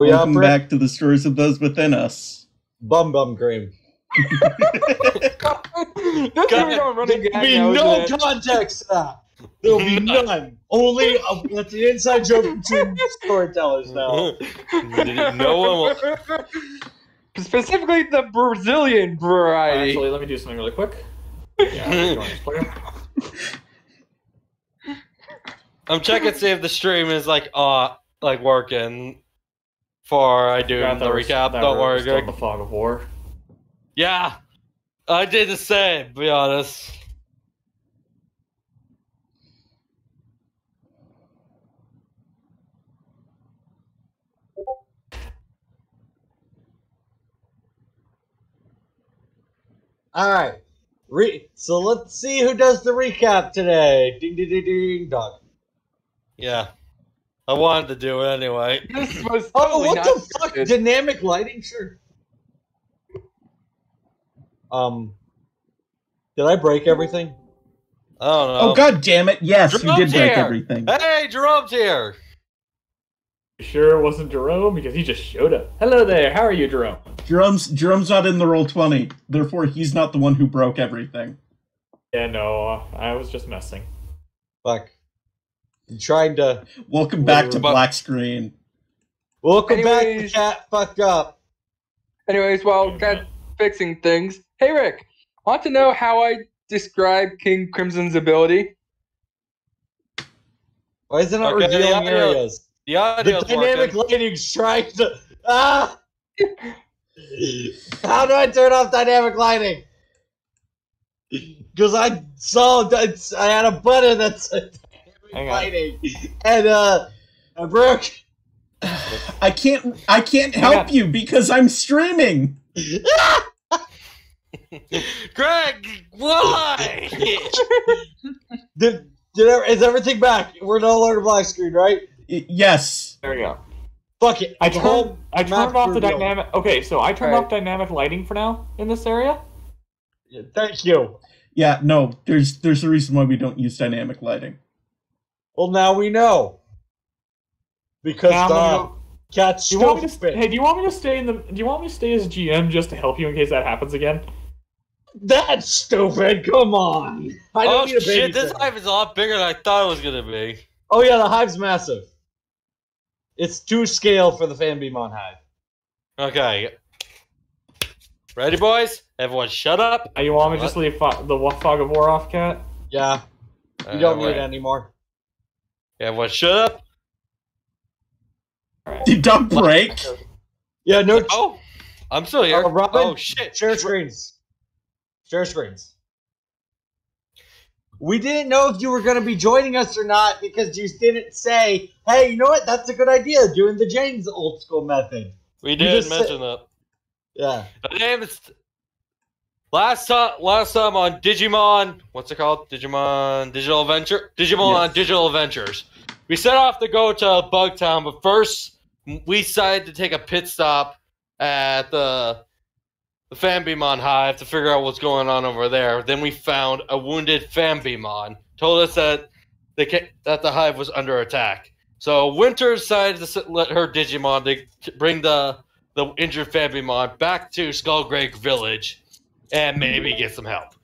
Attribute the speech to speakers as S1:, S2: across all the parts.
S1: We
S2: Welcome
S1: operate
S2: back to the stories of those within us.
S1: bum bum cream.
S3: That's gonna running
S1: There'll
S3: gag
S1: be
S3: now,
S1: no
S3: isn't it?
S1: context to that. There'll be none. Only a, that's an inside joke between storytellers now.
S4: no one will.
S3: Specifically the Brazilian variety.
S5: Actually, let me do something really quick. Yeah, join this player.
S4: I'm checking to see if the stream is like uh like working. Before I do
S5: Forgot
S4: the recap,
S5: that
S4: don't worry,
S5: still in
S4: Greg.
S5: The fog of war.
S4: Yeah, I did the same. Be honest.
S1: All right. Re- so let's see who does the recap today. Ding ding ding ding dong.
S4: Yeah, I wanted to do it anyway.
S3: This was
S1: Oh, what the fuck?
S3: scripted.
S1: Dynamic lighting? Sure. Um, did I break everything?
S4: I don't know.
S2: Oh god damn it! Yes, you did break
S4: here!
S2: everything.
S4: Hey, Jerome's here.
S5: You sure it wasn't Jerome because he just showed up. Hello there. How are you, Jerome?
S2: Jerome's Jerome's not in the roll twenty, therefore he's not the one who broke everything.
S5: Yeah, no, uh, I was just messing.
S1: Fuck. I'm trying to.
S2: Welcome back to
S4: But-
S2: black screen.
S1: Welcome back to
S3: Anyways.
S1: Cat Fucked Up.
S3: Anyways, while Cat fixing things, hey Rick, want to know how I describe King Crimson's ability?
S1: Why is it not
S4: Okay,
S1: revealing
S4: yeah, yeah.
S1: areas?
S4: The
S1: The dynamic
S4: working.
S1: lighting's trying to. Ah! How do I turn off dynamic lighting? Because I saw that I had a button that said
S5: Hang
S1: dynamic
S5: on.
S1: lighting, and uh, I broke.
S2: I can't I can't help you because I'm streaming.
S4: Greg, why?
S1: Did, did is everything back? We're no longer black screen, right?
S2: Yes.
S5: There we go.
S1: Fuck it.
S5: I turned I turned off the
S1: reveal.
S5: dynamic. Okay, so I turned
S3: Alright.
S5: off dynamic lighting for now in this area.
S1: Yeah, Thank you.
S2: Yeah, no, there's there's a reason why we don't use dynamic lighting.
S1: Well, now we know. Because
S5: Now I'm gonna
S1: the
S5: go-
S1: cat's
S5: Do you want me to
S1: stupid.
S5: stay? Hey, do you want me to stay in the? Do you want me to stay as GM just to help you in case that happens again?
S1: That's stupid. Come on. I don't
S4: oh
S1: need a
S4: shit, this hive is a lot bigger than I thought it was gonna be.
S1: Oh yeah, the hive's massive. It's to scale for the FanBeemon hive.
S4: Okay. Ready, boys? Everyone, shut up.
S5: Uh, you want me to just leave fo- the wa- fog of war off, cat?
S1: Yeah, you don't need
S4: Alright.
S1: it anymore.
S4: Everyone, shut up.
S2: Did Doug break?
S1: Yeah, no.
S4: Oh, I'm still here.
S1: Uh, Robin,
S4: oh shit.
S1: Share screens. Share screens. We didn't know if you were going to be joining us or not because you didn't say, "Hey, you know what? That's a good idea." Doing the James old school method.
S4: We
S1: just
S4: did
S1: said-
S4: mention that.
S1: Yeah.
S4: The name is last time. Last time on Digimon. What's it called? Digimon Digital Adventure. Digimon
S2: Yes.
S4: Digital Adventures. We set off to go to Bugtown, but first we decided to take a pit stop at the the FanBeemon Hive to figure out what's going on over there. Then we found a wounded FanBeemon. Told us that the that the hive was under attack. So Winter decided to let her Digimon to bring the the injured FanBeemon back to Skullgrave Village and maybe get some help.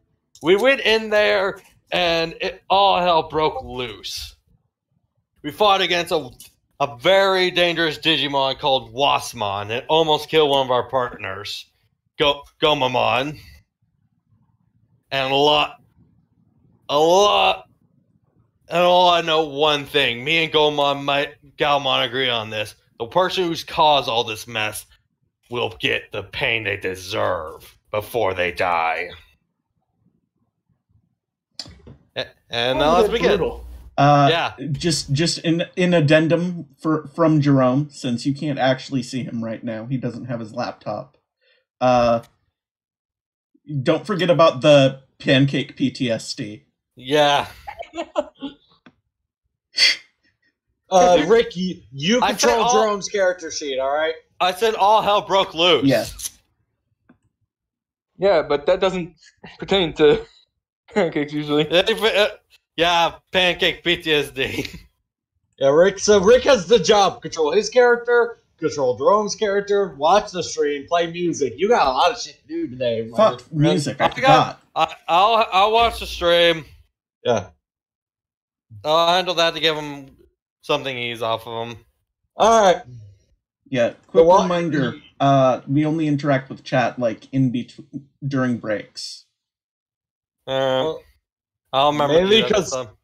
S4: We went in there and it all hell broke loose. We fought against a, a very dangerous Digimon called Waspmon. It almost killed one of our partners, Go Gomamon. And a lot, a lot, and all I know one thing. Me and Gomon might Galmon agree on this. The person who's caused all this mess will get the pain they deserve before they die. And now let's begin.
S2: Uh,
S4: Yeah.
S2: Just just in in addendum for from Jerome, since you can't actually see him right now, he doesn't have his laptop. Uh, don't forget about the pancake PTSD.
S4: Yeah.
S1: Uh, Rick, you, you control
S4: all-
S1: Jerome's character sheet. All right.
S4: I said all hell broke loose.
S2: Yes.
S3: Yeah, but that doesn't pertain to pancakes usually.
S4: If it- uh, Yeah, pancake PTSD.
S1: Yeah, Rick. So Rick has the job control his character, control Jerome's character, watch the stream, play music. You got a lot of shit to do today.
S2: Fuck
S1: friend.
S2: music. I
S4: I got-
S2: forgot.
S4: I, I'll I'll watch the stream.
S1: Yeah.
S4: I'll handle that to give him something ease off of him.
S1: All right.
S2: Yeah. Quick
S1: what-
S2: reminder. Uh, we only interact with chat like in between during breaks.
S4: Uh, I'll remember
S1: mainly
S4: to do that
S1: 'cause-
S4: next time.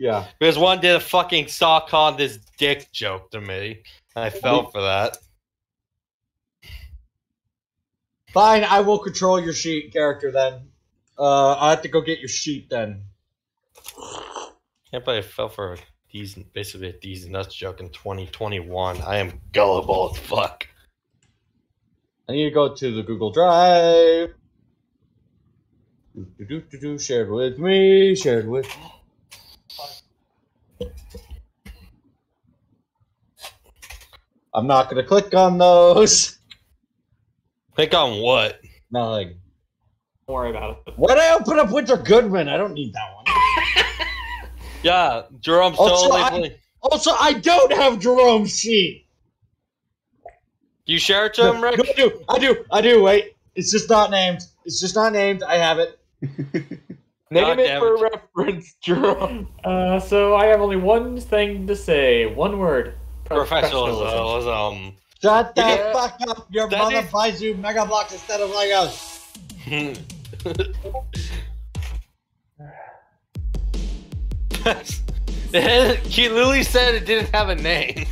S1: Yeah.
S4: because one did a fucking sock on this dick joke to me. and I fell for that.
S1: Fine, I will control your sheet character then. Uh, I have to go get your sheet then.
S4: Can't believe I fell for a decent, basically a decent nuts joke in 2021. I am gullible as fuck.
S1: I need to go to the Google Drive. Do, do, do, do, do, shared with me, shared with. I'm not gonna click on those.
S4: Click on what?
S1: Nothing.
S5: Don't worry about it.
S1: Why'd I open up Winter Goodman? I don't need that one.
S4: Yeah, Jerome's
S1: Also,
S4: totally.
S1: I- Also, I don't have Jerome's sheet.
S4: You share it to him,
S1: No,
S4: Rick?
S1: no, I do. I do. I do. Wait. It's just not named. It's just not named. I have it.
S3: Name
S4: God
S3: it for
S4: it.
S3: reference, Jerome.
S5: Uh, so I have only one thing to say. One word.
S4: Professionalism.
S1: Shut the
S3: Yeah.
S1: fuck up. Your
S4: That
S1: mother
S4: is-
S1: buys you Mega Bloks instead of Legos.
S4: he literally said it didn't have a name.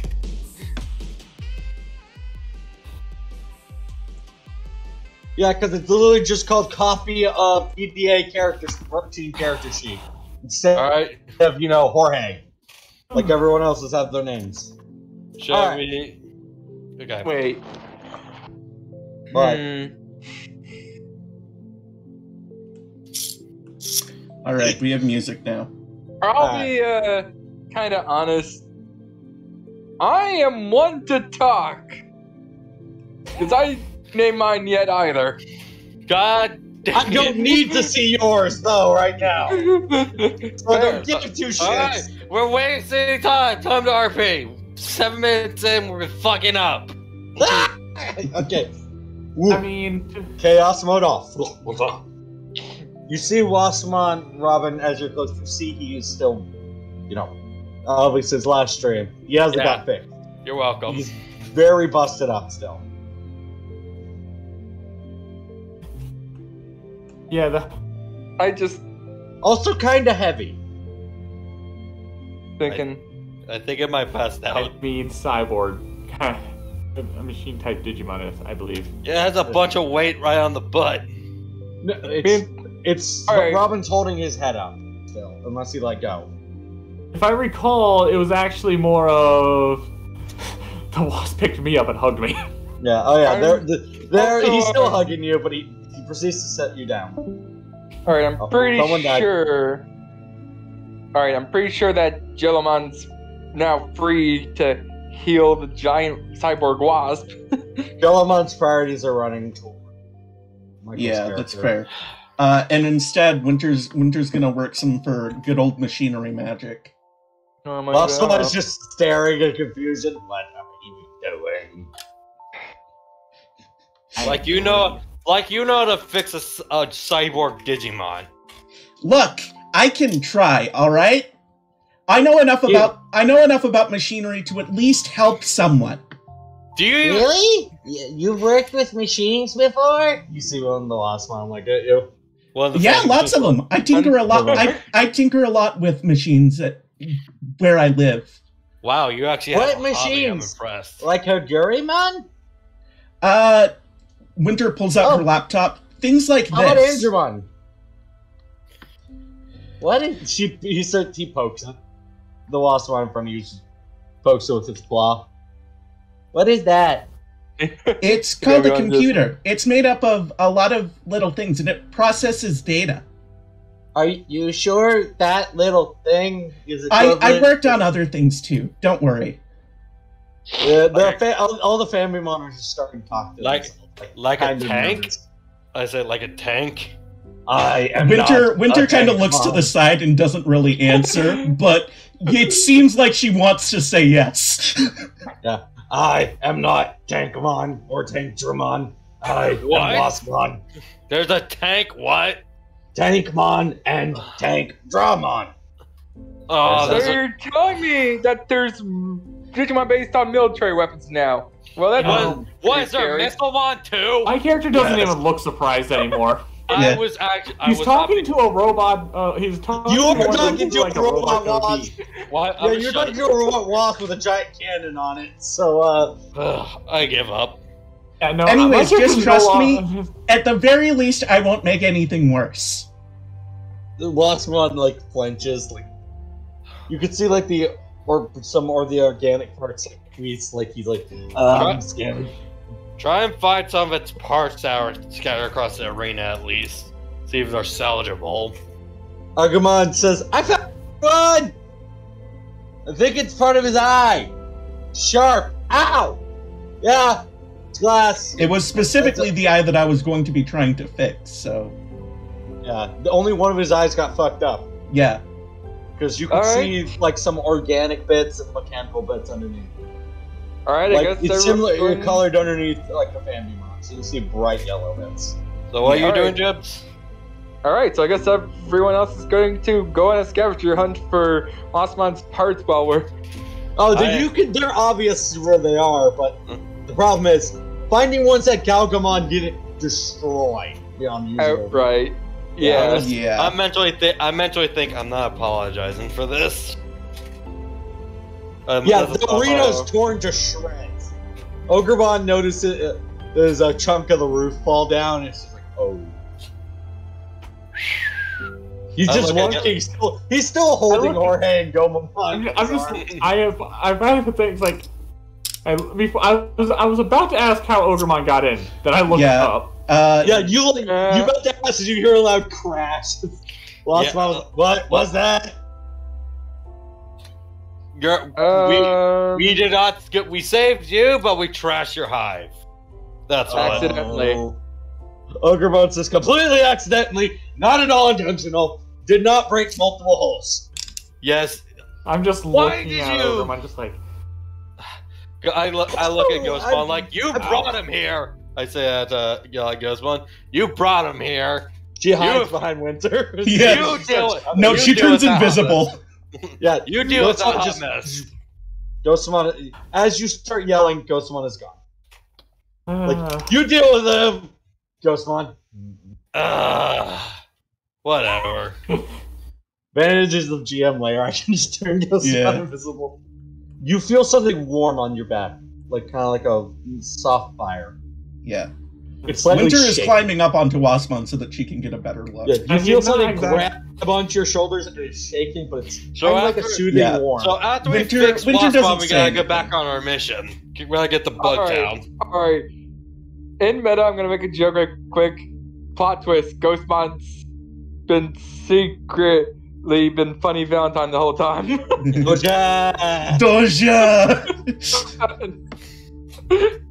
S1: Yeah, because it's literally just called copy of PDA character team character sheet instead
S4: All right,
S1: of you know Jorge, like everyone else's have their names.
S4: shall
S1: All right.
S4: we? Okay.
S3: Wait.
S1: But
S3: Hmm.
S2: All right, we have music now.
S3: I'll be uh, kind of honest. I am one to talk. Because I name mine yet either.
S4: God damn
S1: I don't need to see yours though right now. So I don't give two shits.
S4: All right, we're wasting time. Time to RP. Seven minutes in, we're fucking up.
S1: okay.
S5: I mean,
S1: Chaos mode off. You see Wasserman, Robin, as you're close. You see he is still, you know, obviously his last stream. He hasn't
S4: Yeah.
S1: got fixed.
S4: You're welcome.
S1: He's very busted up still.
S5: Yeah, the,
S3: I just
S1: Also kind of heavy.
S3: thinking.
S4: I think it might pass
S5: I
S4: out.
S5: mean cyborg. a machine type Digimon, is, I believe.
S4: It has a bunch of weight right on the butt.
S1: No, it's
S3: mean-
S1: it's
S3: Alright.
S1: Robin's holding his head up still, unless he let go.
S5: If I recall, it was actually more of the wasp picked me up and hugged me.
S1: Yeah. Oh yeah.
S3: I'm-
S1: There. The, there. He's still hugging you, but he he proceeds to set you down.
S3: Alright, I'm
S1: Oh,
S3: pretty
S1: someone died.
S3: sure. Alright, I'm pretty sure that Jellymon's now free to heal the giant cyborg wasp.
S1: Gelamon's priorities are running toward. Michael's
S2: Yeah, that's fair. Uh, and instead, Winter's Winter's gonna work some for good old machinery magic.
S3: Oh my
S1: Well,
S3: God.
S1: someone's just staring in confusion. What are you doing?
S4: Like you know, like you know how to fix a, a cyborg Digimon.
S2: Look, I can try. All right. I know enough
S1: You-
S2: about I know enough about machinery to at least help someone.
S4: Do you?
S1: Really? You've worked with machines before? You see one of the last one, I'm like, at you.
S4: Well, the
S2: Yeah, lots of them. I tinker a lot. I, I tinker a lot with machines at where I live.
S4: Wow, you actually
S1: What
S4: have a hobby, I'm
S1: machines?
S4: impressed.
S1: Like Hagurumon?
S2: Uh, Winter pulls out
S1: Oh.
S2: her laptop. Things like
S1: How about
S2: this.
S1: Andromon? What she he said he pokes it? The wasp one in front of you just pokes it with its claw. What is that?
S2: It's called a
S3: Everyone just-
S2: computer. It's made up of a lot of little things, and it processes data.
S1: Are you sure that little thing is
S2: I, I worked on other things too. Don't worry.
S1: The fa- all, all the family monitors are starting to talk to
S4: Like-
S1: themselves,
S4: Like a tank?
S1: nervous.
S4: I said like a tank.
S1: I am
S2: Winter
S1: not
S2: Winter kind of
S1: tank
S2: looks to the side and doesn't really answer, but it seems like she wants to say yes.
S1: I am not Tankmon or Tankdramon. I
S4: What?
S1: am Waspmon.
S4: There's a tank. What?
S1: Tankmon and Tankdramon.
S4: Oh,
S1: There's
S4: there's
S3: So
S4: a,
S3: you're telling me that there's Digimon based on military weapons now? Well, that's
S4: what, what
S3: pretty
S4: is there?
S3: scary.
S4: Missile too?
S5: My character doesn't
S1: Yes.
S5: even look surprised anymore.
S4: I
S2: Yeah.
S4: was actually. I
S5: He's
S4: was
S5: talking
S4: happy-
S5: to a robot. Uh, he's talking.
S1: You
S5: to
S1: are talking
S5: looks
S1: to a
S5: like
S1: robot
S5: OD.
S1: wasp.
S4: What?
S1: Yeah, you're
S4: shut-
S1: talking to a robot wasp with a giant cannon on it. So, uh,
S4: Ugh, I give up.
S5: Yeah, no,
S2: Anyways, just trust
S5: no
S2: me. At the very least, I won't make anything worse.
S1: the wasp one like flinches. Like you could see like the or some or the organic parts like tweets. Like he's like, uh, I'm scared.
S4: Try and find some of its parts that are scattered across the arena at least. See if they're salvageable.
S1: Agumon says, I found one! I think it's part of his eye. Sharp. Ow! Yeah, it's glass.
S2: It was specifically the eye that I was going to be trying to fix, so
S1: Yeah, the only one of his eyes got fucked up.
S2: yeah.
S1: Because you can
S3: Alright.
S1: see like some organic bits and mechanical bits underneath.
S3: All right, I
S1: Like
S3: guess
S1: it's
S3: they're
S1: similar,
S3: going-
S1: colored underneath like a Bambimon, so you see bright yellow bits.
S4: So what
S3: Yeah.
S4: are you doing,
S3: Alright.
S4: Jibs?
S3: All right, so I guess everyone else is going to go on a scavenger hunt for Osman's parts while we're.
S1: Oh, the,
S4: I-
S1: you can. They're obvious where they are, but the problem is finding ones that Galgamon didn't destroy beyond usable.
S3: Outright. Yeah.
S4: Yeah.
S2: Yeah.
S4: I mentally think I mentally think I'm not apologizing for this. Um,
S1: Yeah, the
S4: a-
S1: arena's torn to shreds. Ogremon notices uh, there's a chunk of the roof fall down, and it's just like, oh. He's just
S4: look at-
S1: walking. Still, he's still holding
S5: look-
S1: Jorge and Gomamon.
S5: I'm, I'm just. I have. I've had things like. I, before, I was. I was about to ask how Ogremon got in. Then I looked
S2: Yeah.
S5: up.
S2: Uh,
S1: Yeah, you like
S3: Uh,
S1: you about to ask, and you hear a loud crash. Lost
S4: Yeah.
S1: my what was that?
S4: You're,
S3: Uh,
S4: we we did not get we saved you, but we trashed your hive. That's what.
S3: Accidentally.
S1: Oh. Ogremon says completely accidentally, not at all intentional. Did not break multiple holes.
S4: Yes,
S5: I'm just
S4: Why
S5: looking
S4: did
S5: at
S4: you-
S5: Ogremon. I'm just like.
S4: I look. I look at Ghostbone like you
S1: I'm-
S4: brought him here. I say at uh, yeah, like Ghostbone, you brought him here.
S1: She hides
S4: You-
S1: behind Winter.
S2: Yeah.
S4: You deal with.
S2: no,
S4: you
S2: she turns invisible.
S1: Yeah,
S4: You deal with that
S1: Ghostbone
S4: hot
S1: just-
S4: mess.
S1: Ghostmon, as you start yelling, Ghostmon is gone.
S5: Uh,
S1: Like, you deal with him, Ghostmon.
S4: Ugh. whatever.
S1: Advantages of GM layer, I can just turn Ghostmon
S2: Yeah.
S1: invisible. You feel something warm on your back, like kind of like a soft fire.
S2: Yeah.
S1: It's slightly
S2: Winter is
S1: shaky.
S2: climbing up onto Waspmon so that she can get a better look.
S1: Yeah, you
S5: I
S1: feel something
S5: exactly-
S1: grab onto your shoulders and it's shaking, but it's
S4: So
S1: kind of like a
S4: after-
S1: soothing
S2: Yeah.
S1: warm.
S4: So after we
S2: Winter-
S4: fix
S2: Winter
S4: Wasp we gotta
S2: anything.
S4: get back on our mission. We gotta get the bug
S3: Alright.
S4: down.
S3: all right. In meta, I'm gonna make a joke right quick. Plot twist: Ghostmon's been secretly been funny Valentine the whole time.
S1: Doja!
S2: Doja!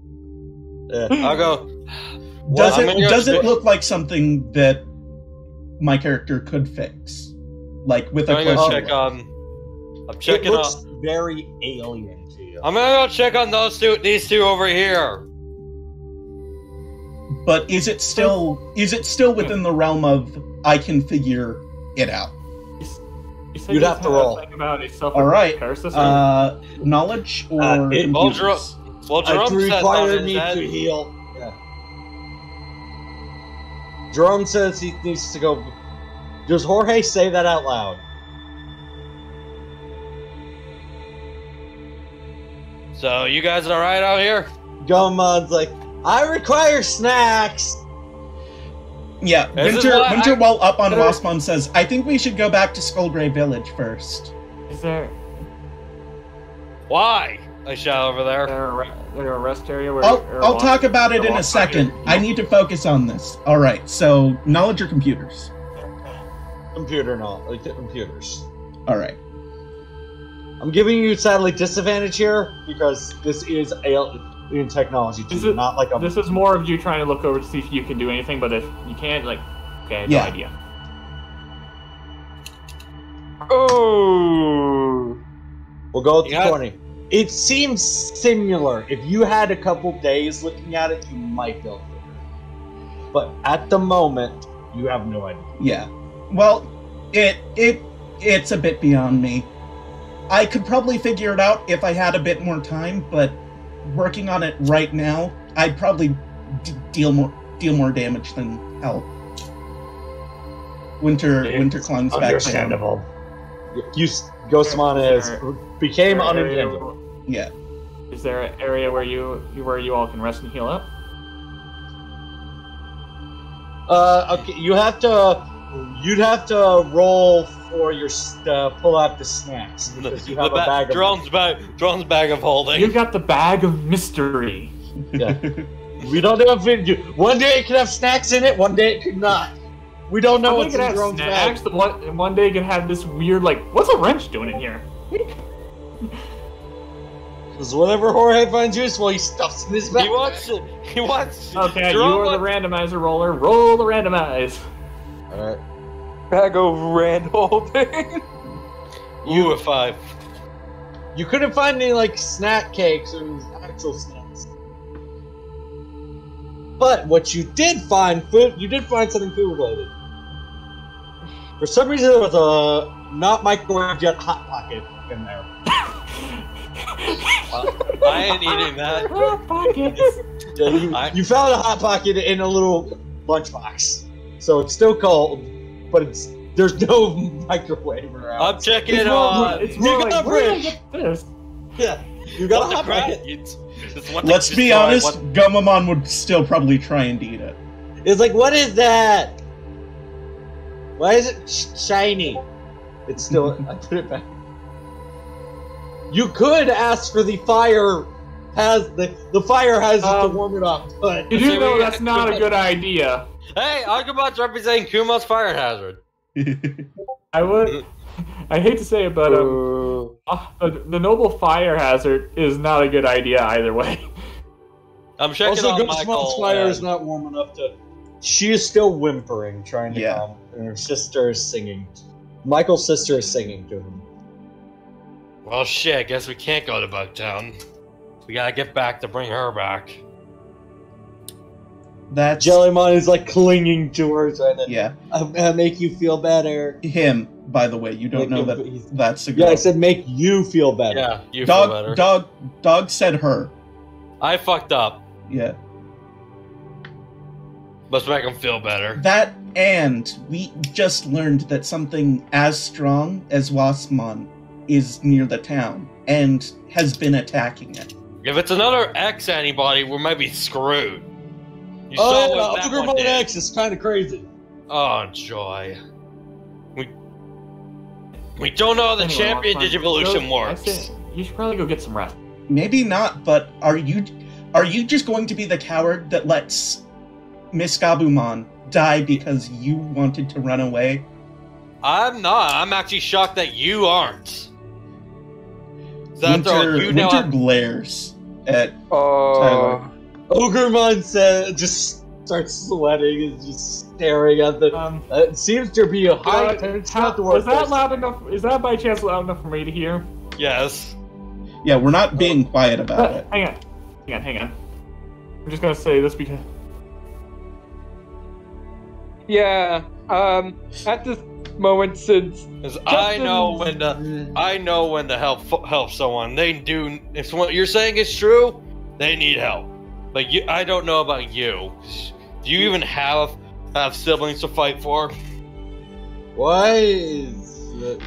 S1: Yeah.
S4: I'll go.
S2: Does
S4: I'm
S2: it
S4: go
S2: does it look like something that my character could fix? Like with a
S4: I'm gonna
S2: question
S4: check
S2: mark?
S4: on. I'm
S1: It
S4: checking
S1: looks
S4: on.
S1: very alien to you.
S4: I'm gonna go check on those two. These two over here.
S2: But is it still is it still within the realm of I can figure it out?
S5: You
S1: You'd have to
S5: had a
S1: roll.
S5: About a
S2: All right. Uh, knowledge or
S1: Uh, it-
S2: computers?
S4: Well, Jer-
S1: Uh,
S4: Jerome
S1: to
S4: says
S1: require me
S4: his
S1: to heal. Yeah. Jerome says he needs to go. Does Jorge say that out loud?
S4: So you guys are all right out here?
S1: Gumon's like, I require snacks.
S2: Yeah,
S4: This
S2: Winter
S4: why
S2: Winter
S4: I-
S2: while up on Waspmon says, I think we should go back to Skullgrave Village first.
S5: is there,
S4: Why? I shout over there.
S5: there, a, a rest area where?
S2: I'll,
S5: or a
S2: I'll talk about it in a second.
S5: here?
S2: I need to focus on this. Alright, so knowledge or computers?
S1: Computer, knowledge. like computers.
S2: Alright.
S1: I'm giving you sadly disadvantage here because this is alien technology too,
S5: This is-
S1: not like a.
S5: This is more of you trying to look over to see if you can do anything, but if you can't, like, okay, I have
S2: Yeah.
S5: no idea.
S3: oh.
S1: We'll go with
S4: You got-
S1: twenty. It seems similar. If you had a couple days looking at it, you might be able to figure it out. But at the moment, you have no idea.
S2: Yeah. Well, it it it's a bit beyond me. I could probably figure it out if I had a bit more time, but working on it right now, I'd probably d- deal more deal more damage than help. Winter
S1: It's
S2: Winter climbs back down.
S1: Understandable. You, Ghostmon is became
S5: Is there an area-
S2: Yeah.
S5: Is there an area where you where you all can rest and heal up?
S1: Uh, okay, you have to. You'd have to roll for your st- uh, pull out the snacks because you
S4: the
S1: have a bag of.
S4: drone's bag, drone's bag of holding.
S5: You've got the bag of mystery.
S1: Yeah. We don't know if it. You, one day it could have snacks in it, one day it could not. We don't know
S5: One
S1: what's
S5: day could
S1: in
S5: have
S1: Drone's
S5: snacks.
S1: bag.
S5: The one, one day could have this weird like, what's a wrench doing in here?
S1: Because whatever Jorge finds useful, he stuffs in his bag.
S4: He wants. to- He wants.
S5: Okay,
S4: Jerome
S5: you are the randomizer roller. Roll the randomize.
S1: Alright.
S3: Bag of rand holding.
S4: Ooh, a five.
S1: You couldn't find any like snack cakes or actual snacks. But what you did find, food, you did find something food related. For some reason, there was a not microwave yet hot pocket in there.
S4: I ain't eating that.
S5: Hot pockets.
S1: Yeah, you,
S4: I-
S1: you found a hot pocket in a little lunchbox, so it's still cold, but it's there's no microwave around.
S4: I'm checking
S5: It's
S4: it
S5: more,
S4: on.
S5: it's
S1: You
S5: more
S1: got
S5: like,
S1: a
S5: where did I
S1: fridge. yeah, you got
S4: What
S1: a hot
S4: crap?
S1: pocket.
S4: It's- it's one
S2: Let's be honest,
S4: one-
S2: Gomamon would still probably try and eat it.
S1: It's like, what is that? Why is it sh- shiny? It's still. I put it back. You could ask for the fire. Has the the fire has
S5: Um,
S1: to warm it up, but
S5: You do know that's not a good idea.
S4: Hey, Agumon's representing Kumo's fire hazard.
S5: I would. I hate to say it, but um, uh, the, the noble fire hazard is not a good idea either way.
S4: I'm checking
S1: also
S4: on
S1: Ghost
S4: Michael.
S1: Mom's fire
S4: and-
S1: is not warm enough to. She is still whimpering, trying to
S2: Yeah.
S1: calm, and her sister is singing. Michael's sister is singing to him.
S4: Well, shit. I guess we can't go to Bugtown. We gotta get back to bring her back.
S2: That
S1: Jellymon is like clinging to her, trying to
S2: yeah.
S1: uh, uh, make you feel better.
S2: Him, by the way, you don't
S1: Make
S2: know
S1: you-
S2: that that's a girl.
S1: Yeah, I said make you feel better.
S4: Yeah, you feel better.
S2: dog, dog, dog said her.
S4: I fucked up.
S2: Yeah.
S4: Let's make him feel better.
S2: That and we just learned that something as strong as Waspmon is near the town and has been attacking it.
S4: If it's another X antibody, we might be screwed. You
S1: Oh,
S4: saw
S1: yeah,
S4: what that
S1: Ogre
S4: one
S1: Mode. X is kind of crazy.
S4: Oh, joy. We we don't know how the
S5: Anyway,
S4: champion digivolution
S5: go- I
S4: works.
S5: You should probably go get some rest.
S2: Maybe not, but are you are you just going to be the coward that lets Miss Gabumon die because you wanted to run away?
S4: I'm not. I'm actually shocked that you aren't. So after all,
S2: Winter,
S4: you
S2: Winter
S4: I'm-
S2: glares at
S3: Uh,
S2: Tyler.
S1: Ogremon said, just starts sweating and just staring at the.
S5: Um,
S1: Uh, it seems to be a high
S5: uh,
S1: tension
S5: how-
S1: at the
S5: was that loud enough? Is that by chance loud enough for me to hear?
S4: yes.
S2: Yeah, we're not being quiet about
S5: Uh,
S2: it.
S5: hang on, hang on, hang on. I'm just gonna say this because
S3: yeah. Um. At this moment, since
S4: Because I know when to I know when to help help someone. They do. If what you're saying is true, they need help. But you, I don't know about you. Do you even have have siblings to fight for?
S1: Why is.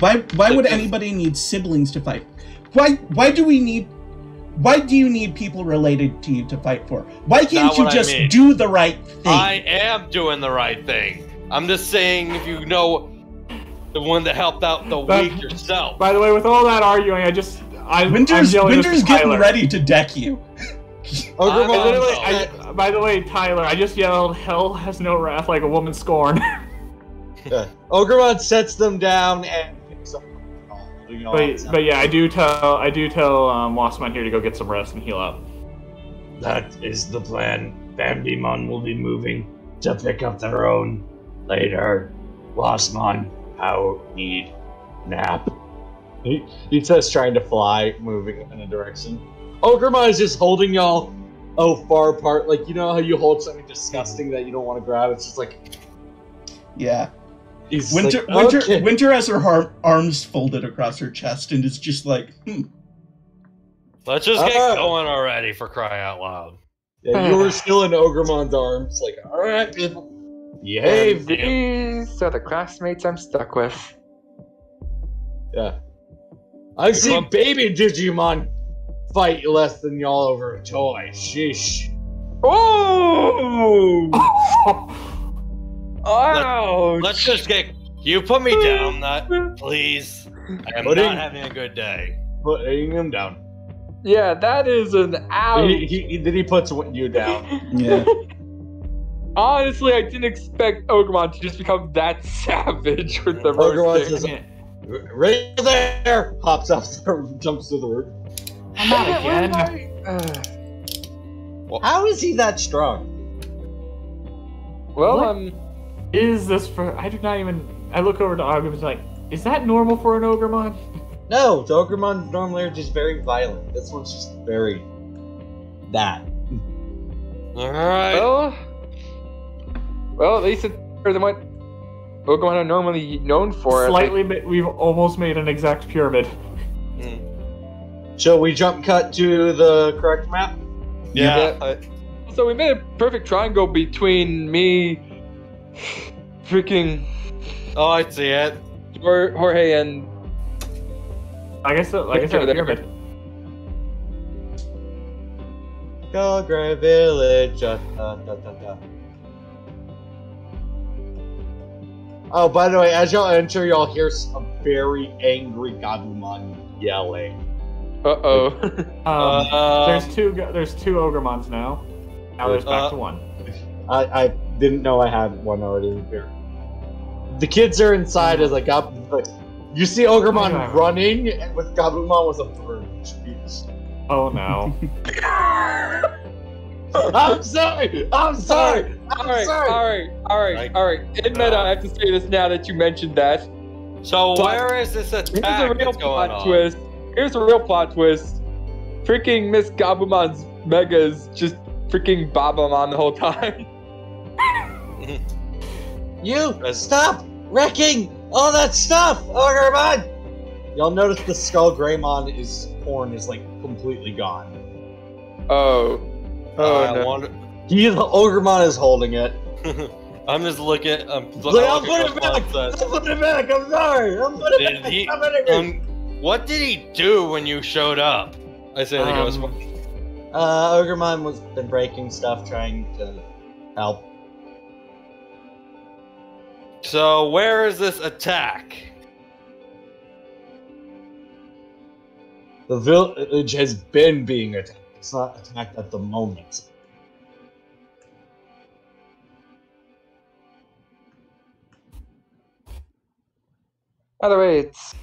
S2: Why why would anybody need siblings to fight? Why why do we need why do you need people related to you to fight for? Why can't you
S4: what I
S2: just
S4: mean.
S2: do the right thing?
S4: I am doing the right thing. I'm just saying, if you know the one that helped out the
S5: But-
S4: weak yourself.
S5: By the way, with all that arguing, I just I
S2: Winter's
S5: I'm
S2: Winter's getting
S5: Tyler.
S2: ready to deck you.
S5: I
S1: Ogremon
S5: literally, I, by the way, Tyler, I just yelled, "Hell has no wrath like a woman scorned."
S1: yeah. Ogremon sets them down and picks up. You
S5: but, but yeah, I do tell I do tell um, Wassman here to go get some rest and heal up.
S1: That is the plan. Bambimon will be moving to pick up their own later. Waspmon, how need nap. He, he says trying to fly, moving in a direction. Ogremon is just holding y'all oh far apart. Like you know how you hold something disgusting that you don't want to grab? It's just like
S2: Yeah.
S1: he's
S2: Winter,
S1: like,
S2: Winter,
S1: "Okay."
S2: Winter has her har- arms folded across her chest and is just like, hmm.
S4: Let's just get
S1: Ah.
S4: going already for crying out loud.
S1: Yeah, you were still in Ogremon's arms. Like, all right, people, behave.
S3: And these are the classmates I'm stuck with.
S1: Yeah, I've seen baby Digimon fight less than y'all over a toy. Sheesh.
S3: Oh! Ouch!
S4: Let's just get. You put me down, that please. I am
S1: Pudding.
S4: not having a good day.
S1: Putting him down.
S3: Yeah, that is an ouch.
S1: He, he, he- then he puts you down.
S2: yeah.
S3: Honestly, I didn't expect Ogremon to just become that savage with the
S1: Ogremon
S3: roasting.
S1: says, right there, hops off, jumps to the roof.
S5: I'm not again.
S3: Uh,
S1: How is he that strong?
S3: well,
S5: What?
S3: um,
S5: Is this for? I do not even. I look over to Ogre and like, is that normal for an Ogremon?
S1: No, the Ogremon normally are just very violent. This one's just very that.
S4: Alright.
S3: well, well, at least it's better than what Pokemon are normally known for.
S5: Slightly, but we've almost made an exact pyramid.
S4: Mm.
S1: Shall we jump cut to the correct map?
S4: Yeah.
S3: Yeah. So we made a perfect triangle between me, freaking
S4: oh, I see it.
S3: Jorge, and
S5: Like I said, like I said, a
S3: There.
S5: pyramid.
S1: Galgra Village. Uh, da, da, da, da. Oh, by the way, as y'all enter, y'all hear s- a very angry Gabumon yelling.
S3: Uh oh.
S5: Um,
S4: Uh,
S5: there's two. go- There's two Ogremons now. Now there's back
S4: Uh,
S5: to one.
S1: I, I didn't know I had one already here. The kids are inside as I got. You see Ogremon
S5: Yeah.
S1: running with Gabumon with a bird. Jeez.
S5: Oh no.
S1: I'm sorry. I'm sorry. I'm
S3: all right,
S1: sorry.
S3: All right.
S4: All
S3: right. All right. In meta, I have to say this now that you mentioned that.
S4: so
S3: But-
S4: where is this
S3: Here's a real
S4: going
S3: plot twist. Here's a real plot twist. Freaking Miss Gabumon's megas just freaking Babamon the whole time.
S1: You stop wrecking all that stuff, Ogremon. Y'all notice the Skull Greymon is horn is like completely gone.
S3: Oh. Oh,
S4: I
S3: no.
S4: wonder-
S1: He, the Ogremon is holding it.
S4: I'm just looking. I'm,
S1: He's like, I'll
S4: looking
S1: put it back. I'll put it back. I'm sorry. I'm putting it
S4: Did
S1: back.
S4: he-
S1: Stop it.
S4: Um, what did he do when you showed up? I say the ghost.
S5: Um,
S1: Uh, Ogremon was been breaking stuff, trying to help.
S4: So where is this attack?
S1: The village has been being attacked. It's not attacked at the moment.
S3: By the way, it's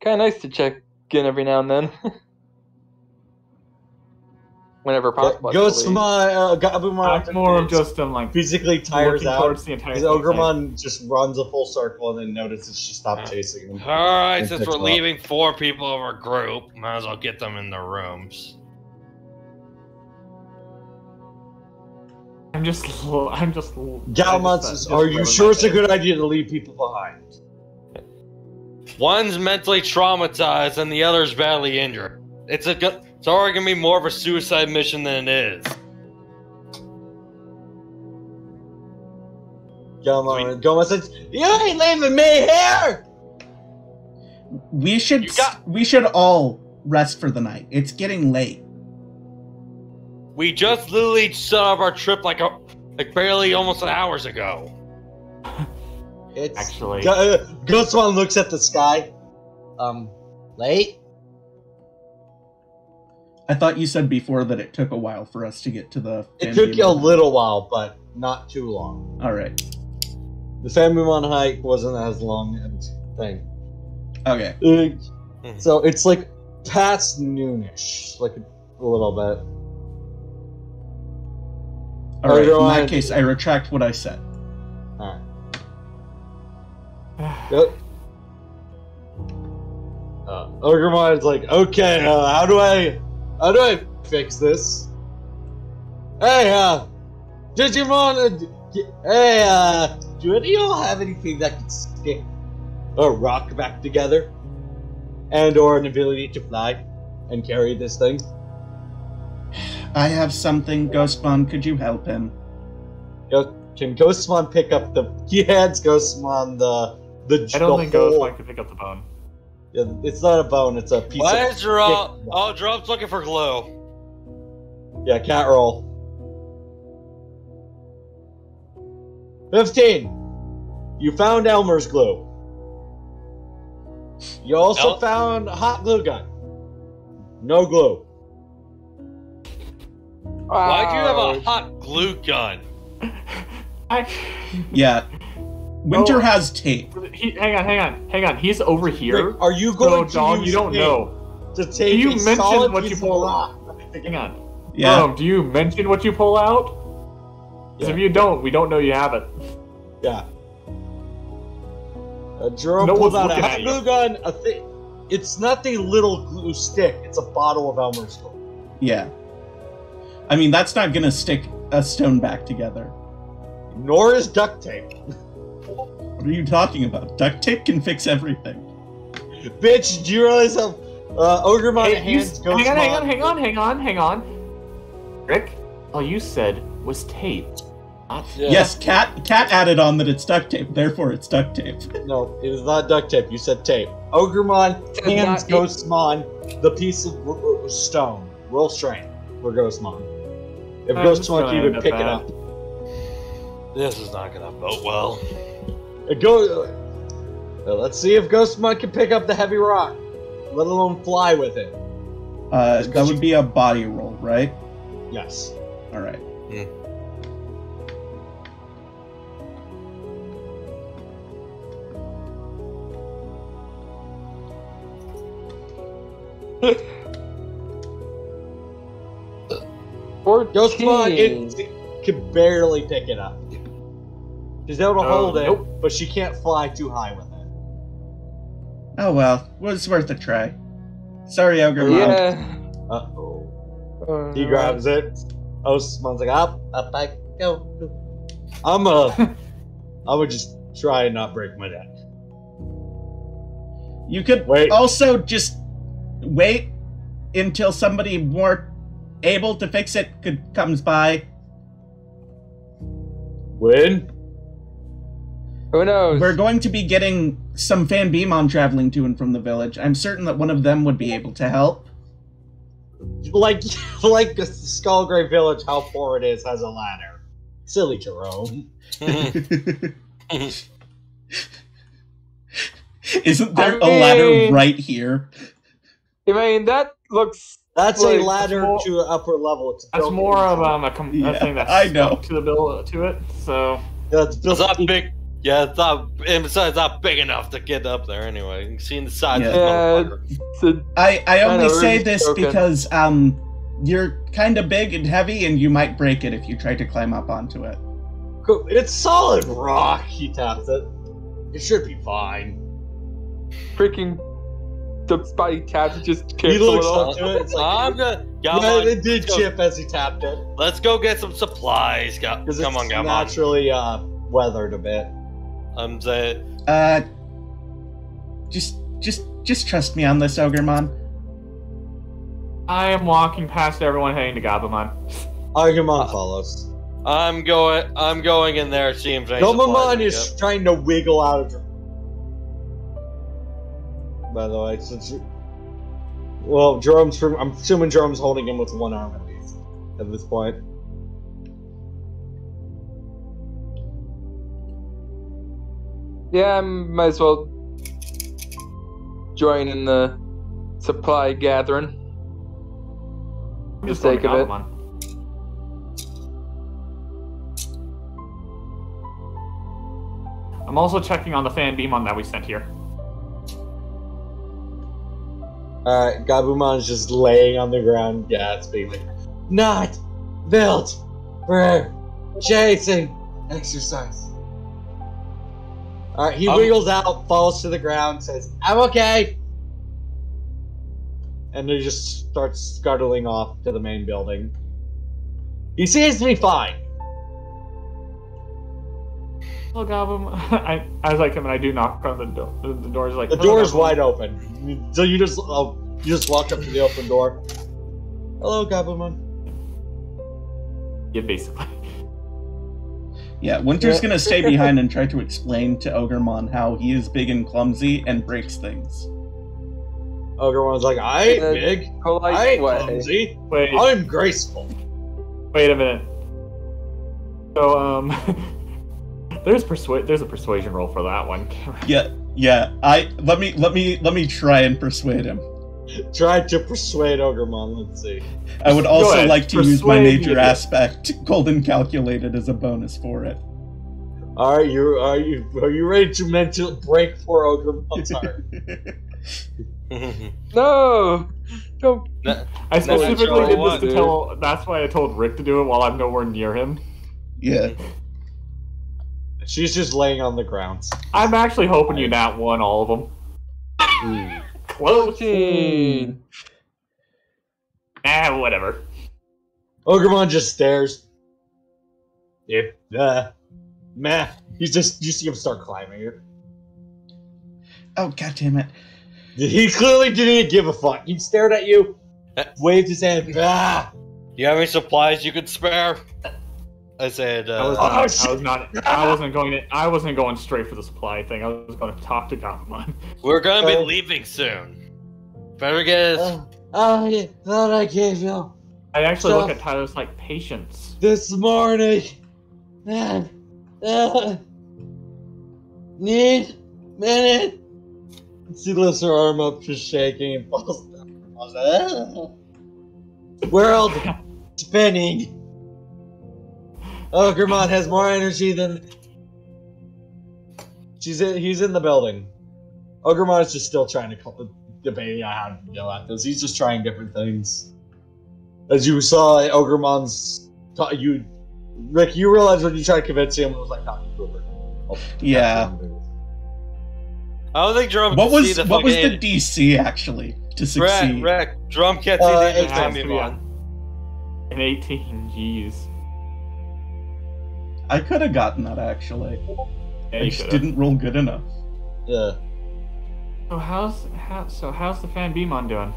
S3: kind of nice to check in every now and then. Whenever possible. I
S1: Ghost
S3: believe.
S1: my uh, Gabumon.
S5: I'm more of just like
S1: physically tires out.
S5: towards the entire
S1: Because Ogremon just runs a full circle and then notices she stopped chasing him.
S4: All right, since we're
S1: them up.
S4: leaving four people of our group, might as well get them in their rooms.
S5: I'm just, I'm just. l-
S1: Galmon
S5: I just-
S1: says, "Are you sure it's a good idea to leave people behind?"
S4: One's mentally traumatized and the other's badly injured. It's a gu- it's already gonna be more of a suicide mission than it is.
S1: Galmon, Galmon says, "You ain't leaving me here."
S2: We should
S4: got-
S2: we should all rest for the night. It's getting late.
S4: We just literally set up our trip like a like barely almost an hours ago.
S1: It's
S5: Actually.
S1: Go- uh, Ghostmon looks at the sky. Um, late.
S2: I thought you said before that it took a while for us to get to the.
S1: It took you a little while, but not too long.
S2: All right.
S1: The Famumon hike wasn't as long as thing.
S2: Okay.
S1: Uh, so it's like past noonish, like a little bit.
S2: All right. In
S1: Otherwise-
S2: that case, I retract what I said.
S1: Yep. Uh, Ogremon's like, okay, uh, how do I, how do I fix this? Hey, uh, Digimon, uh, hey, uh, do any of y'all have anything that can stick a rock back together? And or an ability to fly and carry this thing?
S2: I have something, Ghostmon. Could you help him?
S1: Go- Can Ghostmon pick up the, he hands Ghostmon the, the,
S5: I don't
S1: the
S5: think
S1: whole-
S5: Ghostmon can pick up the bone.
S1: Yeah, it's not a bone, it's a piece
S4: Why
S1: of
S4: is Jerome?
S1: thick-
S4: Oh, Jerome's looking for glue.
S1: Yeah, cat roll. 15. You found Elmer's glue. You also
S4: El-
S1: found a hot glue gun. No glue.
S4: Why do you have a hot glue gun?
S5: I,
S2: Yeah. Winter
S5: Oh.
S2: has tape.
S5: he, hang on, hang on, hang on. He's over here.
S1: Wait, are you
S5: So,
S1: going to
S5: Dom,
S1: use
S5: you don't
S1: tape
S5: know.
S1: to take
S5: you
S1: a
S5: mention
S1: solid
S5: what you
S1: piece of
S5: pull-
S1: rock?
S5: Hang on.
S2: Yeah.
S5: Dom, do you mention what you pull out? 'Cause
S1: Yeah.
S5: if you don't, we don't know you have it.
S1: Yeah. Uh, Jerome
S5: No
S1: pulled
S5: one's
S1: out a
S5: looking
S1: hot glue gun. A thi- it's not a little glue stick. It's a bottle of Elmer's glue.
S2: Yeah. I mean, that's not gonna stick a stone back together.
S1: Nor is duct tape.
S2: What are you talking about? Duct tape can fix everything.
S1: Bitch, do you realize how uh, Ogremon
S5: Hey, you
S1: hands
S5: s-
S1: goes
S5: hang on, hang on, hang on, hang on, hang on. Rick, all you said was tape. Not
S4: Yeah.
S2: Yes, cat cat added on that it's duct tape, therefore it's duct tape.
S1: No, it is not duct tape. You said tape. Ogremon
S3: It's
S1: hands Ghostmon the piece of r- r- stone. Roll strength for Ghostmon. If
S5: this
S1: Ghostmon
S5: gonna
S1: can
S5: end
S1: even
S5: up
S1: pick it up.
S4: This is not gonna vote well.
S1: Go. uh, let's see if Ghostmon can pick up the heavy rock, let alone fly with it.
S2: Uh, that would be a body roll, right?
S1: Yes.
S2: All right.
S1: Ghostmon
S3: Fourteen.
S1: it can barely pick it up. She's able to
S5: Oh,
S1: hold it,
S5: nope.
S1: but she can't fly too high with it.
S2: Oh well, was worth a try. Sorry, Ogremon.
S3: Yeah.
S1: Uh oh.
S3: Uh,
S1: He grabs it. Ghostmon's like, up, up I go. I'm uh, I would just try and not break my neck.
S2: You could
S1: Wait.
S2: also just wait until somebody more able to fix it could comes by.
S1: When?
S3: Who knows?
S2: We're going to be getting some FanBeemon traveling to and from the village. I'm certain that one of them would be able to help.
S1: Like, like the Skullgrave Village, how poor it is has a ladder. Silly Jerome.
S2: Isn't there a ladder right here?
S3: I mean, that looks.
S1: That's
S3: Like,
S1: a ladder
S5: more-
S1: to an upper level. It's
S5: That's more of um, a, com-
S2: Yeah,
S5: a thing that's
S2: I know.
S5: stuck to the bill to it. So
S1: Yeah, it's built
S4: It's not big. Yeah, it's not. And besides, it's not big enough to get up there anyway. You can see the size of
S3: Yeah.
S4: this motherfucker.
S3: It's a,
S2: I, I only say this
S3: token.
S2: because um you're kind of big and heavy and you might break it if you try to climb up onto it.
S1: It's solid rock. He taps it. It should be fine.
S3: freaking. The spotty taps it just
S1: He
S3: chips a
S1: looks
S3: little.
S1: up to it. It's like,
S4: I'm gonna.
S1: yeah,
S4: Come
S1: it did
S4: let's go-
S1: chip as he tapped it
S4: Let's go get some supplies. Go, come on, come on.
S1: naturally uh, weathered a bit.
S4: I'm saying.
S2: Uh just just just trust me on this, Ogremon.
S5: I am walking past everyone heading to Gabumon.
S1: Agumon follows.
S4: I'm going. I'm going in there. See if any
S1: Gomamon
S4: supplies
S1: is
S4: I can
S1: trying to wiggle out of. By the way, since well, Jerome's I'm assuming Jerome's holding him with one arm at least at this point.
S3: Yeah, I might as well join in the supply gathering.
S5: I'm
S3: Just
S5: going
S3: sake of it.
S5: Gabumon. I'm also checking on the fan beam on that we sent here.
S1: Alright, Gabumon's just laying on the ground, gasping, like, not built for chasing exercise. Alright, he
S4: Um,
S1: wiggles out, falls to the ground, says, I'm okay. and he just starts scuttling off to the main building. He seems to be fine.
S5: Hello, Goblin. I, as I come in, I do knock on the door. The, the door's like
S1: The
S5: "Hello,
S1: door is
S5: Goblin."
S1: wide open, so you just uh, you just walk up to the open door. Hello, Goblinmon.
S5: Yeah, basically.
S2: Yeah, Winter's
S1: Yeah.
S2: gonna stay behind and try to explain to Ogremon how he is big and clumsy and breaks things.
S1: Ogremon's like, I ain't big, I ain't
S3: way.
S1: clumsy,
S5: Wait.
S1: I'm graceful.
S5: wait a minute. So, um, there's persuade. There's a persuasion roll for that one.
S2: Yeah, yeah. I let me let me let me try and persuade him.
S1: Try to persuade Ogremon. Let's see.
S2: I would also
S5: ahead,
S2: like to use my
S5: persuade
S2: nature
S5: me.
S2: aspect, golden calculated, as a bonus for it.
S1: All right, you are you are you ready to mental break for Ogremon's heart?
S3: No, don't.
S5: I specifically did this to
S3: dude.
S5: tell. That's why I told Rick to do it while I'm nowhere near him.
S2: yeah.
S1: She's just laying on the ground.
S5: I'm actually hoping you not won all of them. Close.
S3: Fourteen.
S5: Ah, whatever.
S1: Ogremon just stares. If uh, meh, you just you see him start climbing it.
S2: Oh god damn it.
S1: He clearly didn't give a fuck. He stared at you, waved his hand. Ah, Do
S4: you have any supplies you could spare? I said,
S5: I was
S4: uh,
S1: Oh,
S5: not. I was not. I wasn't going to. I wasn't going straight for the supply thing. I was going to talk to Goblin.
S4: we're gonna be
S1: Oh.
S4: leaving soon. Better get
S1: oh, oh, yeah, thought I gave you
S5: I actually look at Tyler's like patience.
S1: this morning. Man, uh, need minute. She lifts her arm up, just shaking, and falls down. Falls down. Ah. World spinning. Ogremon has more energy than. She's in, he's in the building. Ogremon is just still trying to call, debate on how to deal at this. He's just trying different things. As you saw, Ogremon's ta- you, Rick. You realized when you tried to convince him, it was like talking to a.
S2: Yeah.
S4: I don't think Drum
S2: What
S4: can see
S2: was
S4: the
S2: what was the DC actually to succeed?
S4: Rick, Rick, Drum can't see
S1: Uh,
S4: the
S1: it
S5: has
S4: enemy
S5: to be
S4: one.
S5: An 18. Jeez.
S2: I could have gotten that actually.
S5: Yeah,
S2: I just
S5: could've.
S2: didn't roll good enough.
S1: Yeah.
S5: So how's how, so how's the FanBeemon doing?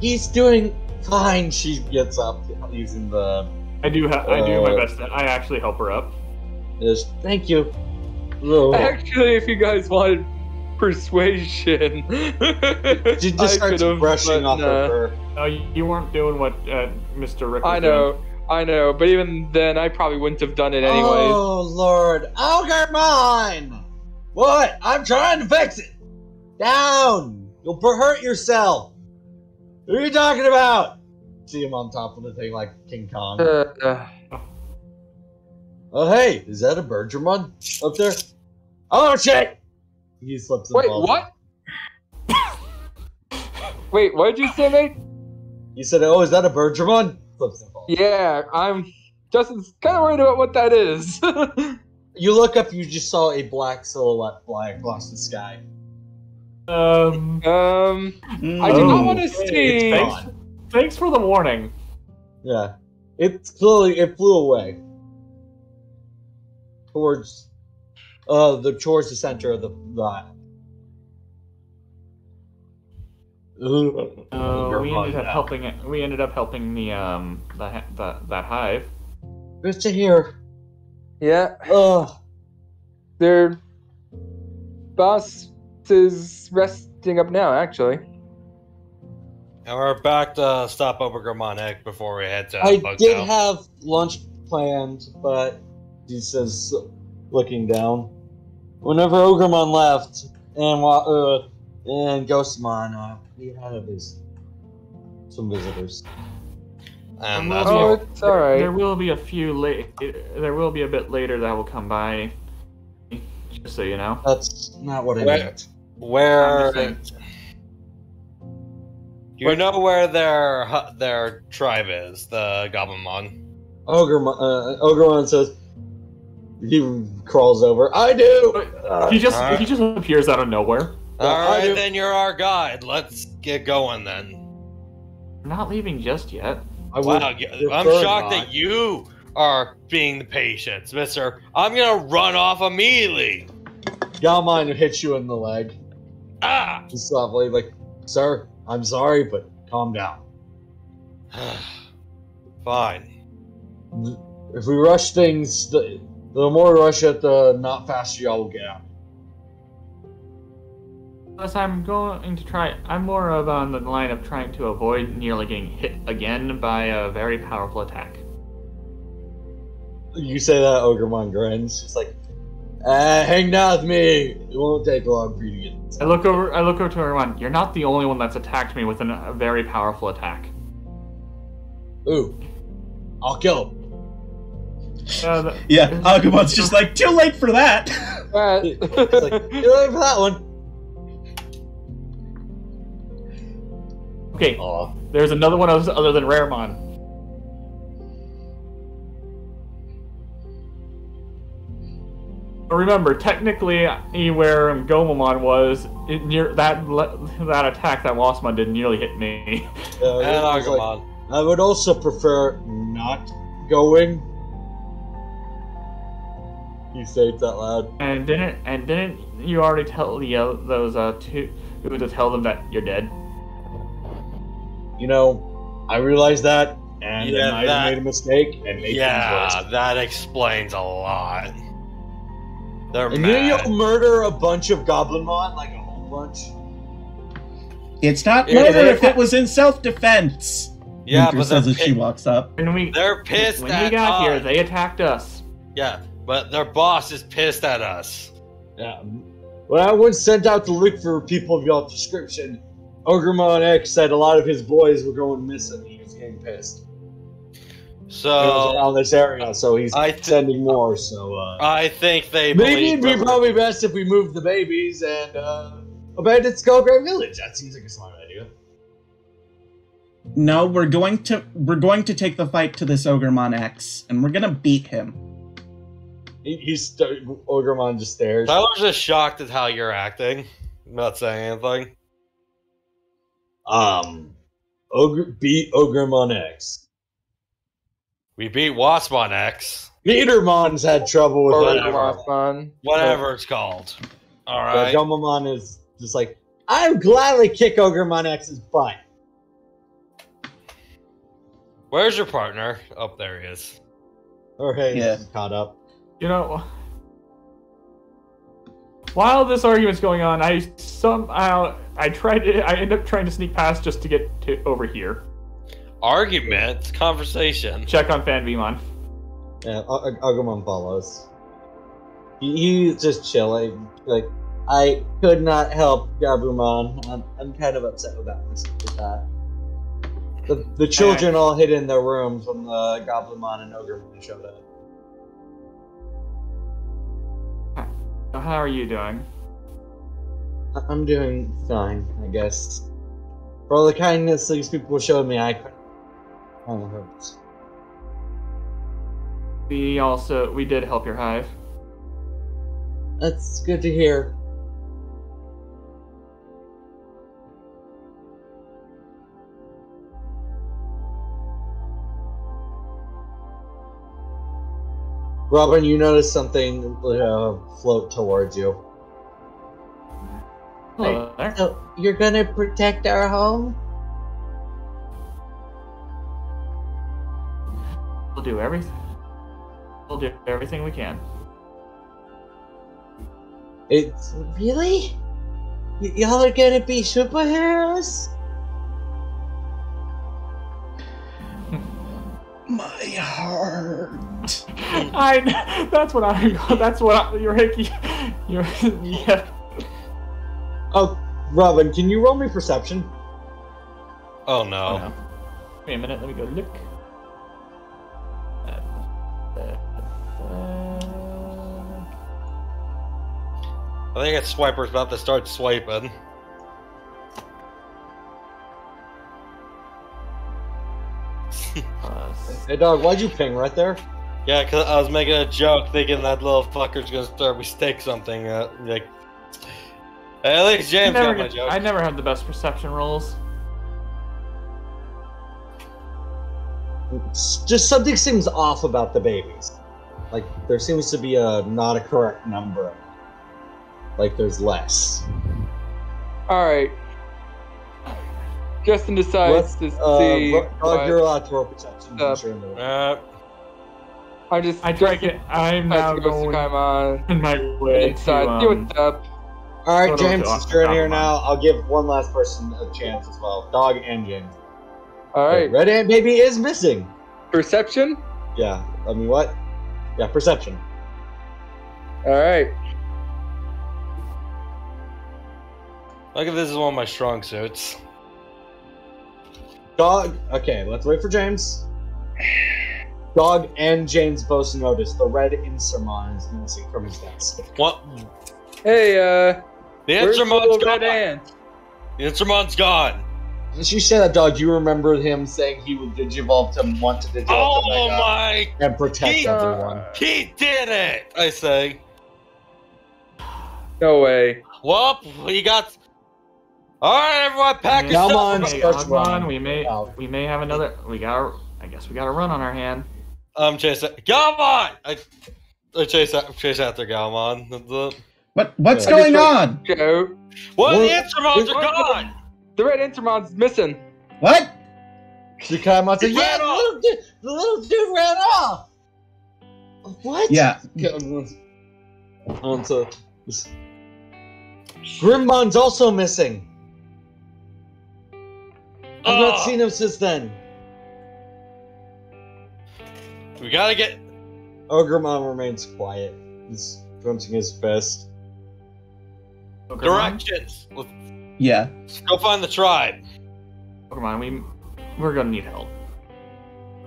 S1: He's doing fine. She gets up using the.
S5: I do ha- I do my
S1: Uh,
S5: best. To, I actually help her up.
S1: This. Thank you. Oh.
S3: Actually, if you guys wanted persuasion,
S1: She just
S3: I
S1: starts
S3: could've,
S1: brushing
S3: but
S1: off
S3: nah.
S1: of her.
S5: No, you, you weren't doing what uh, Mr. Rick. Was
S3: I know, I know, but even then, I probably wouldn't have done it anyway.
S1: Oh Lord, I'll get mine. What? I'm trying to fix it. Down. You'll hurt yourself. Who are you talking about? See him on top of the thing like King Kong.
S3: Uh,
S1: oh hey, is that a Burgermon up there? Oh shit! He slips
S3: wait, what? Wait, what did you say, mate?
S1: You said, "Oh, is that a Burgermon?" Flips and falls.
S3: Yeah, I'm. Justin's kind of worried about what that is.
S1: You look up, you just saw a black silhouette fly across the sky.
S5: Um.
S3: um,
S2: Mm.
S3: I do not want to see.
S5: Thanks, thanks for the warning.
S1: Yeah, it flew. It flew away towards, uh, the towards the center of the the.
S5: Uh, we ended up helping it. We ended up helping the um the, the that hive.
S1: Good to hear.
S3: Yeah,
S1: Ugh.
S3: their boss is resting up now. Actually,
S4: And we're back to stop over Obergramon Egg before we head to
S1: I
S4: Bugtown.
S1: did have lunch planned, but he says, looking down. Whenever Ogremon left and wa- uh, and Ghostmon, uh, we had his some visitors.
S4: and that's
S3: oh,
S4: what
S3: it's all right.
S5: There will be a few late. There will be a bit later that will come by. Just so you know.
S1: That's not what I
S4: Where-
S1: meant.
S4: where
S5: I'm
S4: Do you know where their their tribe is, the Goblinmon?
S1: Ogremon, uh, Ogremon says he crawls over. I do. Uh,
S5: He just
S4: alright.
S5: he just appears out of nowhere.
S1: Yeah, I
S4: All right,
S1: do.
S4: then you're our guide. Let's get going then.
S5: We're not leaving just yet.
S1: I
S4: wow, I'm shocked
S1: not.
S4: that you are being the patient, Mister. I'm gonna run off immediately.
S1: Y'all mind Galmine hits you in the leg.
S4: Ah!
S1: Just softly, like, sir, I'm sorry, but calm down.
S4: Fine.
S1: If we rush things, the, the more rush it, the not faster y'all will get out.
S5: Plus, I'm going to try. I'm more of on the line of trying to avoid nearly getting hit again by a very powerful attack.
S1: You say that, Ogremon grins. She's like, uh, hang down with me. It won't take long for you to get this.
S5: I look over. I look over to everyone. You're not the only one that's attacked me with an, a very powerful attack.
S1: Ooh, I'll kill him.
S5: Uh, the-
S2: Yeah, Agumon's just like, too late for that.
S1: It's like, you're ready for that one.
S5: Okay,
S1: Aw.
S5: there's another one other other than Raremon. Remember, technically, where Gomamon was, it near that that attack that Waspmon did nearly hit me.
S1: Yeah,
S4: And
S1: it like, I would also prefer not going. He states that loud.
S5: And didn't and didn't you already tell the uh, those uh two who to tell them that you're dead?
S1: You know, I realized that, and
S4: Yeah,
S1: then I
S4: that-
S1: made a mistake and made
S4: Yeah,
S1: worse.
S4: that explains a lot. They're
S1: And then
S4: mad.
S1: you'll murder a bunch of Goblinmon, like a whole bunch.
S2: It's not murder
S4: they-
S2: if it was in self-defense.
S4: yeah,
S2: Winter
S4: but
S2: says as she walks up.
S5: When we
S4: they're pissed
S5: when we got here, they attacked us.
S4: Yeah, but their boss is pissed at us.
S1: Yeah. Well, I was sent out to look for people of y'all's description, Ogremon X said a lot of his boys were going missing. He was getting pissed. It was
S4: So
S1: around this area, so he's
S4: I th-
S1: sending more. So uh,
S4: I think they
S1: maybe it'd be probably best if we moved the babies and uh, abandoned Skullgrave Village. That seems like a smart idea.
S2: No, we're going to we're going to take the fight to this Ogremon X, and we're gonna beat him.
S1: He, he's st- Ogremon just stares.
S4: Tyler's just shocked at how you're acting. Not saying anything.
S1: Um, Ogre beat Ogremon X.
S4: We beat Waspon X.
S1: Petermon's had trouble with
S3: Or
S1: whatever.
S3: Waspmon.
S4: Whatever it's called.
S1: But
S4: Alright.
S1: Gomamon is just like, I'd gladly kick Ogremon X's butt.
S4: Where's your partner? Up there he is.
S1: Or hey,
S2: Yeah.
S1: he's caught up.
S5: You know, while this argument's going on, I somehow I tried to I end up trying to sneak past just to get to over here.
S4: Argument, conversation.
S5: Check on FanBeemon.
S1: Yeah, O- O- Agumon follows. He, he's just chilling. Like, I could not help Gabumon. I'm, I'm kind of upset about this with that. The, the children all hid in their rooms when the Goblinmon and Ogremon showed up.
S5: So how are you doing?
S1: I'm doing fine, I guess. For all the kindness these people showed me, I couldn't. Kind of hurts.
S5: We also we did help your hive.
S1: That's good to hear. Robin, you notice something uh, float towards you.
S5: Hello there.
S1: So you're gonna protect our home?
S5: We'll do everything. We'll do everything we can.
S1: It's really? Y- y'all are gonna be superheroes?
S2: My heart.
S5: I. That's what I. That's what I, you're hickey. You're yeah.
S1: Oh, Robin, can you roll me perception?
S4: Oh
S5: Oh,
S4: no.
S5: no. Wait a minute. Let me go look. Uh, uh, uh,
S4: I think it's Swiper's about to start swiping.
S5: Plus-
S1: Hey, dog, why'd you ping right there?
S4: Yeah, because I was making a joke thinking that little fucker's gonna start mistake something. Uh, like, at least
S5: I
S4: James got my
S5: get-
S4: joke.
S5: I never have the best perception rolls.
S1: it's just something seems off about the babies. Like there seems to be a not a correct number. Like there's less.
S3: All right. Justin decides to
S1: Uh,
S3: see.
S1: Ro-
S3: what-
S1: you're allowed to roll protection.
S3: Uh,
S1: in the room.
S4: Uh,
S3: I'm just.
S5: I try to. I'm now
S3: Justin decides to go
S5: going
S3: Sakamon
S5: in my way
S3: inside. See
S5: Um,
S3: what's up.
S1: All right, James,
S5: to
S1: since you're in here now, I'll give one last person a chance as well. Dog and James.
S3: All right.
S1: Red Ant Baby is missing.
S3: Perception.
S1: Yeah, I mean what? Yeah, perception.
S3: All right.
S4: look at this is one of my strong suits.
S1: Dog. Okay, let's wait for James. Dog and James both notice the red Insermon is missing from his desk.
S4: What?
S3: Hey, uh,
S4: The
S3: where's the
S4: gone.
S3: Red
S4: the insermon's gone.
S1: As you say that, dog, you remember him saying he would digivolve to want to digivolve
S4: Oh
S1: to Mega
S4: my!
S1: and protect
S4: He-
S1: everyone.
S4: He did it! I say.
S3: No way.
S4: Well, he got. All right, everyone, pack your
S1: Come on,
S5: Okay,
S1: starts
S5: Agman,
S1: running.
S5: we may
S1: Out.
S5: we may have another. We got. I guess we got a run on our hand.
S4: Um, chase. Come on! I, I chase out, chase after Galmon. The, the,
S2: What what's
S1: Yeah.
S2: going on?
S3: Joe,
S4: well, the
S1: What?
S4: Insermons are gone.
S3: the red Intermon's missing.
S2: What?
S1: Tsukaima said,
S4: He
S1: "Yeah,
S4: ran
S1: the
S4: off."
S1: little, dude, the little dude ran off." What?
S2: Yeah.
S1: On to Grimmon's also missing. I've not
S4: ah.
S1: seen him since then.
S4: We gotta get.
S1: Ogremon remains quiet. He's clenching his fist.
S5: Pokemon,
S4: Directions. Let's
S2: Yeah.
S4: go find the tribe.
S5: Pokemon, we we're gonna need help.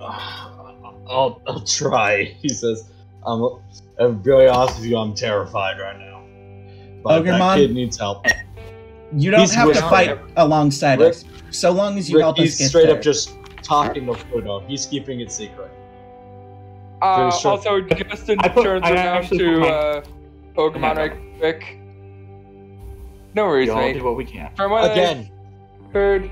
S1: I'll, I'll try, he says. I'm, I'm very honest with you, I'm terrified right now. But that
S2: Ogremon?
S1: kid needs help.
S2: You don't
S1: He's
S2: have to
S1: whispering.
S2: fight alongside
S1: Rick-
S2: us, so long as you help
S1: Ricky's
S2: us get
S1: straight
S2: there.
S1: up just talking to Pluto. He's keeping it secret.
S3: Uh,
S1: sure.
S3: also, Justin
S5: I put-
S3: turns
S5: I
S3: around to
S5: put
S3: uh, Pokemon
S5: Yeah.
S3: right quick. No worries,
S5: We all
S3: mate.
S5: do what we can.
S3: From what
S1: Again,
S3: I heard,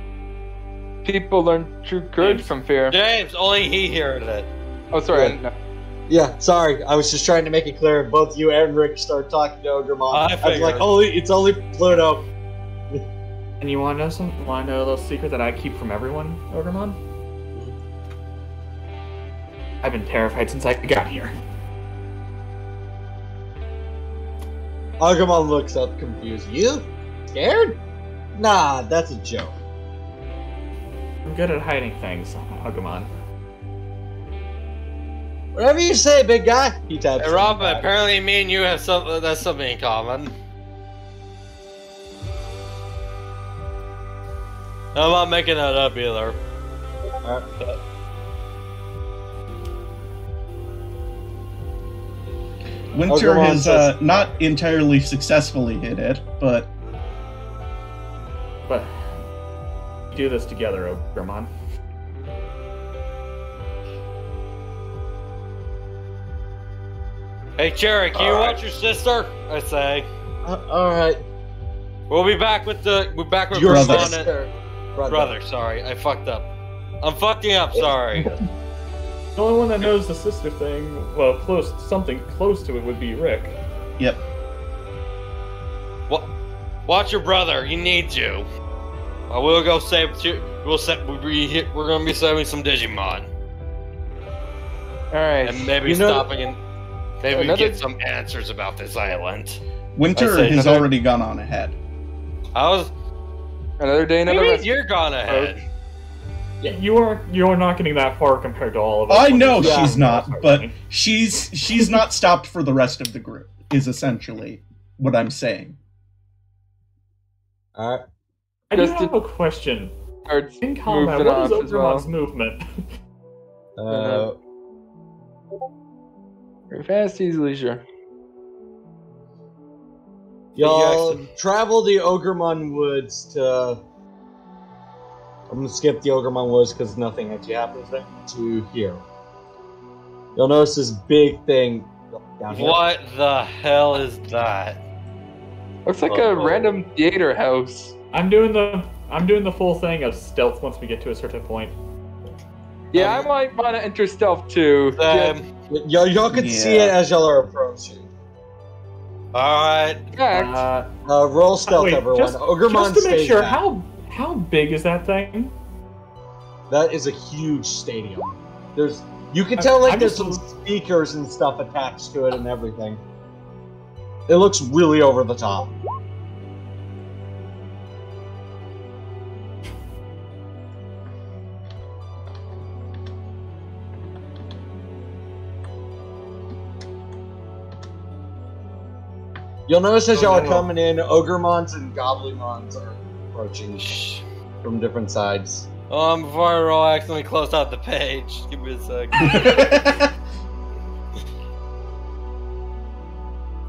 S3: people learn true courage
S5: James.
S3: from fear.
S4: James, only he heard it.
S3: Oh, sorry. I
S1: Yeah.
S3: didn't know.
S1: yeah, sorry. I was just trying to make it clear. Both you and Rick start talking to Ogremon.
S4: I
S1: I, was like,
S4: figured.
S1: holy, it's only Pluto.
S5: And you want to know some? Want to know a little secret that I keep from everyone, Ogremon? I've been terrified since I got here.
S1: Ogremon looks up confused. You? Scared? Nah, that's a joke.
S5: I'm good at hiding things, Agumon.
S1: Whatever you say, big guy. He taps.
S4: Hey,
S1: him
S4: Rob, apparently me and you have some. That's something in common. I'm not making that up either.
S1: Alright.
S2: Winter
S1: Ogremon
S2: has uh, not entirely successfully hit it, but
S5: But do this together, Ogremon.
S4: Hey, Cherry, can you watch your sister? I say.
S1: Uh, all right.
S4: We'll be back with the. We're back with
S1: Your
S2: brother.
S4: Brother.
S1: sister. Brother.
S4: brother. Sorry, I fucked up. I'm fucking up. Sorry.
S5: The only one that knows the sister thing, well, close something close to it, would be Rick.
S2: yep.
S4: Wa- Watch your brother. He needs you. I will go save. Two, we'll set. We'll be, hit- we're gonna be saving some Digimon
S3: All right.
S4: and maybe
S1: You know-
S4: stopping and maybe we
S3: Another-
S4: get some answers about this island.
S2: Winter has
S4: another-
S2: already gone on ahead.
S4: I was.
S3: Another day, another
S4: Maybe you're gone ahead.
S5: You are you are not getting that far compared to all of us.
S2: I know
S1: Yeah.
S2: she's not, but she's she's not stopped for the rest of the group. Is essentially what I'm saying.
S1: All right.
S5: I do
S3: Just
S5: have
S3: to-
S5: a question.
S3: Starts
S5: In combat,
S3: moving
S5: what is
S3: off as well.
S5: Movement?
S1: Uh,
S3: Very fast, easy, leisure.
S1: Y'all travel the Ogremon Woods to. I'm gonna skip the Ogremon Woods because nothing actually happens there. To here. You'll notice this big thing down here.
S4: What the hell is that?
S3: Looks like
S1: Uh-oh.
S3: a random theater house.
S5: I'm doing the I'm doing the full thing of stealth once we get to a certain point.
S3: Yeah,
S4: Um,
S3: I might want to enter stealth too. Yeah,
S4: Um,
S1: Y'all, y'all can see it as y'all are approaching.
S4: Alright.
S3: fact.
S5: Uh,
S1: Uh, roll stealth,
S5: wait,
S1: everyone.
S5: just,
S1: Ogremon
S5: just to make sure,
S1: back.
S5: how how big is that thing?
S1: That is a huge stadium. There's you can
S5: I-
S1: tell like
S5: I'm
S1: there's
S5: just-
S1: some speakers and stuff attached to it and everything. It looks really over the top. You'll notice as
S5: Oh,
S1: y'all are
S5: no.
S1: coming in, Ogremons and Goblimons are approaching from different sides.
S4: Um, before I roll, I accidentally closed out the page. Give me a sec.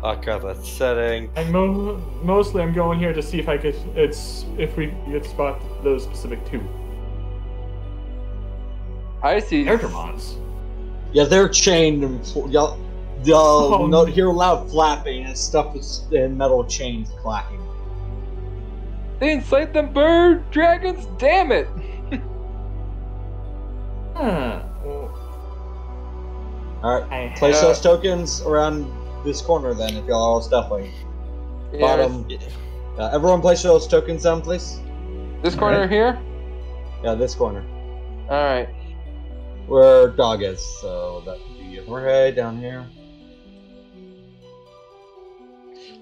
S4: oh crap, that's setting.
S5: I mo- mostly I'm going here to see if I could. It's if we could spot those specific two
S3: I see.
S5: Airdramons.
S1: Yeah, they're chained and y'all, y'all
S5: Oh,
S1: no,
S5: no.
S1: hear loud flapping and stuff is and metal chains clacking.
S3: They incite them bird dragons. Damn it!
S5: Huh.
S1: All right, place those tokens around this corner then. If y'all are all stealthing.
S3: Yeah,
S1: Bottom. Uh, everyone, place those tokens down, please.
S3: This corner
S2: Alright.
S3: here.
S1: Yeah, this corner
S3: All right.
S1: where dog is. So that would be right down here.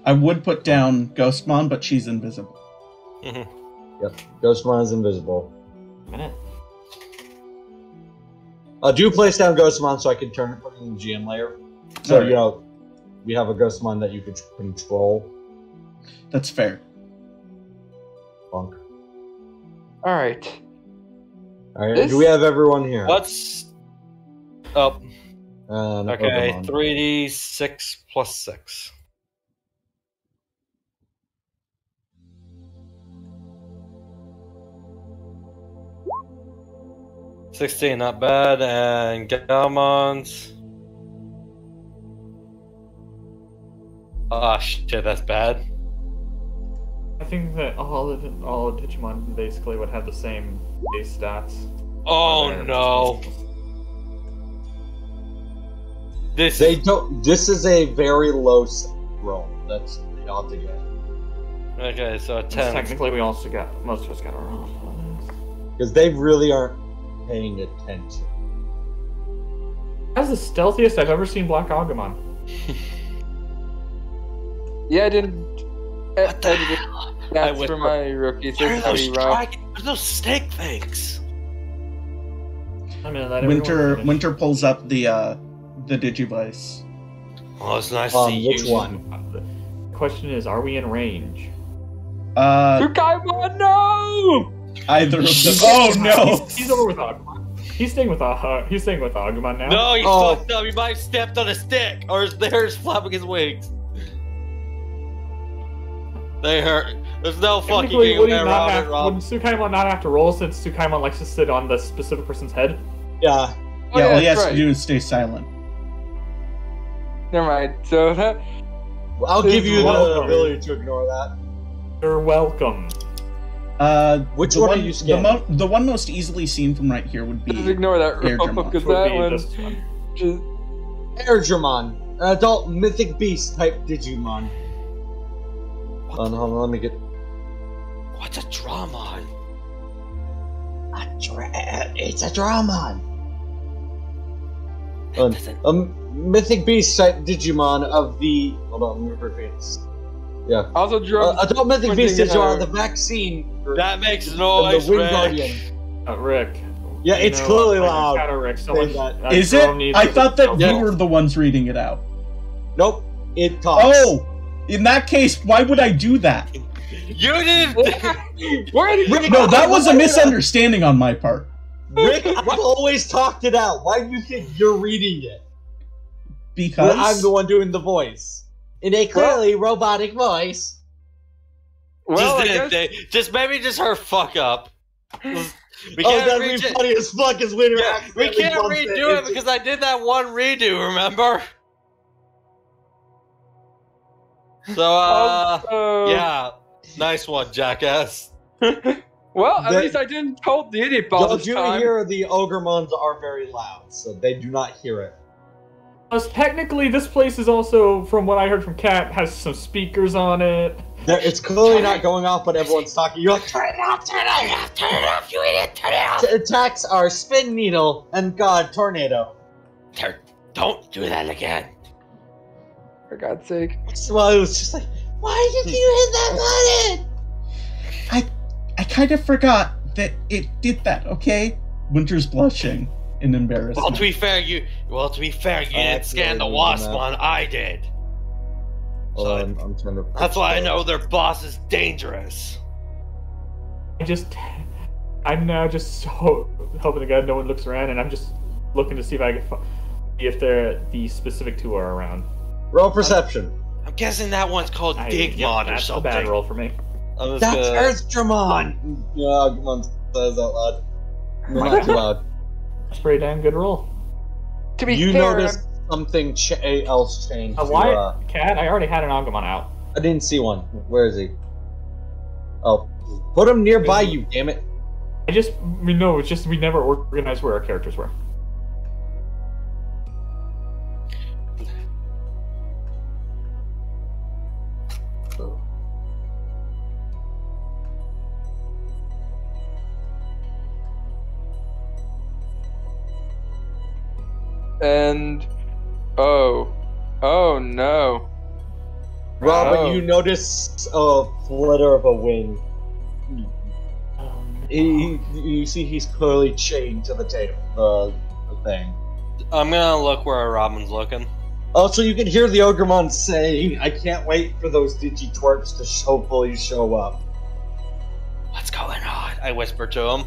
S2: I would put down Ghostmon, but she's invisible. Mm-hmm.
S1: yep, Ghost Yep, is invisible.
S5: Minute.
S1: Uh, do place down Ghostmon so I can turn it put in the GM layer. So you know, we have a Ghostmon that you could control.
S2: That's fair.
S1: Funk.
S3: All right.
S1: All right.
S3: This...
S1: Do we have everyone here?
S4: What's up?
S1: Oh.
S4: Uh, okay,
S1: three
S4: D six plus six. 16, not bad. And Galmons. Ah, oh, shit, that's bad.
S5: I think that all of all of Digimon basically would have the same base stats.
S4: Oh no. This
S1: they don't. This is a very low roll. That's the odd to.
S4: Okay, so ten.
S5: Technically, we also got most of us got a.
S1: Because they really aren't paying attention.
S5: That's the stealthiest I've ever seen Black Agumon.
S3: Yeah, I didn't. I,
S4: What the
S3: I didn't.
S4: hell?
S3: That's
S4: whisper-
S3: for my rookie. So
S4: Where are
S3: it's
S4: those dragon? Where those snake things?
S5: I'm gonna let
S2: Winter. Winter pulls up the uh the Digivice.
S4: Oh, it's nice
S1: Um,
S4: to see
S1: which
S4: you.
S1: one?
S5: The question is, are we in range?
S2: Uh
S3: Tsukaimon, no!
S2: Either of them. Oh no!
S5: He's, he's over with Agumon. He's staying with uh, he's staying with Agumon now.
S4: No, you
S1: Oh.
S4: fucked up. You might have stepped on a stick, or his there's flapping his wings. They hurt. There's no fucking
S5: Technically,
S4: getting
S5: would, he
S4: around
S5: not
S4: it,
S5: have,
S4: Rob.
S5: would Tsukaimon not have to roll since Tsukaimon likes to sit on the specific person's head?
S1: Yeah,
S3: Oh,
S2: yeah, all he has
S3: that's
S2: to do is stay silent.
S3: Never mind. So that
S1: I'll give you the ability to ignore that.
S5: You're welcome.
S2: Uh,
S1: Which
S2: the
S1: one are
S2: one,
S1: you
S2: the, mo- the one most easily seen from right here would
S3: just
S2: be
S3: ignore that
S2: Air
S3: roll because that
S5: be
S3: one
S5: this one.
S3: just
S1: Airdramon, an adult mythic beast type Digimon. Hold on, hold on, let me get.
S4: What's a drama?
S1: A dra- it's a Dramon.
S4: That
S1: Um, a mythic beast type Digimon of the. Hold on, let me repeat this. Yeah.
S3: also drove.
S1: Uh, adult mythic
S3: One
S1: beast
S3: thing, uh,
S1: the vaccine.
S4: That makes
S1: and
S4: noise,
S1: the Wind
S4: Rick.
S1: Guardian.
S5: Uh, Rick.
S1: Yeah, it's
S5: know,
S1: clearly loud.
S5: Shadow Rick. Someone,
S1: that.
S2: Is it?
S5: needs
S2: I thought that
S1: Yeah.
S2: you were the ones reading it out.
S1: Nope, it talks.
S2: Oh, in that case, why would I do that?
S4: You didn't.
S3: Where did you
S1: Rick,
S2: No, that was a
S1: Why did I-
S2: misunderstanding on my part.
S1: Rick, I've always talked it out. Why do you think you're reading it?
S2: Because
S1: When I'm the one doing the voice. In a clearly robotic voice.
S3: Well,
S4: just,
S3: guess,
S4: they- just maybe just her fuck up. We
S1: oh, that'd be
S4: redo-
S1: funny as fuck as when
S4: Yeah, we can't redo it because I did that one redo. Remember? So, uh, yeah, nice one, jackass.
S3: Well, at
S1: They-
S3: least I didn't hold the idiot ball
S1: Y'all
S3: this
S1: do
S3: time.
S1: hear the Ogremons are very loud, so they do not hear it.
S5: Plus, technically, this place is also, from what I heard from Kat, has some speakers on it.
S1: There, it's clearly not going off, but everyone's talking. You're like, turn it off, turn it off, turn it off, you idiot, turn it off. Attacks are Spin Needle and God Tornado.
S4: Tur- Don't do that again.
S3: For God's sake.
S1: So I was just like, why did you hit that button?
S2: I, I kind of forgot that it did that. Okay. Winter's blushing in embarrassment.
S4: Well, to be fair, you well to be fair, you
S1: I
S4: didn't scan the wasp
S1: did
S4: one. I did.
S1: Hold
S4: So-
S1: on, I'm trying to.
S4: That's why I know their boss is dangerous.
S5: I just, I'm now just so hoping to God no one looks around, and I'm just looking to see if I can fi- if they're the specific two are around.
S1: Roll perception.
S4: I'm guessing that one's called
S5: I,
S4: Digmon
S5: yep,
S4: or
S5: that's a
S4: something.
S5: bad roll for me.
S1: That's
S4: gonna-
S1: Airdramon! Yeah, Agumon says out loud. Not too loud.
S5: That's a pretty damn good roll.
S3: To be
S1: You
S3: fair,
S1: notice something ch- else changed. To,
S5: why,
S1: uh,
S5: Cat? I already had an Agumon out.
S1: I didn't see one. Where is he? Oh, put him nearby you, damn it.
S5: I just, we know it's just we never organized where our characters were.
S3: And oh, oh no.
S1: Robin,
S3: Oh.
S1: you notice a flutter of a wing.
S5: Um,
S1: He, you see he's clearly chained to the table, the, the thing.
S4: I'm gonna look where Robin's looking.
S1: Also, you can hear the Ogremon saying, I can't wait for those Digitwerps to hopefully show up.
S4: What's going on? I whisper to him.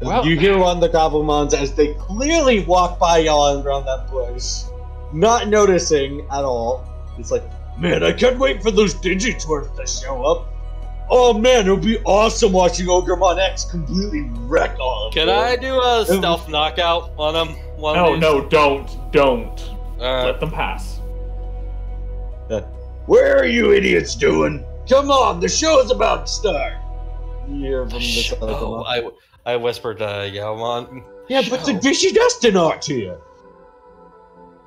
S3: Well-
S1: you hear one of the Goblimons as they clearly walk by y'all around that bush, not noticing at all. It's like, man, I can't wait for those Digitwerps to show up. Oh man, it'll be awesome watching Ogremon X completely wreck all of
S4: Can
S1: them.
S4: I do a stealth knockout on them? One
S5: no,
S4: these?
S5: no, don't, don't.
S4: Alright.
S5: Let them pass.
S1: Where are you idiots doing? Come on, the show's about to start. You hear from this other
S4: Oh, I, I whispered uh, to Yelmon.
S1: Yeah, but the
S4: Show.
S1: Dishy Dustin art to you.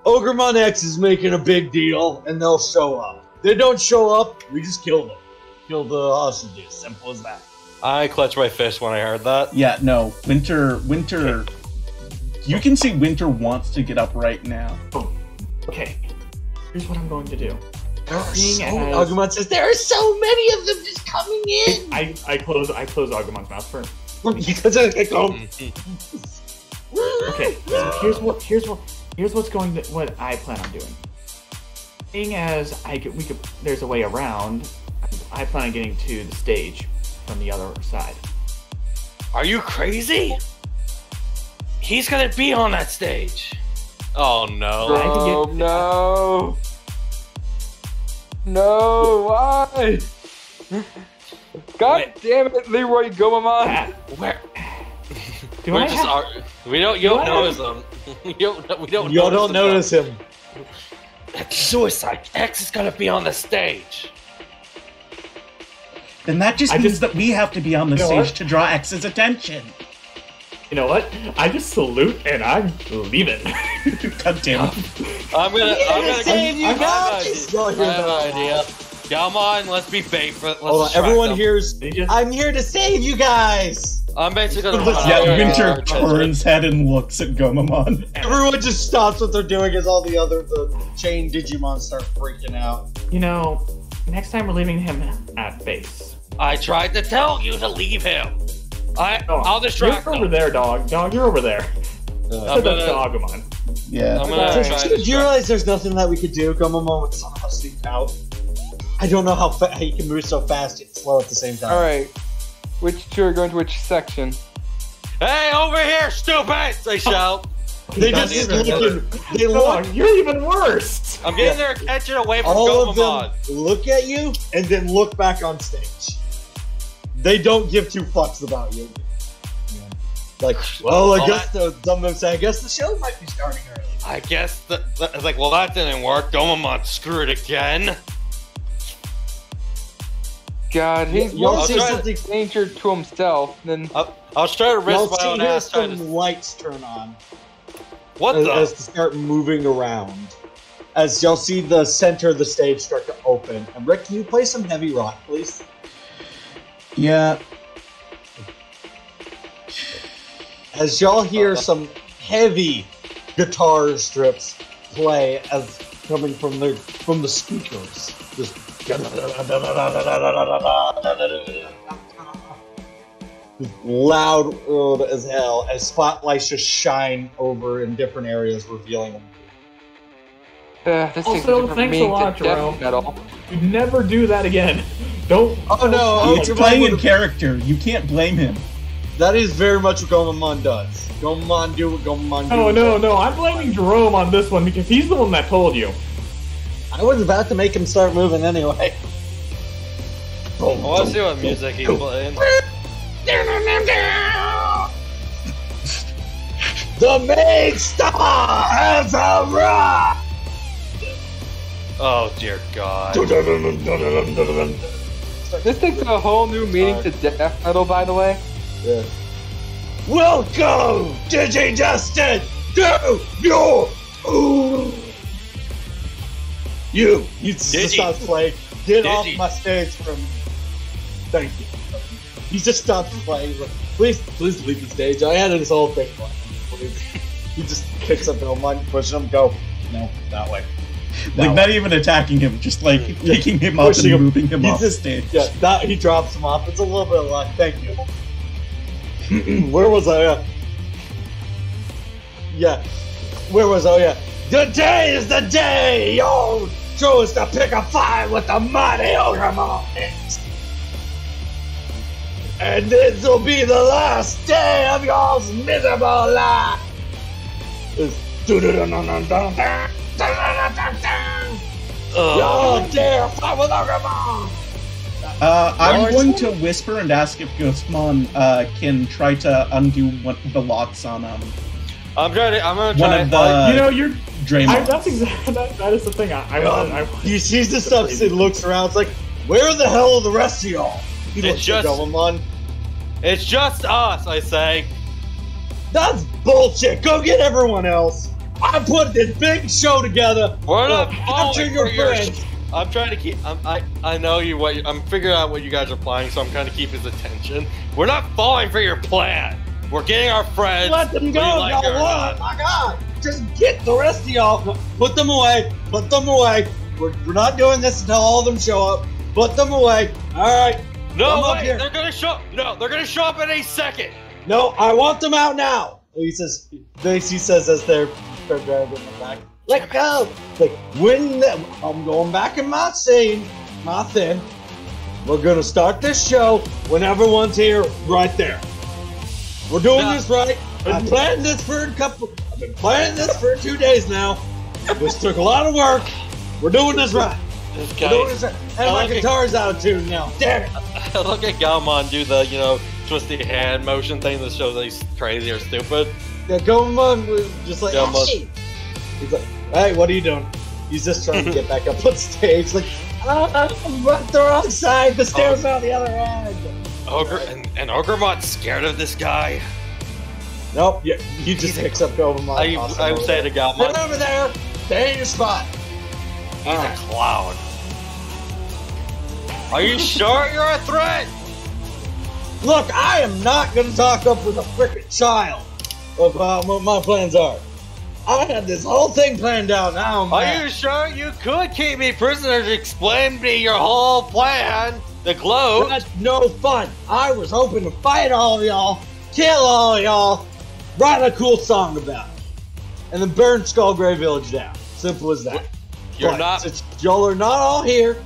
S1: Ogremon X is making a big deal, and they'll show up. They don't show up, we just kill them. Kill the hostages. Simple as that.
S4: I clutched my fist when I heard that.
S2: Yeah, no. Winter, Winter. You can see Winter wants to get up right now.
S5: Oh, okay, here's what I'm going to do.
S1: There are so,
S5: as-
S1: says there are so many of them just coming in.
S5: I, I close, I close Agumon's mouth first.
S1: because I like, oh,
S5: Okay, so here's what, here's what, here's what's going to, what I plan on doing. Seeing as I could, we could, there's a way around. I plan on getting to the stage from the other side.
S4: Are you crazy? He's gonna be on that stage. Oh no.
S3: Oh
S5: get-
S3: no. No, why? God
S4: Wait.
S3: damn it, Leroy Gomamon.
S5: Cat,
S4: Where?
S5: do
S4: We're
S5: I
S4: just
S5: have,
S4: ar- we don't. You
S5: Do
S4: don't
S5: I
S4: notice him. you don't. We don't.
S1: y'all don't notice him.
S4: That's suicide. X is gonna be on the stage.
S2: Then that just
S5: I
S2: means
S5: just-
S2: that we have to be on the
S5: You know
S2: stage
S5: what?
S2: to draw X's attention.
S5: you know what? I just salute and I'm leaving.
S2: God damn it.
S4: I'm gonna. I'm gonna
S1: save you
S4: I have an
S1: guys!
S4: idea.
S1: Y'all hear
S4: I have an idea. Come on, let's be bait for. Let's
S1: Hold on, everyone
S4: them.
S1: here's. I'm here to save you guys.
S4: I'm basically gonna.
S1: Yeah,
S4: run
S2: Yeah,
S4: out there and
S2: Winter
S4: our
S2: turns head and looks at Gomamon.
S1: Everyone just stops what they're doing as all the other the chain Digimon start freaking out.
S5: you know, next time we're leaving him at base.
S4: I tried to tell you to leave him. I.
S5: Oh,
S4: I'll distract
S5: You're over
S4: them.
S5: there, dog. Dog, you're over there.
S1: Uh,
S4: I'm gonna-
S5: to Agumon.
S2: Yeah.
S4: I'm gonna
S5: Okay.
S4: try
S1: do, do you realize there's nothing that we could do? Gomamon would somehow sneak out. I don't know how, fa- how you can move so fast and slow at the same time.
S3: Alright. Which two are going to which section?
S4: Hey, over here, stupid! They oh. shout.
S1: They
S5: God
S1: just
S5: damn it.
S1: looking. They look.
S5: Dog, you're even worse.
S4: I'm getting their attention away from
S1: All of them look at you and then look back on stage. They don't give two fucks about you. Like, well, I
S4: Well,
S1: guess the some of them say, I guess the show might be starting early.
S4: I guess that, that it's like, well, that didn't work. Gomamon screwed it again.
S3: God, he's
S1: Y'all
S3: more
S4: see
S3: of a danger to himself Then
S4: I, I was trying to
S1: Y'all
S4: risk my
S1: see
S4: own
S1: here
S4: ass trying
S1: some
S4: to.
S1: lights turn on
S4: What
S1: as,
S4: the?
S1: as to start moving around. As y'all see the center of the stage start to open. And Rick, can you play some heavy rock, please?
S2: Yeah,
S1: As y'all hear uh-huh. some heavy guitar strips play as coming from the from the speakers. Just loud as hell as spotlights just shine over in different areas revealing them.
S3: Uh, this
S5: Also, thanks a lot,
S3: to
S5: Jerome.
S3: metal.
S5: You'd never do that again. Don't.
S1: Oh no,
S2: he's
S1: oh,
S2: playing in character. You can't blame him.
S1: That is very much what Gomamon does. Gomamon do what Gomamon do.
S5: No, no, no. I'm blaming Jerome on this one because he's the one that told you.
S1: I was about to make him start moving anyway.
S4: Oh, I want to see what music he's playing.
S1: The main star has arrived!
S4: Oh dear God.
S3: This takes a whole new meaning to death metal, by the way.
S1: Yeah. Welcome, DJ Justin, to your Ooh. You, you just
S4: Digi.
S1: stop playing. Get off
S4: Digi.
S1: my stage from. Thank you. He just stopped playing. Like, please, please leave the stage. I had this whole thing He just picks up Elmon, pushing him, go. No, that way. That
S2: Like
S1: way.
S2: not even attacking him, just like
S1: Yeah,
S2: picking him up and
S1: pushing him.
S2: moving him
S1: He
S2: off
S1: just-
S2: stage.
S1: Yeah, that he drops him off. It's a little bit of luck. Thank you. Where was I? Uh, yeah. Where was I? Oh, yeah. day is the day y'all chose to pick a fight with the mighty Ogre And this will be the last day of y'all's miserable life. Y'all dare fight with Ogremon!
S2: Uh, I'm
S1: Lord.
S2: going to whisper and ask if Ghostmon uh, can try to undo one, the locks on um,
S4: I'm trying to. I'm gonna
S2: one
S4: try.
S2: of the
S4: uh,
S5: you know, you're.
S2: Draymond.
S5: I, that's exactly. That, that is the thing. I. I,
S1: Um,
S5: I,
S1: he sees the stuff and looks around. It's like, where the hell are the rest of y'all? He
S4: It's just-
S1: at Goemon.
S4: it's just us, I say.
S1: That's bullshit. Go get everyone else. I put this big show together.
S4: We're not
S1: capture your
S4: for your.
S1: friends.
S4: I'm trying to keep. I'm, I I know you. What you, I'm figuring out what you guys are planning, so I'm trying to keep his attention. We're not falling for your plan. We're getting our friends.
S1: Let them go,
S4: like
S1: y'all want. My God, just get the rest of y'all. Put them away. Put them away. We're, we're not doing this until all of them show up. Put them away. All right.
S4: No,
S1: Come
S4: wait, they're gonna show. No, they're gonna show up in a second.
S1: No, I want them out now. He says. He says as they're they're grabbing them back. Let go. Like when the, I'm going back in my scene, my thing. We're gonna start this show when everyone's here, right there. We're doing
S4: No.
S1: this right. I planned this for a couple. I've been planning this for two days now. This took a lot of work. We're doing this right.
S4: This
S1: We're doing this right. And my guitar's out of tune now. Damn it.
S4: I look at Galmon do the you know twisty hand motion thing that shows that he's crazy or stupid.
S1: Yeah, Goemon was just like, hey. He's like, hey, what are you doing? He's just trying to get back up on stage. Like, uh, I'm right the wrong side. The stairs are on the other end.
S4: Ogre and, and Ogremot's scared of this guy.
S1: Nope. Yeah, he just picks up Goemon.
S4: I
S1: toss him
S4: I
S1: over
S4: say
S1: there.
S4: to
S1: Get
S4: Galmon,
S1: over there. Stay in your spot.
S4: he's a clown. Are you sure you're a threat?
S1: Look, I am not going to talk up with a frickin' child about uh, what my plans are. I had this whole thing planned out. Now I'm
S4: Are you sure you could keep me prisoner to explain to me your whole plan? The glow.
S1: That's no fun. I was hoping to fight all of y'all, kill all of y'all, write a cool song about it, and then burn Skullgrave Village down. Simple as that.
S4: You're
S1: But
S4: not.
S1: Since y'all are not all here,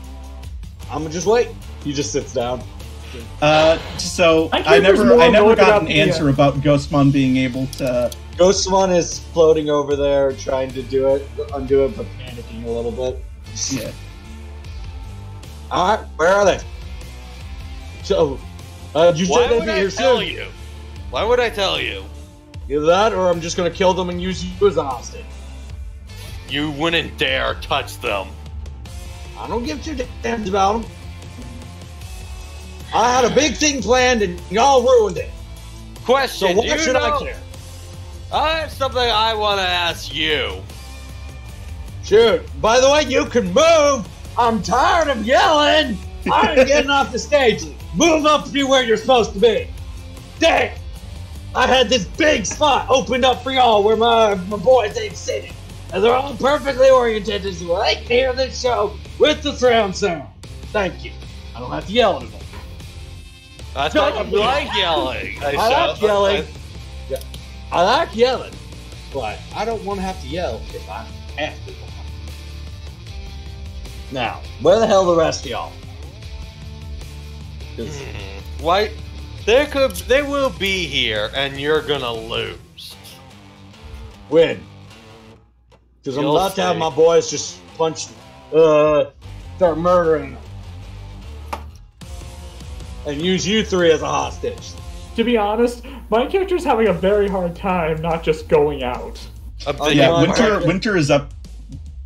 S1: I'm gonna just wait. He just sits down.
S2: Uh, so
S5: I
S2: I never, I never got an
S5: the, uh,
S2: answer about Ghostmon being able to.
S1: Ghostmon is floating over there, trying to do it, undo it, but panicking a little bit.
S2: Yeah.
S1: All right, where are they? So, uh, you
S4: Why would I
S1: here
S4: tell
S1: soon?
S4: you? Why would I tell you?
S1: Either that, or I'm just gonna kill them and use you as a hostage.
S4: You wouldn't dare touch them.
S1: I don't give two damns about them. I had a big thing planned and y'all ruined it.
S4: Question.
S1: So why should
S4: know-
S1: I care?
S4: I have something I want to ask you.
S1: Shoot. By the way, you can move. I'm tired of yelling. I'm getting off the stage. Move up to be where you're supposed to be. Dang. I had this big spot opened up for y'all where my, my boys ain't sitting. And they're all perfectly oriented as well. They can hear this show with the surround sound. Thank you. I don't have to yell anymore.
S4: I thought you like yelling.
S1: I like yelling. Yeah. I like yelling, but I don't want to have to yell if I have to. Now, where the hell are the rest of y'all? 'Cause
S4: Hmm. Why? They could. They will be here, and you're gonna lose.
S1: Win. Because I'm
S4: You'll
S1: about to have my boys just punch, uh, start murdering them. And use you three as a hostage.
S5: To be honest, my character's having a very hard time not just going out.
S4: A
S1: Oh,
S2: Yeah,
S1: no, I-
S2: Winter Winter is up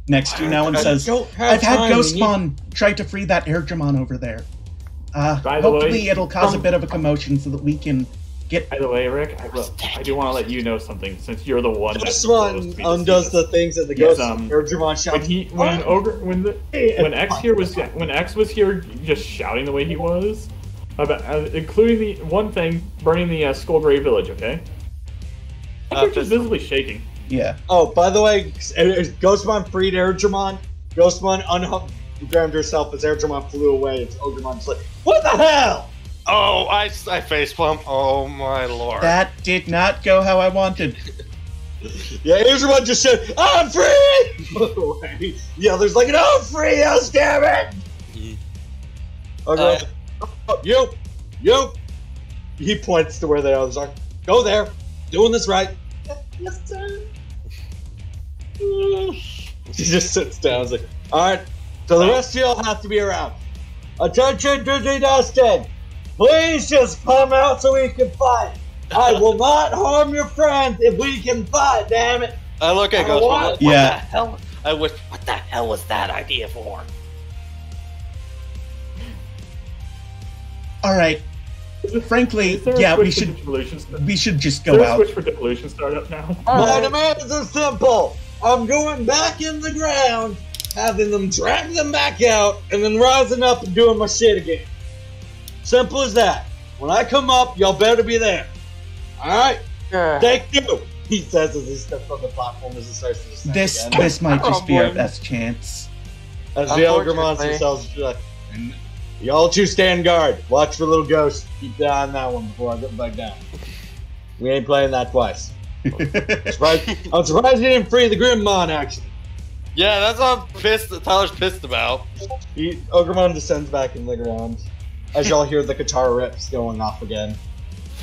S2: next to you now and
S1: I
S2: says, I've had
S1: time,
S2: Ghost
S1: we need-
S2: try to free that Airdramon over there. Uh,
S5: By the
S2: hopefully
S5: way,
S2: it'll cause a
S5: um,
S2: bit of a commotion so that we can get
S5: By the way, Rick, I, will, I do want to let you know something since you're the one that's
S1: Ghost
S5: supposed
S1: Spawn
S5: to be
S1: undoes the things that the
S5: Yes,
S1: Ghost
S5: um,
S1: Airdramon
S5: when he when ogre when the when X here was when X was here just shouting the way he was about uh, including the one thing burning the uh, Skullgrave village. Okay, my
S4: Uh,
S5: character's
S4: this-
S5: visibly shaking.
S2: yeah.
S1: Oh, by the way, Ghostmon freed Airdramon. Ghostmon unprogrammed herself as Airdramon flew away. It's Ogremon's like, what the hell?
S4: Oh, I, I facepalm. Oh my lord.
S2: That did not go how I wanted.
S1: Yeah, Airdramon just said, I'm free! Flew away. The other's like, no, free us, damn it! Mm-hmm. Ogremon's like, uh, oh, you, you. He points to where the others are. Go there. Doing this right. Yes, sir. She just sits down. Is like, all right. So the rest of y'all have to be around. Attention, Disney Dustin. Please just come out so we can fight. I will not harm your friends if we can fight. Damn it.
S4: Uh, I look at
S1: I
S4: Ghost.
S1: want-
S4: What
S2: Yeah.
S4: the hell? I wish. What the hell was that idea for?
S2: All right. Frankly,
S5: Is there a
S2: yeah, we
S5: switch for
S2: should
S5: Devolution
S2: we should just
S5: Is
S2: go
S5: there a
S2: out.
S5: switch for Devolution startup now?
S1: My
S3: Alright.
S1: demands are simple. I'm going back in the ground, having them drag them back out, and then rising up and doing my shit again. Simple as that. When I come up, y'all better be there. Alright?
S3: Yeah.
S1: Thank you. He says as he steps on the platform as he starts to descend
S2: This
S1: again.
S2: this might just
S3: Oh,
S2: be our best chance.
S1: As the ogre
S3: Unfortunately.
S1: monster tells you, like, and y'all two stand guard. Watch for little ghosts. Keep an eye on that one before I get back down. We ain't playing that twice. Surprised, I'm surprised you didn't free the Grimmon, actually.
S4: Yeah, that's what I'm pissed. Tyler's pissed about.
S1: He, Ogremon descends back in the ground as y'all hear the guitar rips going off again.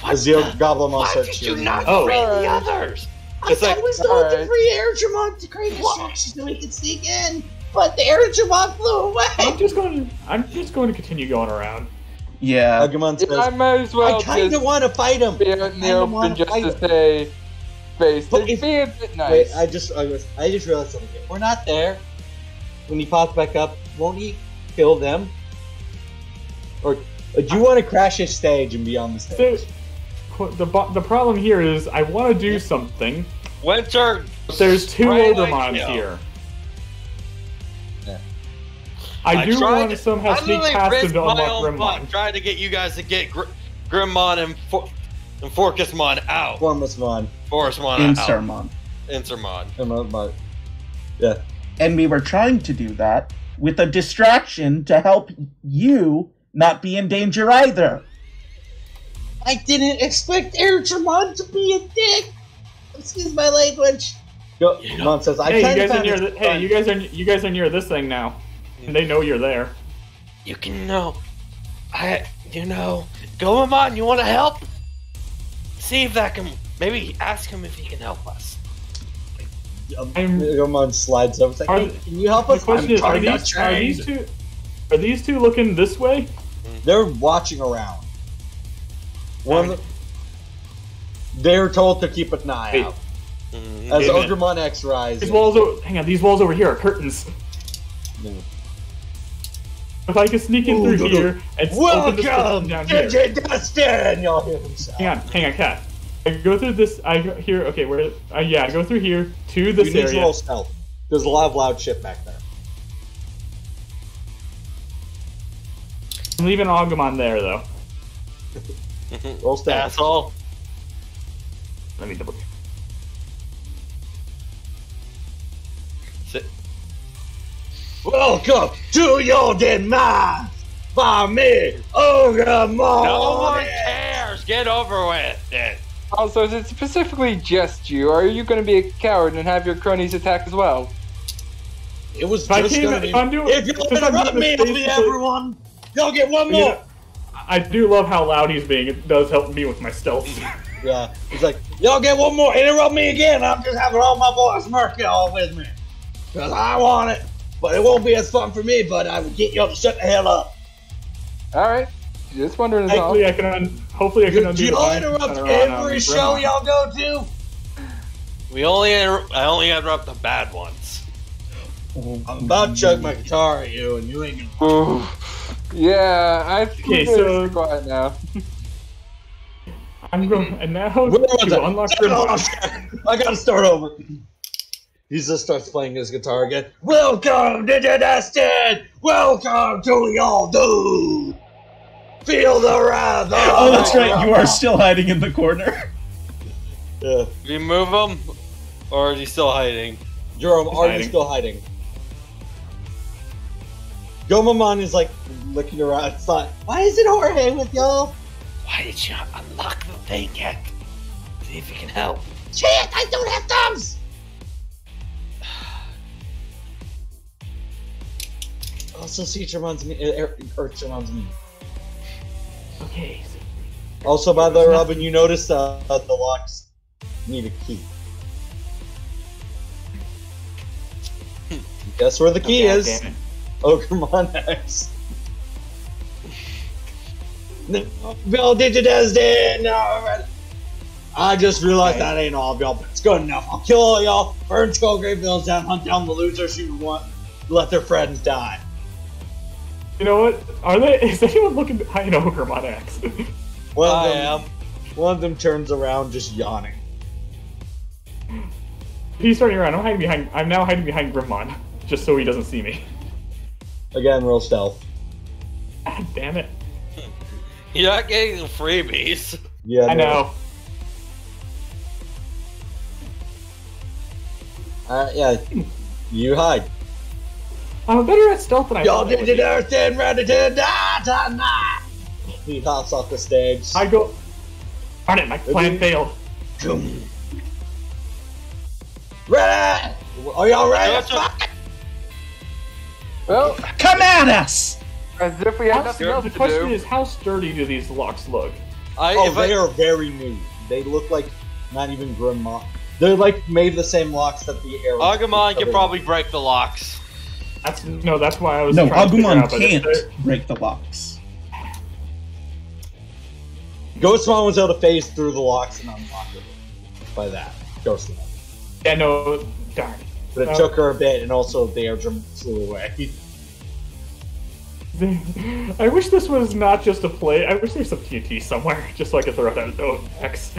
S1: As the
S4: the-
S1: Goblin
S4: Why
S1: Monster
S4: did you not
S5: Oh.
S4: free the others?
S1: I
S4: It's
S1: thought
S4: like-
S1: we was going to
S3: Alright.
S1: free Airdramon to create distractions so we could sneak in, but the Airdramon flew away.
S5: I'm
S1: away.
S5: just going. To, I'm just going to continue going around.
S2: yeah.
S1: Ogremon
S3: Yeah, I might as well
S1: I kind
S3: just
S1: of want to fight him.
S3: be out in the
S1: I don't
S3: open
S1: wanna
S3: just
S1: fight
S3: to
S1: him.
S3: say, face
S1: But
S3: it.
S1: if-
S3: Be a bit nice.
S1: Wait, I just, I, was, I just realized something. If we're not there, when he pops back up, won't he kill them? Or uh, do you want to crash his stage and be on the
S5: The,
S1: stage?
S5: the, bo- the problem here is I want to do something.
S4: Winter.
S5: There's two
S4: Right,
S5: Ogremons
S4: yeah.
S5: here.
S1: Yeah.
S5: I, do want to somehow sneak past him to unlock
S4: own butt
S5: Grimmon.
S4: trying to get you guys to get Gr- Grimmon and, For- and Forcusmon out.
S1: Formless Mon.
S4: Forcemon
S2: In
S4: out.
S2: Sermon.
S4: Insermon.
S1: Yeah.
S2: And we were trying to do that with a distraction to help you not be in danger either.
S1: I didn't expect Airdramon to be a dick. Excuse my language. Go,
S4: You
S1: Mon says, I
S5: Hey, you guys are near. The, hey, you guys are you guys are near this thing now, and they know you're there.
S4: You can know. I. You know. Goemon, you want to help? See if that can. Maybe ask him if he can help us.
S5: I'm-
S1: Mon slides over. Like, hey, can you help
S5: The
S1: us?
S5: question
S1: I'm
S5: is, are
S1: trying to
S5: these are these two are these two looking this way?
S1: They're watching around. One the, they're told to keep an eye
S5: Wait.
S1: out.
S4: Mhm.
S1: As
S5: Wait a minute.
S1: Ogremon X rises.
S5: These walls. Over, hang on, these walls over here are curtains. If I can sneak in
S1: Ooh,
S5: through
S1: no, no.
S5: here and open this
S1: Welcome,
S5: down here.
S1: DJ Dustin! Y'all hear him shout.
S5: Hang on, hang on, cat. I go through this. I go here. Okay, where? Uh, yeah, I go through here to this
S1: You need to
S5: area.
S1: roll stealth. There's a lot of loud shit back there.
S5: I'm leaving Agumon there though.
S1: Roll stealth.
S4: Asshole.
S5: Let me double.
S4: Sit.
S1: Welcome to your demise by me, Ogre
S4: No one cares. Get over with it.
S3: Also, is it specifically just you, or are you going to be a coward and have your cronies attack as well?
S1: It was
S5: If
S1: just
S5: came-
S1: gonna be.
S5: if I'm doing-
S1: if you interrupt me,
S5: this
S1: it'll be everyone. Y'all get one
S5: You
S1: more.
S5: know, I do love how loud he's being. It does help me with my stealth.
S1: Yeah, he's like, y'all get one more. Interrupt me again. I'm just having all my boys murky all with me. Because I want it. But it won't be as fun for me, but I will get y'all to shut the hell up.
S3: Alright. Just wondering
S5: hopefully, I can. Un- hopefully, I can
S1: Do
S5: undo.
S1: y'all interrupt
S5: turn around on
S1: every show
S5: Grimlock.
S1: y'all go to?
S4: We only inter- I only interrupt the bad ones.
S1: I'm about to chug my guitar at you, and you ain't gonna.
S3: Ooh. Yeah, I think
S5: Okay,
S3: we're
S5: so-
S3: quiet now.
S5: I'm going. And now
S1: Wait, one
S5: to unlock
S1: second.
S5: Grimlock.
S1: shit. I gotta start over. He just starts playing his guitar again. Welcome to the Dustin! Welcome to y'all doom! Feel the wrath of
S2: Oh, that's right. You are still hiding in the corner.
S1: Yeah.
S4: Did we move him? Or is he still hiding?
S1: Jerome,
S5: He's
S1: are you still hiding? Gomamon is like looking around. It's like, why is it Jorge with y'all?
S4: Why did you not unlock the thing yet? See if you can help.
S1: Shit, I don't have thumbs! Also, see, reminds me, er, Urch reminds me.
S5: Okay.
S1: Also, by the way, Robin, you noticed uh, that the locks need a key. Guess where the key
S5: God
S1: is?
S5: damn it.
S1: Pokemon X. No, Bill Digidestin! No, I just realized
S5: Okay.
S1: that ain't all of y'all, but it's good enough. I'll kill all y'all, burn Skull Grave Village down, hunt down the losers who want let their friends die.
S5: You know what? Are they? Is anyone looking behind Ogremon X?
S1: One of
S4: I
S1: them,
S4: am.
S1: One of them turns around, just yawning.
S5: He's turning around. I'm hiding behind. I'm now hiding behind Grimmon, just so he doesn't see me.
S1: Again, real stealth.
S5: God damn it!
S4: You're not getting the freebies.
S1: Yeah,
S5: I
S1: no.
S5: know.
S1: Uh, yeah, you hide.
S5: I'm better at stealth than I
S1: Y'all
S5: thought I
S1: did
S5: would
S1: it
S5: be.
S1: everything ready to die tonight. He hops off the stage.
S5: I go. Darn it! My plan failed.
S1: Ready? Are y'all ready?
S4: Gotcha.
S1: Fuck.
S3: Well,
S2: Come at us!
S3: as if we had
S5: How-
S3: nothing else
S5: the question
S3: do.
S5: is, how sturdy do these locks look?
S4: I,
S1: Oh, they
S4: I,
S1: are very new. They look like not even Grim Mo- They're like made the same locks that the arrow.
S4: Agumon could probably break the locks.
S5: That's no. That's why I was.
S2: No,
S5: trying to
S2: Agumon
S5: out,
S2: can't break the locks.
S1: Ghostmon was able to phase through the locks and unlock it. By that, Ghostmon.
S5: Yeah, no. Darn.
S1: But it
S5: Oh.
S1: took her a bit, and also the air drum flew away.
S5: I wish this was not just a play. I wish there's some TNT somewhere, just so I could throw it out of X.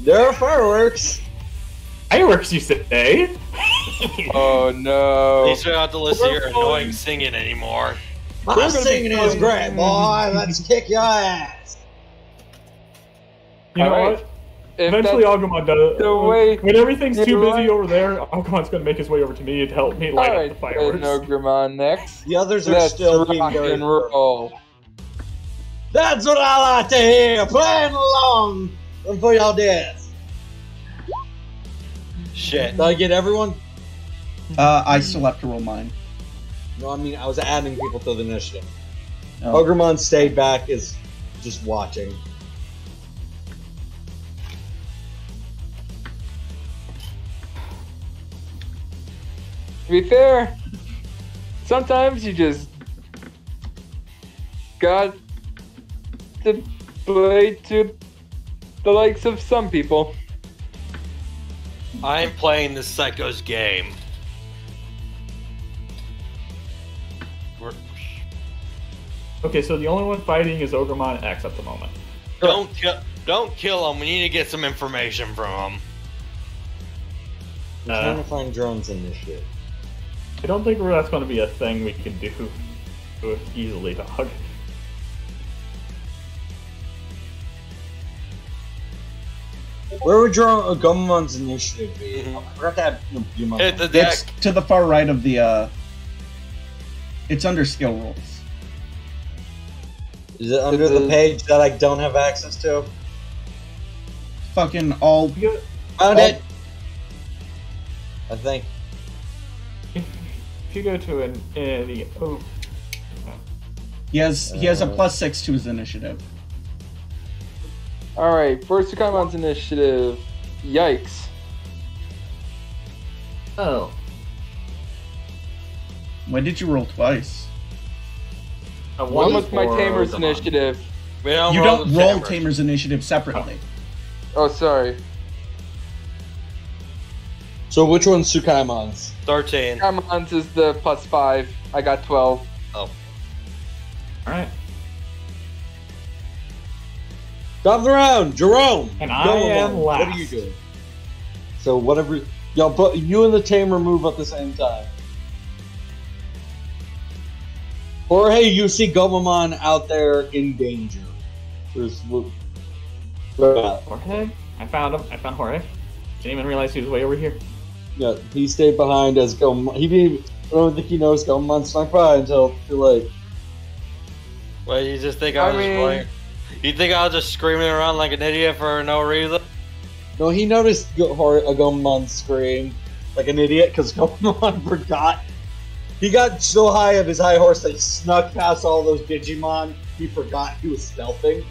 S1: there are fireworks.
S5: Fireworks, you say? Eh?
S3: Oh no.
S4: At least we don't have to listen to your annoying singing anymore.
S1: My
S3: gonna
S1: singing is great, boy. Let's kick your ass.
S5: You know
S3: Alright.
S5: what?
S3: If
S5: Eventually,
S3: that's-
S5: Agumon does.
S3: the way
S5: when everything's too busy
S3: like-
S5: over there, Agumon's gonna make his way over to me to help me light
S3: Alright,
S5: up the fireworks.
S3: no Grimon next.
S1: The others are
S3: Let's
S1: still being
S3: rock
S1: very.
S3: and roll.
S1: That's what I like to hear. Playing along for y'all death.
S4: Shit.
S1: Did I get everyone?
S2: Uh, I still have to roll mine.
S1: No, I mean I was adding people to the initiative.
S2: Oh.
S1: Ogremon stayed back, is just watching.
S3: To be fair, sometimes you just got to play to the likes of some people.
S4: I'm playing the Psycho's game. We're-
S5: Okay, so the only one fighting is Ogremon X at the moment.
S4: Don't kill. Don't kill him. We need to get some information from him.
S1: I'm
S5: Uh,
S1: trying to find drones in this shit.
S5: I don't think that's going to be a thing we can do easily, dog.
S1: Where would your uh, Gumon's initiative be?
S4: Mhm.
S1: I forgot to have you know, you
S4: Hit the deck.
S2: It's to the far right of the. uh It's under skill rolls.
S1: Is it under the page that I don't have access to?
S2: Fucking all.
S5: You,
S1: Found
S2: Oh.
S1: it. I think.
S5: if you go to an, uh, the oh,
S2: He has he has a plus six to his initiative.
S3: All right, first Tsukaimon's initiative. Yikes.
S5: oh,
S2: Why did you roll twice?
S5: a
S3: One was my Tamer's
S5: Ogremon.
S3: initiative.
S4: We don't
S2: you
S4: roll
S2: don't roll
S4: Tamer.
S2: Tamer's initiative separately.
S3: Oh, sorry.
S1: So which one's Tsukaimon's?
S4: Thirteen.
S3: Tsukaimon's is the plus five. I got 12. Oh.
S5: All right,
S1: Top of the round, Jerome.
S5: And
S1: Go
S5: I am
S1: on. What are you doing? So whatever, y'all, but you and the tamer move at the same time. Or hey, you see Gomamon out there in danger. There's yeah,
S5: Jorge. I found him. I found Jorge. Didn't even realize he was way over here.
S1: yeah, he stayed behind as Gomamon. He didn't. Even, I don't think he knows Gomamon snuck by until too late.
S4: Well, you just think I
S3: I
S4: was
S3: mean-
S4: just playing? You think I was just screaming around like an idiot for no reason?
S1: No, he noticed Go- Hor- a Gomamon scream like an idiot because Gomamon forgot. He got so high of his high horse that he snuck past all those Digimon. He forgot he was stealthing.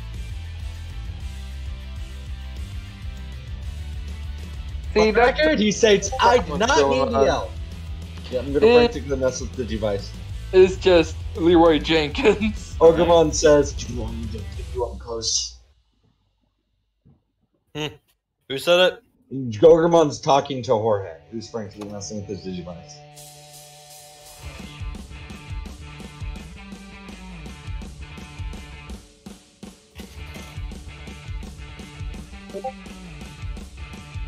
S3: See,
S1: On record, he states, "I did not
S3: going
S1: mean to yell." Yeah, I'm gonna
S3: Eh.
S1: the mess with the device.
S3: It's just Leroy Jenkins.
S1: Ogremon says, "Do you want me to take you up close?" Hmm.
S4: Who said it?
S1: Ogremon's talking to Jorge, who's frankly messing with his Digivice.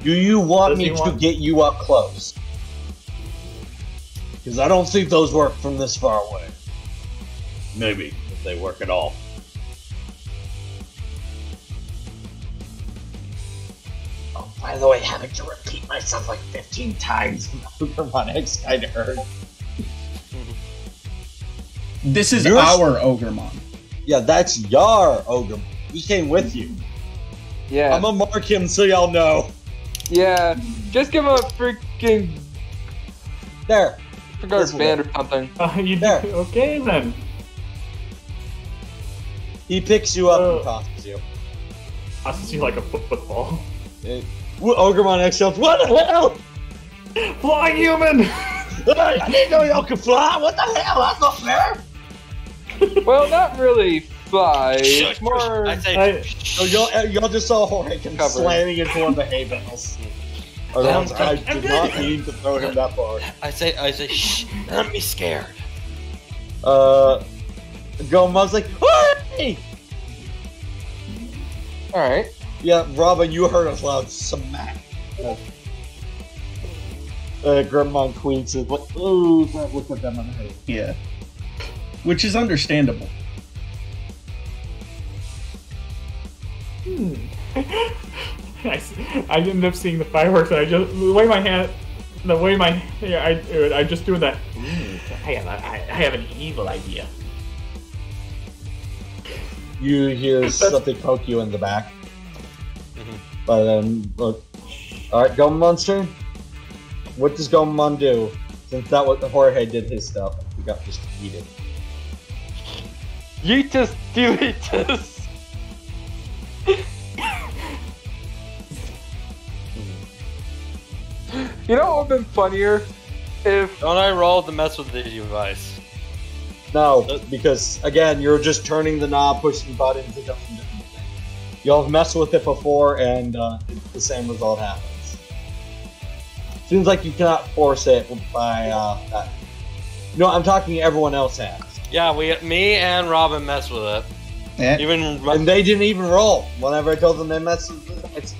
S1: Do you want
S5: Does
S1: me
S5: he
S1: to
S5: want-
S1: get you up close? Because I don't think those work from this far away. Maybe, if they work at all. By the way, having to repeat myself like 15 times Pokemon X kind of hurt.
S2: This is
S1: Yours-
S2: our Ogremon.
S1: Yeah, that's Yar Ogre. He came with you.
S3: Yeah.
S1: I'm gonna mark him so y'all know.
S3: yeah. Just give him a freaking
S1: There.
S3: forgot his band or something.
S5: Uh, you
S1: There.
S5: okay then?
S1: He picks you up
S5: Uh.
S1: and tosses you.
S5: I see like a football.
S1: Uh, Ogremon X yells, What the hell?
S5: Flying human.
S1: I didn't know y'all could fly. What the hell? That's not fair.
S3: Well, not really fly. It's more.
S4: I say,
S5: I,
S1: So y'all, uh, y'all just saw Jorge come
S3: Cover.
S1: slamming into one of the hay bales. Or
S4: I'm-
S1: else I
S4: I'm
S1: did not
S4: good.
S1: mean to throw him that far.
S4: I say, I say, shh, don't be scared.
S1: Uh, Gomon's like, Jorge!
S3: All right.
S1: Yeah, Robin, you heard us loud smack. Uh, uh, Grimon Queen says, like, ooh, that look at them on the head.
S2: Yeah. Which is understandable.
S5: hmm. I, s- I ended up seeing the fireworks, and I just the way my hand, the way my yeah, I I just doing that. "Ooh, I have a, I, I have an evil idea.
S1: You hear something poke you in the back.
S4: Mhm.
S1: But then, look. Alright, Gomon's turn. What does Gomon do? Since that what Jorge did his stuff, we got just defeated.
S3: Yeetus deletus. you know what would have been funnier if
S4: Don't I roll to mess with the device?
S1: No, because again, you're just turning the knob, pushing buttons, it does different things. Y'all have messed with it before, and uh, the same result happens. Seems like you cannot force it by uh, that. No, I'm talking everyone else has.
S4: Yeah, we, me and Robin messed with it. Even
S1: And they didn't even roll. Whenever I told them they messed with it, it's,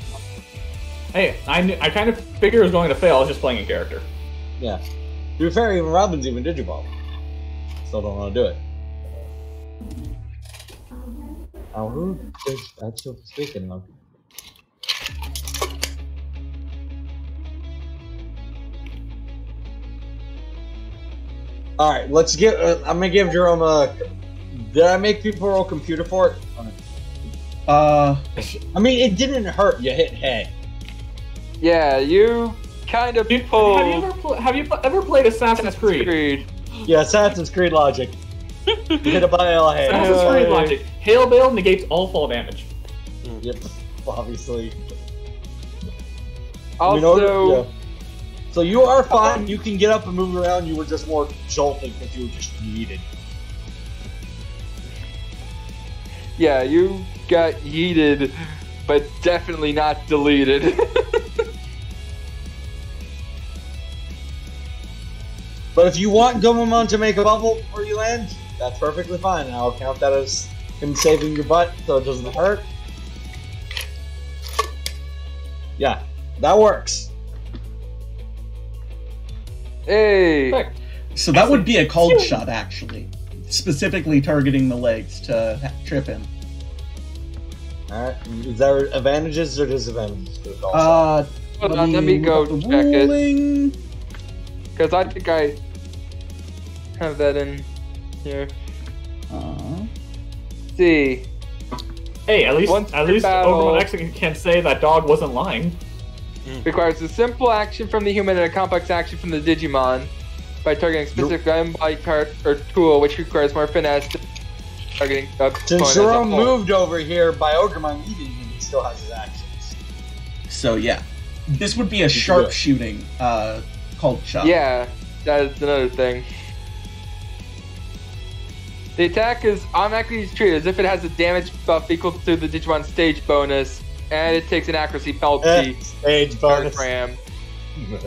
S5: Hey, I knew, I kind of figured it was going to fail. I was just playing a character.
S1: yeah. To be fair, even Robin's even Digiball. Still don't want to do it. Oh, who is that still speaking of? All right, let's get. Uh, I'm gonna give Jerome a. Did I make people roll computer for it?
S2: uh,
S1: I mean, it didn't hurt. You hit head.
S3: Yeah, you kind of
S5: Have you,
S3: pulled
S5: have you ever pl- have you pl- ever played Assassin's Creed?
S3: Creed.
S1: Yeah, Assassin's Creed logic. You hit a by a head.
S5: Assassin's Creed logic. Hail Bale negates all fall damage.
S1: Mm, yep, obviously.
S3: Also,
S1: mean, yeah. So you are fine. You can get up and move around. You were just more jolting because you were just yeeted.
S3: yeah, you got yeeted, but definitely not deleted.
S1: But if you want Gomamon to make a bubble before you land, that's perfectly fine. And I'll count that as him saving your butt so it doesn't hurt. Yeah, that works.
S3: hey,
S5: Perfect.
S2: so that would be a called shot, actually. Specifically targeting the legs to trip him.
S1: Alright, is there advantages or disadvantages to the call shot?
S2: Uh,
S3: hold on, let me go
S2: up the
S3: check it. because I think I have that in here.
S2: Uh,
S3: see,
S5: Hey, at least
S3: Once
S5: at least
S3: battle-
S5: Overwatch X can say that dog wasn't lying.
S3: requires a simple action from the human and a complex action from the Digimon by targeting a specific item, body part, or tool, which requires more finesse to targeting a opponent
S1: Since
S3: as a
S1: Jerome moved over here by Ogremon eating him, he still has his actions.
S2: so yeah, this would be a sharpshooting uh, called shot.
S3: Yeah, that is another thing. The attack is automatically treated as if it has a damage buff equal to the Digimon stage bonus, and it takes an accuracy
S1: Eh,
S3: penalty
S1: stage
S3: per
S1: bonus.
S3: gram.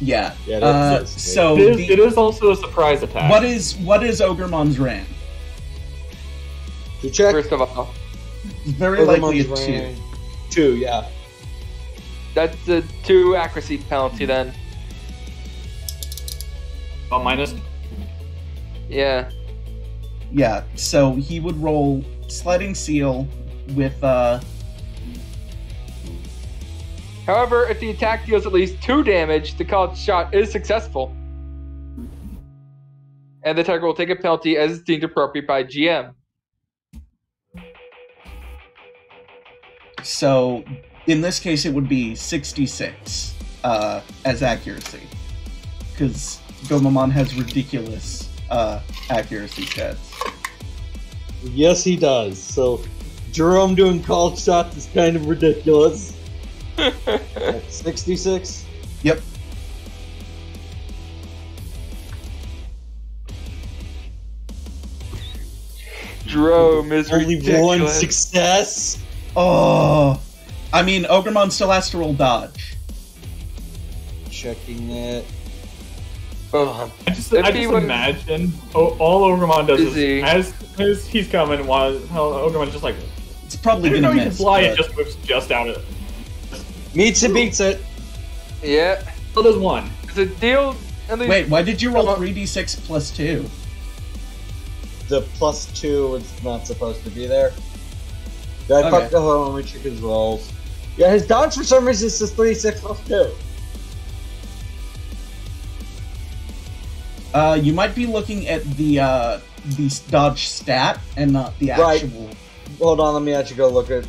S2: yeah.
S1: Yeah,
S2: uh,
S1: that's it.
S2: so
S5: It is,
S2: the-
S5: it is also a surprise attack.
S2: what is what is Ogremon's ram?
S1: To check.
S3: First of all,
S2: Very likely a
S1: Ogremon's
S2: two.
S1: rank. Two, yeah.
S3: that's a two accuracy penalty then.
S5: Oh, minus.
S3: Yeah.
S2: Yeah, so he would roll sledding seal with uh
S3: However, if the attack deals at least two damage, the called shot is successful. And the target will take a penalty as is deemed appropriate by GM.
S2: so in this case it would be 66 uh as accuracy. Cuz Gomamon has ridiculous uh accuracy stats.
S1: Yes, he does. So, Jerome doing called shots is kind of ridiculous. 66?
S2: Yep.
S3: Jerome is
S1: Only
S3: ridiculous.
S1: one success?
S2: Oh. I mean, Ogremon still has to roll dodge.
S1: Checking it.
S3: Oh,
S5: I just,
S3: If
S5: I
S3: he
S5: just
S3: was-
S5: imagine oh, all Ogremon does is,
S3: Busy.
S5: as as he's coming, while how Ogremon's just like,
S2: It's probably
S5: I didn't know
S2: gonna
S5: you can
S2: miss.
S5: fly. It
S2: but-
S5: just moves just out of it.
S1: Meets it, beats it.
S3: yeah.
S5: So does one.
S3: It's a deal. At least
S2: Wait, why did you roll 3d6 plus 2?
S1: The plus two is not supposed to be there. Yeah, I
S2: Okay.
S1: fucked up on let me check his rolls. Yeah, his dodge for some reason says 36 plus 2.
S2: Uh, you might be looking at the uh, the dodge stat and not the
S1: Right.
S2: actual.
S1: Hold on, let me actually go look at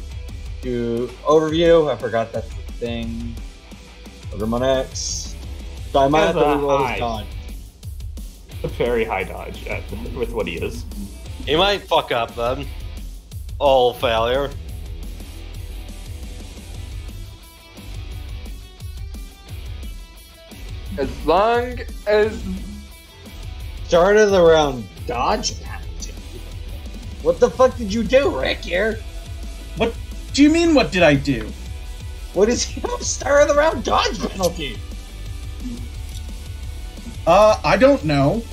S1: to overview. I forgot that's the thing. Pokemon X. So I might have to
S5: a
S1: reroll
S5: high.
S1: his dodge.
S5: A very high dodge at, with what he is.
S4: He might fuck up then. All failure.
S3: as long as
S1: Start of the round dodge penalty. What the fuck did you do, Rick? Here?
S2: What do you mean? What did I do?
S1: What is he? start of the round dodge penalty?
S2: Uh, I don't know.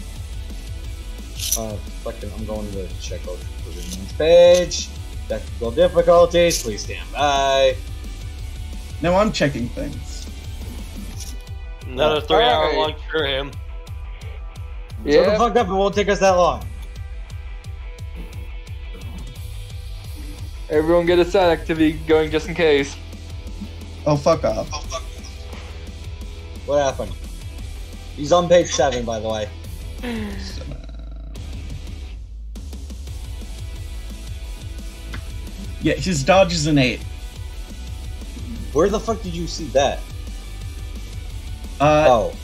S1: Uh, fucking, I'm going to check out the Provision's page. Technical difficulties, please stand by.
S2: Now I'm checking things.
S4: Another three hour
S3: Alright.
S4: lunch for him.
S1: Shut the fuck up, it won't take us that long.
S3: Everyone get a side activity going just in case.
S2: Oh, fuck off.
S1: What happened? He's on page 7, by the way.
S2: Yeah, his dodge is an 8.
S1: Where the fuck did you see that?
S2: Uh,
S1: oh.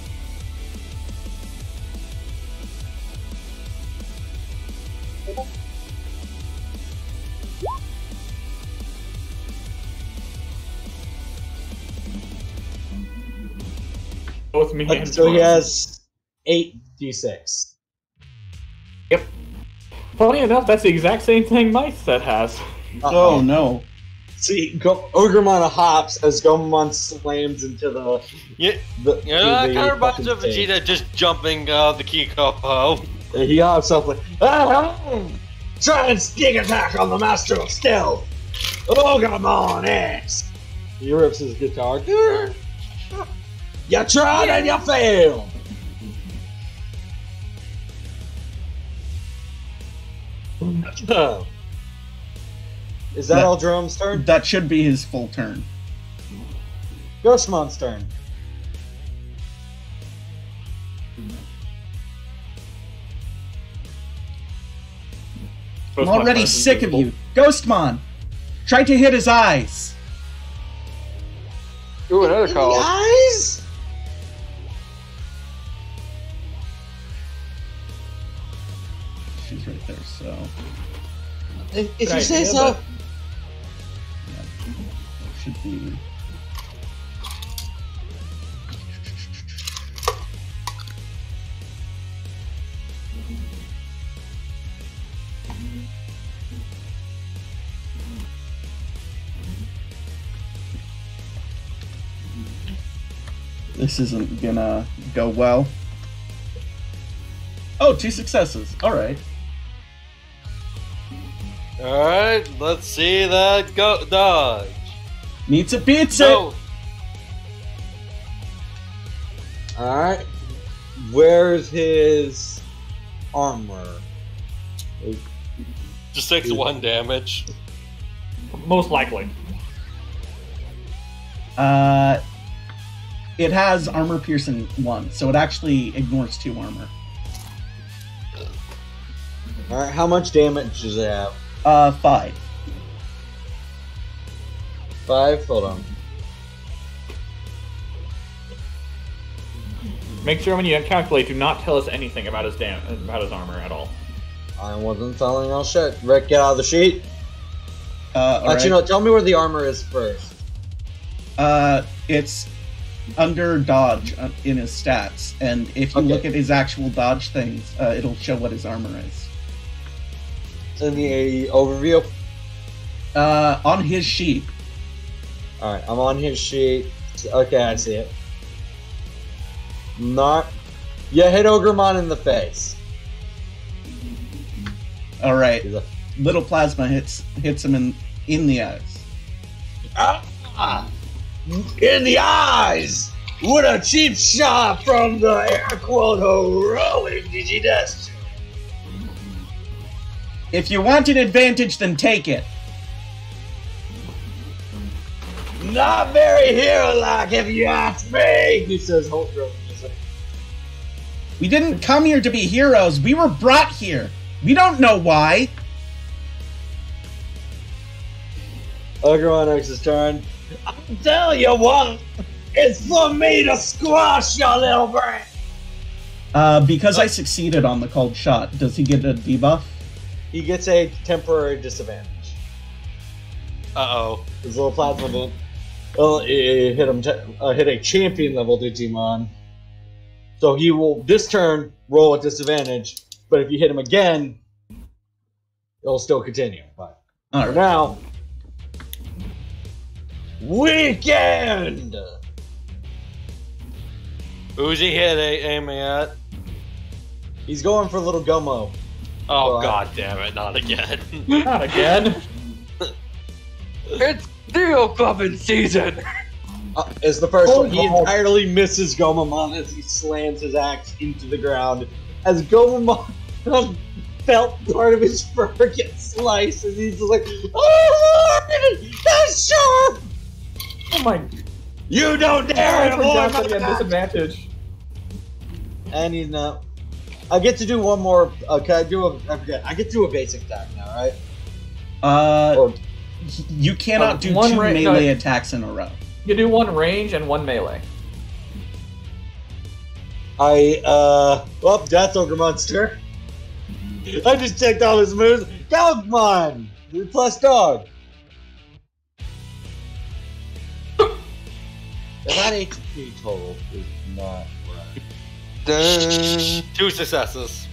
S5: Both me and
S1: So he has 8d6. Yep.
S5: Funny enough, that's the exact same thing my set has.
S2: oh
S1: Uh-oh.
S2: no.
S1: See, Go- Ogremon hops as Gomamon slams into the.
S4: Yeah,
S1: the
S4: you know, that kind of reminds of
S1: thing.
S4: Vegeta just jumping uh, the Kiko.
S1: And he hops up like, ah, try and sneak attack on the Master of Stealth. Ogremon X. He rips his guitar. You tried and you failed. Is that
S2: No.
S1: all Jerome's turn?
S2: That should be his full turn.
S1: Ghostmon's turn.
S2: I'm already sick of you. Ghostmon! Try to hit his eyes!
S3: Ooh, another
S1: In
S3: call.
S1: the eyes?
S2: So.
S1: If, if you say so.
S5: but-
S2: Should be. This isn't gonna go well. Oh, two successes. Alright.
S4: Alright, let's see that go dodge.
S2: Needs a pizza!
S4: No,
S1: Alright. Where's his armor?
S4: just takes one damage.
S5: Most likely.
S2: Uh, it has armor piercing one, so it actually ignores two armor.
S1: Alright, how much damage does it have?
S2: Uh, five.
S1: Five? Hold on.
S5: Make sure when you calculate, do not tell us anything about his dam- about his armor at all.
S1: I wasn't telling all shit. Rick, get out of the sheet.
S2: Uh,
S1: Actually,
S2: alright.
S1: no, tell me where the armor is first.
S2: Uh, it's under dodge uh, in his stats, and if you
S1: Okay.
S2: look at his actual dodge things, uh, it'll show what his armor is.
S1: In the overview.
S2: Uh, on his sheet,
S1: Alright, I'm on his sheet. Okay, I see it. Not. You hit Ogremon in the face.
S2: all right, little plasma hits hits him in in the eyes.
S1: ah! In the eyes! What a cheap shot from the air quote heroic Digidest!
S2: If you want an advantage, then take it.
S1: Not very hero-like if you ask me! He says like,
S2: We didn't come here to be heroes. We were brought here. We don't know why.
S1: Ogremon X's turn. I'll tell you what! It's for me to squash your little brain!
S2: Uh, because I succeeded on the called shot, does he get a debuff?
S1: He gets a temporary disadvantage.
S4: Uh oh.
S1: His little plasma didn't. Well, it, it hit him. Te- uh, hit a champion level Digimon. So he will this turn roll at disadvantage. But if you hit him again, it'll still continue. But
S2: All
S1: for
S2: right.
S1: now, weekend.
S4: Who's he hit a- aiming at?
S1: He's going for a little Gomo.
S4: Oh
S1: Right.
S4: god damn it, not again.
S5: Not again.
S3: It's Steel Clubbing season!
S1: Uh, is the first
S5: Oh,
S1: one. He
S5: God.
S1: entirely misses Gomamon as he slams his axe into the ground. As Gomamon felt part of his fur get sliced, and he's like, "Oh, Lord, that's sharp!
S5: Oh my
S1: You don't dare
S5: I
S1: avoid
S5: forgot that he had disadvantage.
S1: And he's not. I get to do one more. Uh, can I do a? I forget. I get to do a basic attack now, right?
S2: Uh,
S1: Or
S2: you cannot
S5: Uh,
S2: do
S5: one
S2: two
S5: ra-
S2: melee
S5: it-
S2: attacks in a row.
S5: You do one range and one melee.
S1: I uh. Well, that's Ogre Monster. I just checked all his moves. Dogmon, plus dog. That HP total is not right.
S3: Dun.
S4: Two successes.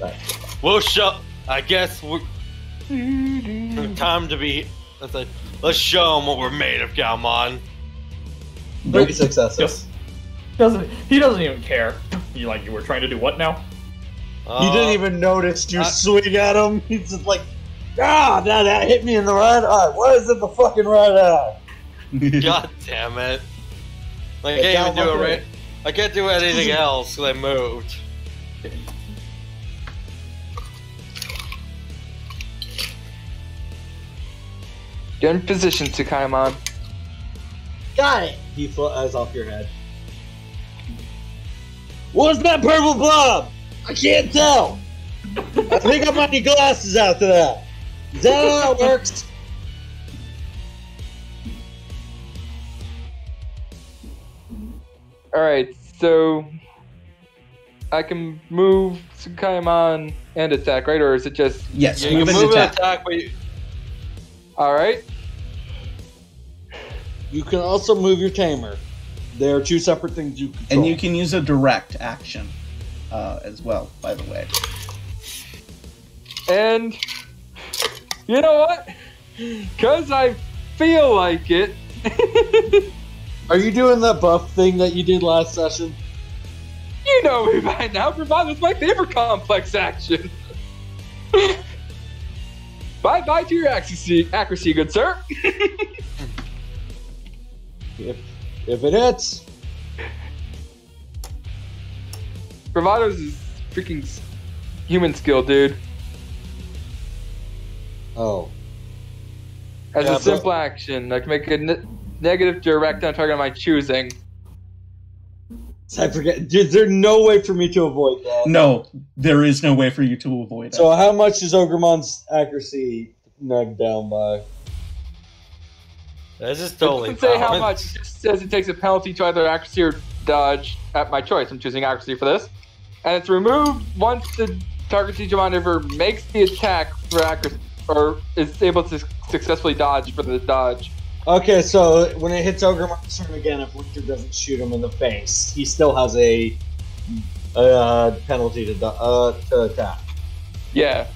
S1: Right.
S4: We'll show. I guess we're time to be. Let's say, let's show them what we're made of, Galmon.
S1: Three successes.
S5: Just doesn't he doesn't even care. You like you were trying to do what now?
S1: He didn't even notice you
S4: uh,
S1: swing at him. He's just like, ah, now that hit me in the right eye. Why is it the fucking right eye?
S4: God damn it! Like I can't even do it right. I can't do anything else because I moved.
S3: Get in position, Tsukaimon.
S1: Got it. He flies off your head. What's that purple blob? I can't tell. I think I might need glasses after that. Is that how it works?
S3: Alright, so. I can move Tsukaimon and attack, right? Or is it just.
S2: yes,
S4: Yeah, you
S2: move
S4: can
S2: and
S4: move and
S2: attack.
S4: attack, but you,
S3: Alright.
S1: You can also move your tamer. There are two separate things you control.
S2: And you can use a direct action uh, as well, by the way.
S3: And. You know what? Because I feel like it.
S1: Are you doing that buff thing that you did last session?
S3: You know me by now. Bravado is my favorite complex action. bye bye to your accuracy, accuracy good sir.
S1: If if it hits,
S3: Bravado's is freaking human skill, dude.
S1: oh,
S3: As
S1: Yeah,
S3: a
S1: but-
S3: simple action, I can make a negative direct on target of my choosing.
S1: I forget. Is there no way for me to avoid that?
S2: No, there is no way for you to avoid it.
S1: So how much is Ogremon's accuracy knocked down by?
S4: this is
S3: It
S4: totally.
S3: doesn't say how much. It just says it takes a penalty to either accuracy or dodge at my choice. I'm choosing accuracy for this. And it's removed once the target Digimon ever makes the attack for accuracy or is able to successfully dodge for the dodge.
S1: Okay, so when it hits Ogremon's turn again, if Winter doesn't shoot him in the face, he still has a uh, penalty to uh, to attack.
S3: Yeah.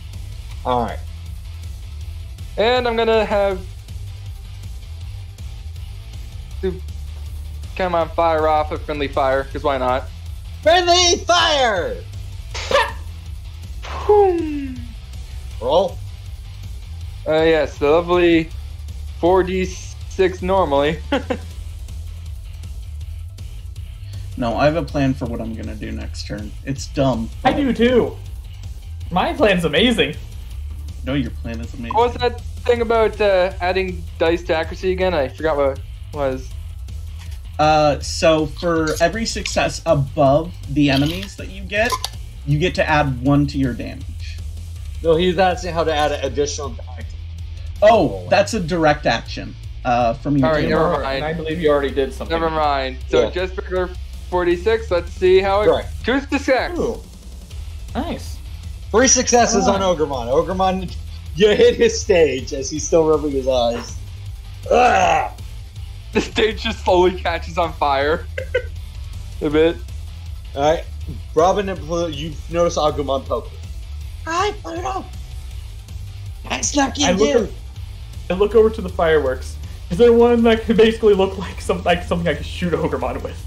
S1: All right.
S3: And I'm gonna have to come on fire off a friendly fire, because why not?
S1: Friendly fire. Roll.
S3: Uh, yes, the lovely 4d6 normally.
S2: no, I have a plan for what I'm gonna do next turn. It's dumb.
S5: I do too. My plan's amazing.
S2: No, your plan is amazing.
S3: what was that thing about uh, adding dice to accuracy again? I forgot what it was.
S2: Uh, so for every success above the enemies that you get, you get to add one to your damage.
S1: No, he's asking how to add an additional die.
S2: Oh, that's a direct action uh, from your
S3: All right,
S2: team.
S3: never mind.
S5: I believe you already did something.
S3: Never mind. So
S1: Yeah.
S3: just regular 46. Let's see how it.
S1: Correct.
S3: Two the sex.
S5: Ooh. Nice.
S1: Three successes on
S5: Alright.
S1: Ogremon. Ogremon, you hit his stage as he's still rubbing his eyes. Ah!
S3: The stage just slowly catches on fire. a bit.
S1: All right, Robin and Blue, you notice Agumon poke. Hi, Pluto. I snuck
S5: I
S1: in
S5: look,
S1: too.
S5: o- I look over to the fireworks. Is there one that could basically look like some like something I could shoot a Ogremon with?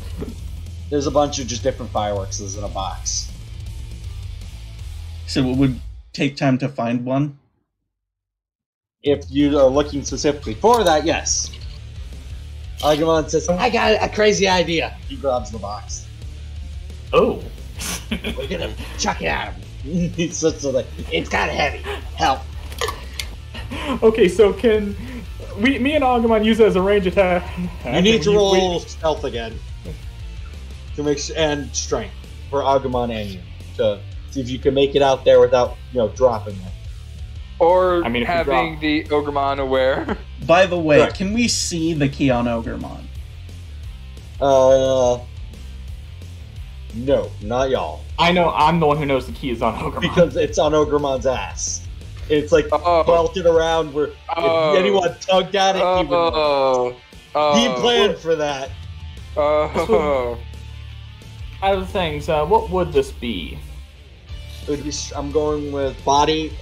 S1: There's a bunch of just different fireworks in a box.
S2: So it would take time to find one.
S1: If you are looking specifically for that, yes. Agumon says, I got a crazy idea. He grabs the box.
S5: Oh.
S1: We're gonna chuck it at him. He's such a, like, it's kind of heavy. Help.
S5: okay, so can we, me and Agumon use it as a range attack?
S1: You need to
S5: We-
S1: roll stealth again. To make and strength for Agumon and you to see if you can make it out there without you know dropping it.
S3: Or
S5: I mean,
S3: having the Ogremon aware.
S2: By the way,
S1: Correct.
S2: can we see the key on Ogremon?
S1: Uh, no, not y'all,
S5: I know I'm the one who knows the key is on Ogremon.
S1: because it's on Ogremon's ass. It's like
S3: Oh.
S1: belted around where
S3: Oh.
S1: if anyone tugged at it, he would.
S3: Oh. Oh.
S1: He planned for that.
S3: Oh.
S5: I was saying, so what would this be?
S1: It would be s- I'm going with body.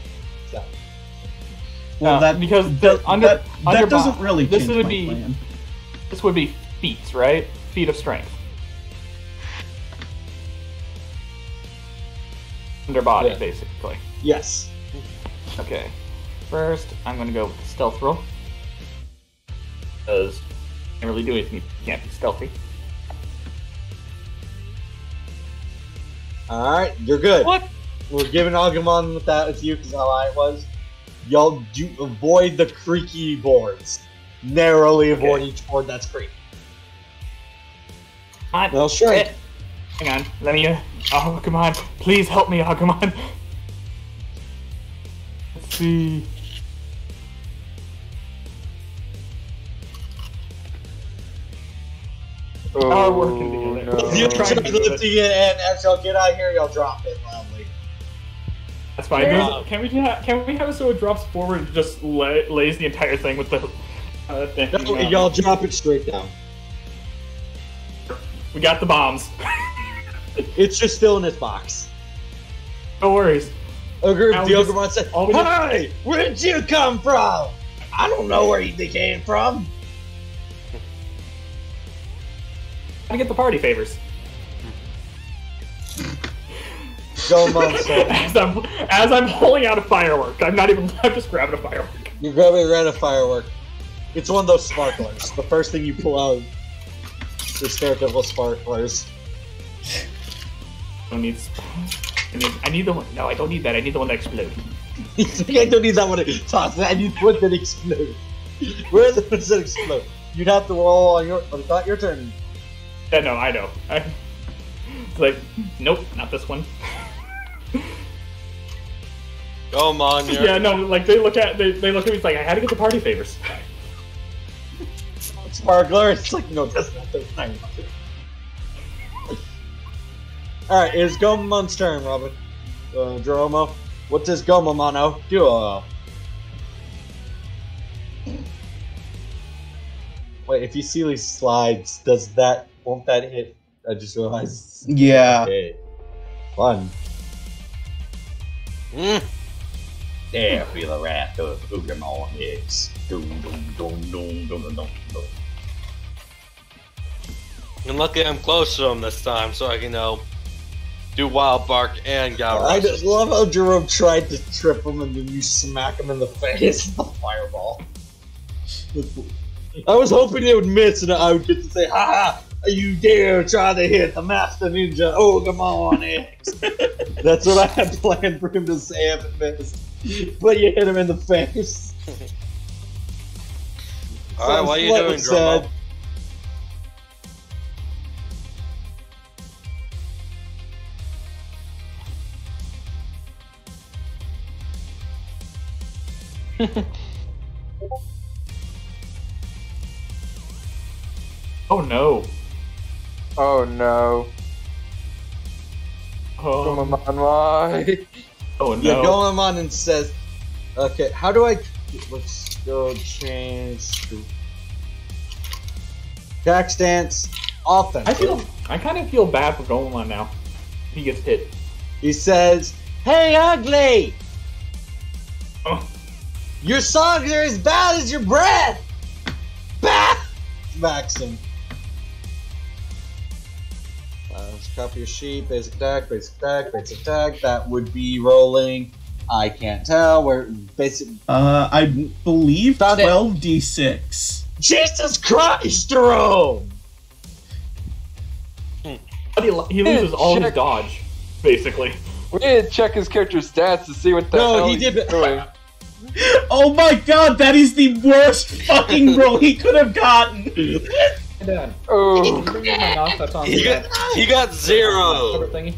S2: Well,
S5: No,
S2: that
S5: because
S2: that,
S5: the under-
S2: that, that
S5: under
S2: doesn't
S5: bo-
S2: really
S5: this would be-
S2: plan.
S5: This would be feats, right? Feet of strength. Under body,
S1: Yeah.
S5: basically.
S1: Yes.
S5: Okay. First, I'm gonna go with the stealth roll. Because you can't really do anything if you can't be stealthy.
S1: All right, you're good.
S4: What?
S1: We're giving Agumon with that with you because how I was. Y'all do avoid the creaky boards. Narrowly avoid
S5: Okay.
S1: each board that's creaky.
S5: Hot.
S1: Well, sure.
S5: Hang on. Let me. Uh, oh, come on. Please help me, Agumon. Let's see.
S3: Oh,
S5: we're working together.
S3: no.
S1: If you
S5: trying
S1: try
S5: to do it.
S1: lifting it, and as y'all get out here, y'all drop it loudly.
S5: That's fine.
S1: Yeah.
S5: There's- Can we ha- can we have it so it drops forward and just la- lays the entire thing with the uh, thing?
S1: No,
S5: uh,
S1: y'all drop it straight down.
S5: We got the bombs.
S1: It's just still in its box.
S5: no worries.
S1: Ogre, the
S5: we just-
S1: said,
S5: all we just-
S1: Hi! Where did you come from? I don't know where they came from.
S5: To get the party favors?
S1: Go said,
S5: As I'm as I'm pulling out a firework, I'm not even. I'm just grabbing a firework.
S1: You're grabbing a random firework. It's one of those sparklers. The first thing you pull out is stereotypical sparklers.
S5: I don't need. sp- I need, the one. No, I don't need that. I need the one that explodes.
S1: I don't need that one to toss. I need one that explodes. Where are the ones that explode? You'd have to roll on your, but it's not your turn.
S5: Yeah, no, I know. I, it's like, nope, not this one.
S4: Come on, you're...
S5: Yeah, no, like they look at they, they look at me. It's like I had to get the party favors.
S1: Sparkler. It's like, no, that's not the time. Alright, it's Gomamon's turn, Robin. Uh, Jeromo. What does Gomamon do? Uh, wait, if you see these slides, does that, won't that hit? I just realized.
S2: Yeah.
S1: Okay. Fun.
S4: Mm.
S1: There, feel the wrath of Ugramon is. Doom, doom, doom, doom, doom, doom, doom.
S4: And lucky I'm close to him this time, so I can, you know, do Wild Bark and Gal
S1: I just love how Jerome tried to trip him and then you smack him in the face with a fireball. I was hoping it would miss and I would get to say, ha ha, you dare try to hit the Master Ninja Ogremon X. That's what I had planned for him to say if it missed. But you hit him in the face.
S4: Alright, what are you doing. Dromo?
S5: Oh no.
S3: Oh no.
S5: Oh,
S3: Come on, why?
S5: oh
S1: Yeah,
S5: no.
S1: Gomamon and says, okay, how do I, let's go change to attack stance, offense.
S5: I feel. I kind of feel bad for Goemon now. He gets hit.
S1: He says, Hey, ugly!
S5: Oh,
S1: Your songs are as bad as your breath! Bah! Smacks him. Uh, let's copy your sheet. Basic attack, basic attack, basic attack. That would be rolling I can't tell. Where basic.
S2: Uh, I believe
S1: Found it.
S2: 12d6.
S1: Jesus Christ, Jerome!
S5: He, he loses all his dodge, basically.
S3: We need to check his character's stats to see what the
S1: No,
S3: hell
S1: he
S3: he's
S1: did-
S3: doing.
S2: Oh my god, that is the worst fucking roll he could have gotten!
S3: Oh,
S5: can you bring my mouse that's on
S4: He
S5: the
S4: got, he got zero.
S5: thingy?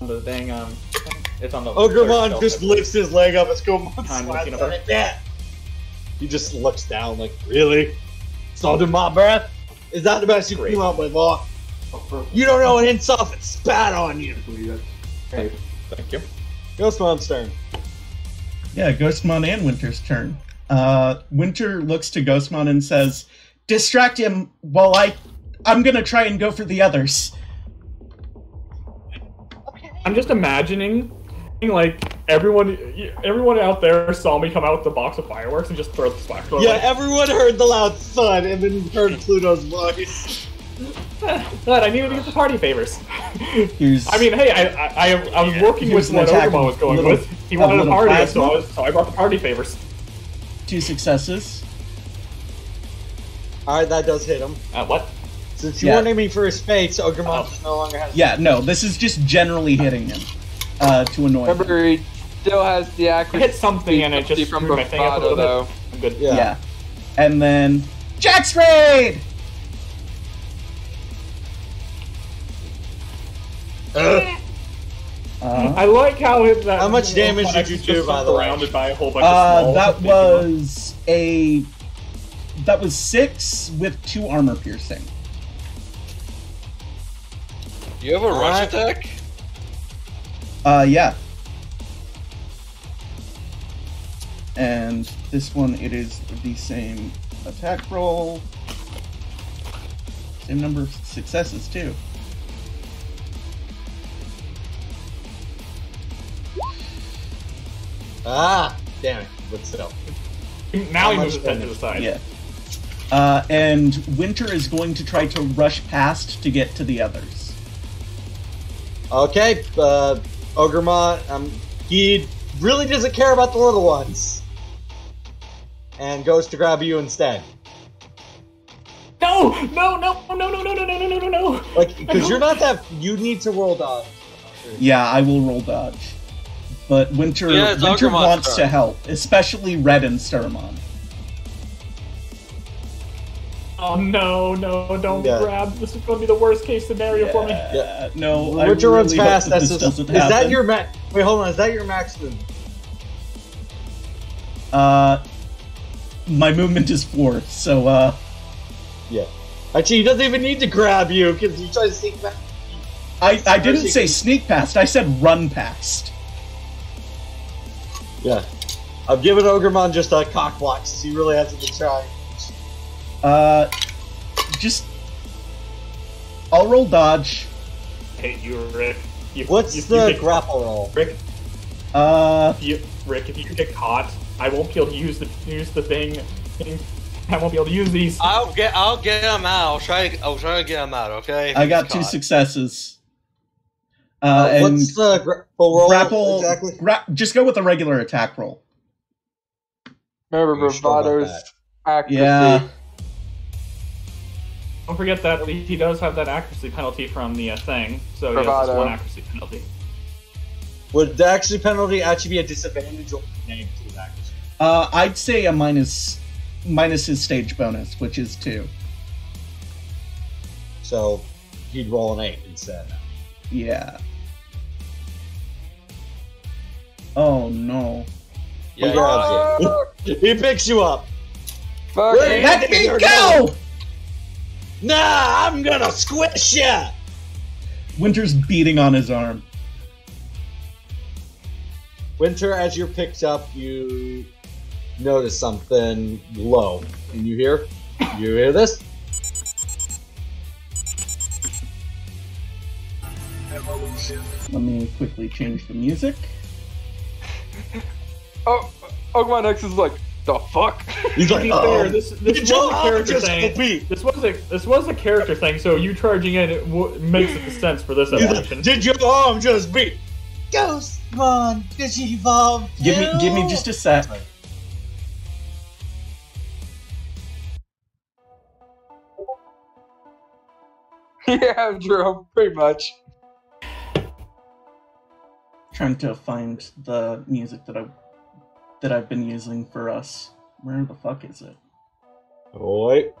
S5: On the dang, um, it's on the.
S1: Ogremon just lifts his leg up and Skomon
S5: I'm
S1: slaps on it. Yeah. He just looks down like, really? Salt in my breath? Is that the best you can
S5: Great.
S1: come up with, boy? You don't know an insult and spat on you.
S5: Hey, Thank you.
S1: Ghostmon's turn.
S2: Yeah, Ghostmon and Winter's turn. Uh, Winter looks to Ghostmon and says, "Distract him while I, I'm gonna try and go for the others."
S5: I'm just imagining, like everyone, everyone out there saw me come out with the box of fireworks and just throw the splash. pad.
S1: Yeah, everyone heard the loud thud and then heard Pluto's voice.
S5: But I needed to get the party favors.
S2: Here's.
S5: I mean, hey, I I, I, I was working with what
S2: attack
S5: was going
S2: little-
S5: with. He
S2: a
S5: wanted a
S2: little
S5: party,
S2: plasma.
S5: so I, was, so I brought the party favors.
S2: two successes.
S1: Alright, that does hit him.
S5: Uh, what?
S1: Since you
S2: Yeah.
S1: weren't aiming for his face, Ogremon
S5: Oh.
S1: just no longer has.
S2: Yeah, no, this is just generally hitting him uh, to annoy him.
S3: remember he still has the
S5: I
S3: accuracy
S5: hit something and it just
S3: from
S5: screwed my thing up a
S3: bravado,
S5: little
S3: though.
S5: bit. I'm good.
S1: Yeah.
S2: Yeah. And then Jack's raid.
S1: Ugh.
S2: Uh,
S5: I like how it. That
S1: How much damage did you do,
S5: just
S1: by the way?
S5: Surrounded by a whole bunch
S2: uh,
S5: of small.
S2: that
S5: baby
S2: was a that was six with two armor piercing.
S4: You have a rush
S1: Alright.
S4: attack?
S2: Uh, yeah. And this one, it is the same attack roll. Same number of successes, too.
S1: Ah, damn it. But still.
S5: Now he moves his head to the side.
S2: Yeah. Uh, and Winter is going to try to rush past to get to the others.
S1: Okay, uh, Ogremon, um, he really doesn't care about the little ones. And goes to grab you instead.
S5: No! No! No! No! No! No! No! No! No! No! No!
S1: Like, because you're not that. You need to roll dodge.
S2: Yeah, I will roll dodge. But Winter,
S4: Yeah,
S2: Winter
S4: Ogremon
S2: wants
S4: turn.
S2: to help, especially Red and Sturmon.
S5: Oh no! No! Don't
S1: Yeah.
S5: grab. This is going to be the worst case scenario for me.
S2: Yeah, no, I
S1: Winter runs
S2: really hope
S1: fast.
S2: that
S1: That's
S2: this
S1: just,
S2: doesn't
S1: is that your max? Wait, hold on. Is that your max movement?
S2: Uh, my movement is four, so uh,
S1: Yeah. Actually, he doesn't even need to grab you because you try to sneak past.
S2: I, I didn't say
S1: can-
S2: sneak past. I said run past.
S1: Yeah. I've given Ogremon just a cock block since he really hasn't been trying.
S2: Uh, just I'll roll dodge.
S5: Hey, you, Rick. You,
S1: What's
S5: you,
S1: the
S5: you get
S1: grapple roll?
S5: Rick,
S2: Uh,
S5: you, Rick, if you get caught, I won't be able to use the use the thing. thing- I won't be able to use these.
S4: I'll get I'll get him out. I'll try I'll try to get him out, okay?
S2: I got
S4: He's
S2: two successes. Uh,
S1: Uh,
S2: and
S1: what's the grapple roll
S2: grapple.
S1: exactly?
S2: Gra- just go with a regular attack roll.
S3: Remember
S1: You're sure about
S3: bravado's accuracy.
S2: Yeah.
S5: Don't forget that he he does have that accuracy penalty from the uh, thing, so he has this one accuracy penalty.
S1: Would the accuracy penalty actually be a disadvantage or negative to accuracy?
S2: Uh, I'd say a minus minus his stage bonus, which is two.
S1: So he'd roll an eight instead.
S2: Yeah. Oh no.
S1: He
S4: Yeah,
S1: grabs you. he picks you up.
S3: Fuck
S1: Wait,
S3: it.
S1: that-
S2: Let me
S1: You're
S2: go!
S1: Nah, I'm gonna squish ya.
S2: Winter's beating on his arm.
S1: Winter, as you're picked up, you notice something low, and you hear, you hear this?
S2: Let me quickly change the music.
S3: Oh, oh Pokemon X is like, the fuck?
S1: He's
S5: To
S1: like,
S5: be
S1: oh,
S5: fair, this this was
S1: jump
S5: a character
S1: just
S5: thing.
S1: beat.
S5: This was a this was a character thing, so you charging in it w- makes it sense for this
S1: He's like,
S5: evolution.
S1: Did your arm just beat? Ghostmon Digivolve
S2: Give me, give me just a sec.
S3: yeah, Jerome, pretty much.
S2: Trying to find the music that I that I've been using for us. Where the fuck is it?
S1: Oh, wait.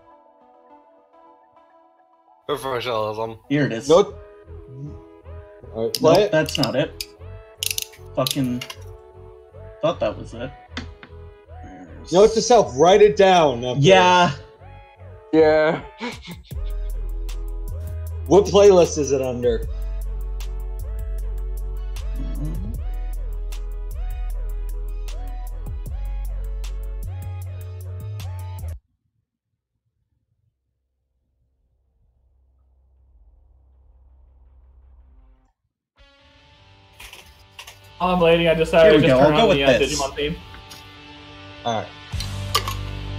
S4: Professionalism.
S2: Here it is.
S1: Nope. Alright, play
S2: Nope,
S1: it.
S2: that's not it. Fucking thought that was it. Where's-
S1: Note to self, write it down. up there.
S2: Yeah.
S3: Yeah.
S1: What playlist is it under?
S5: While I'm waiting, I decided
S2: Here
S5: to just
S2: go,
S5: turn
S2: I'll
S5: on
S2: go
S5: the
S2: with
S5: uh,
S2: this.
S5: Digimon theme.
S1: Alright.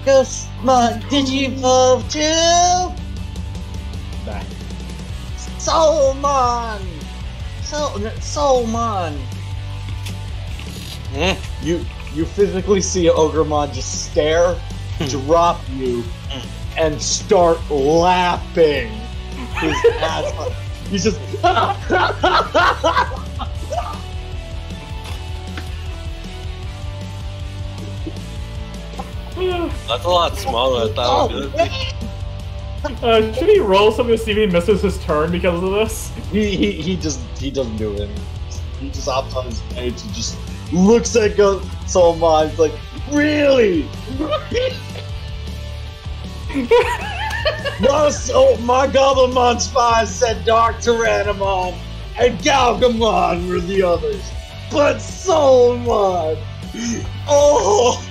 S1: Ghostmon Digivolve 2!
S5: Back.
S1: Soulmon! Soul, Soulmon!
S4: Mm.
S1: You you physically see Ogremon just stare, drop you, and start laughing his ass. He's just
S4: That's a lot smaller than I thought would be.
S5: Uh, should he roll something to see if he misses his turn because of this?
S1: he, he, he just he doesn't do it. He just hops on his page and just looks at Go Soulmon. Like, really? no, so my Goblimon spies said Dark Tyrannomon and Galgamon were the others, but Soulmon. Oh,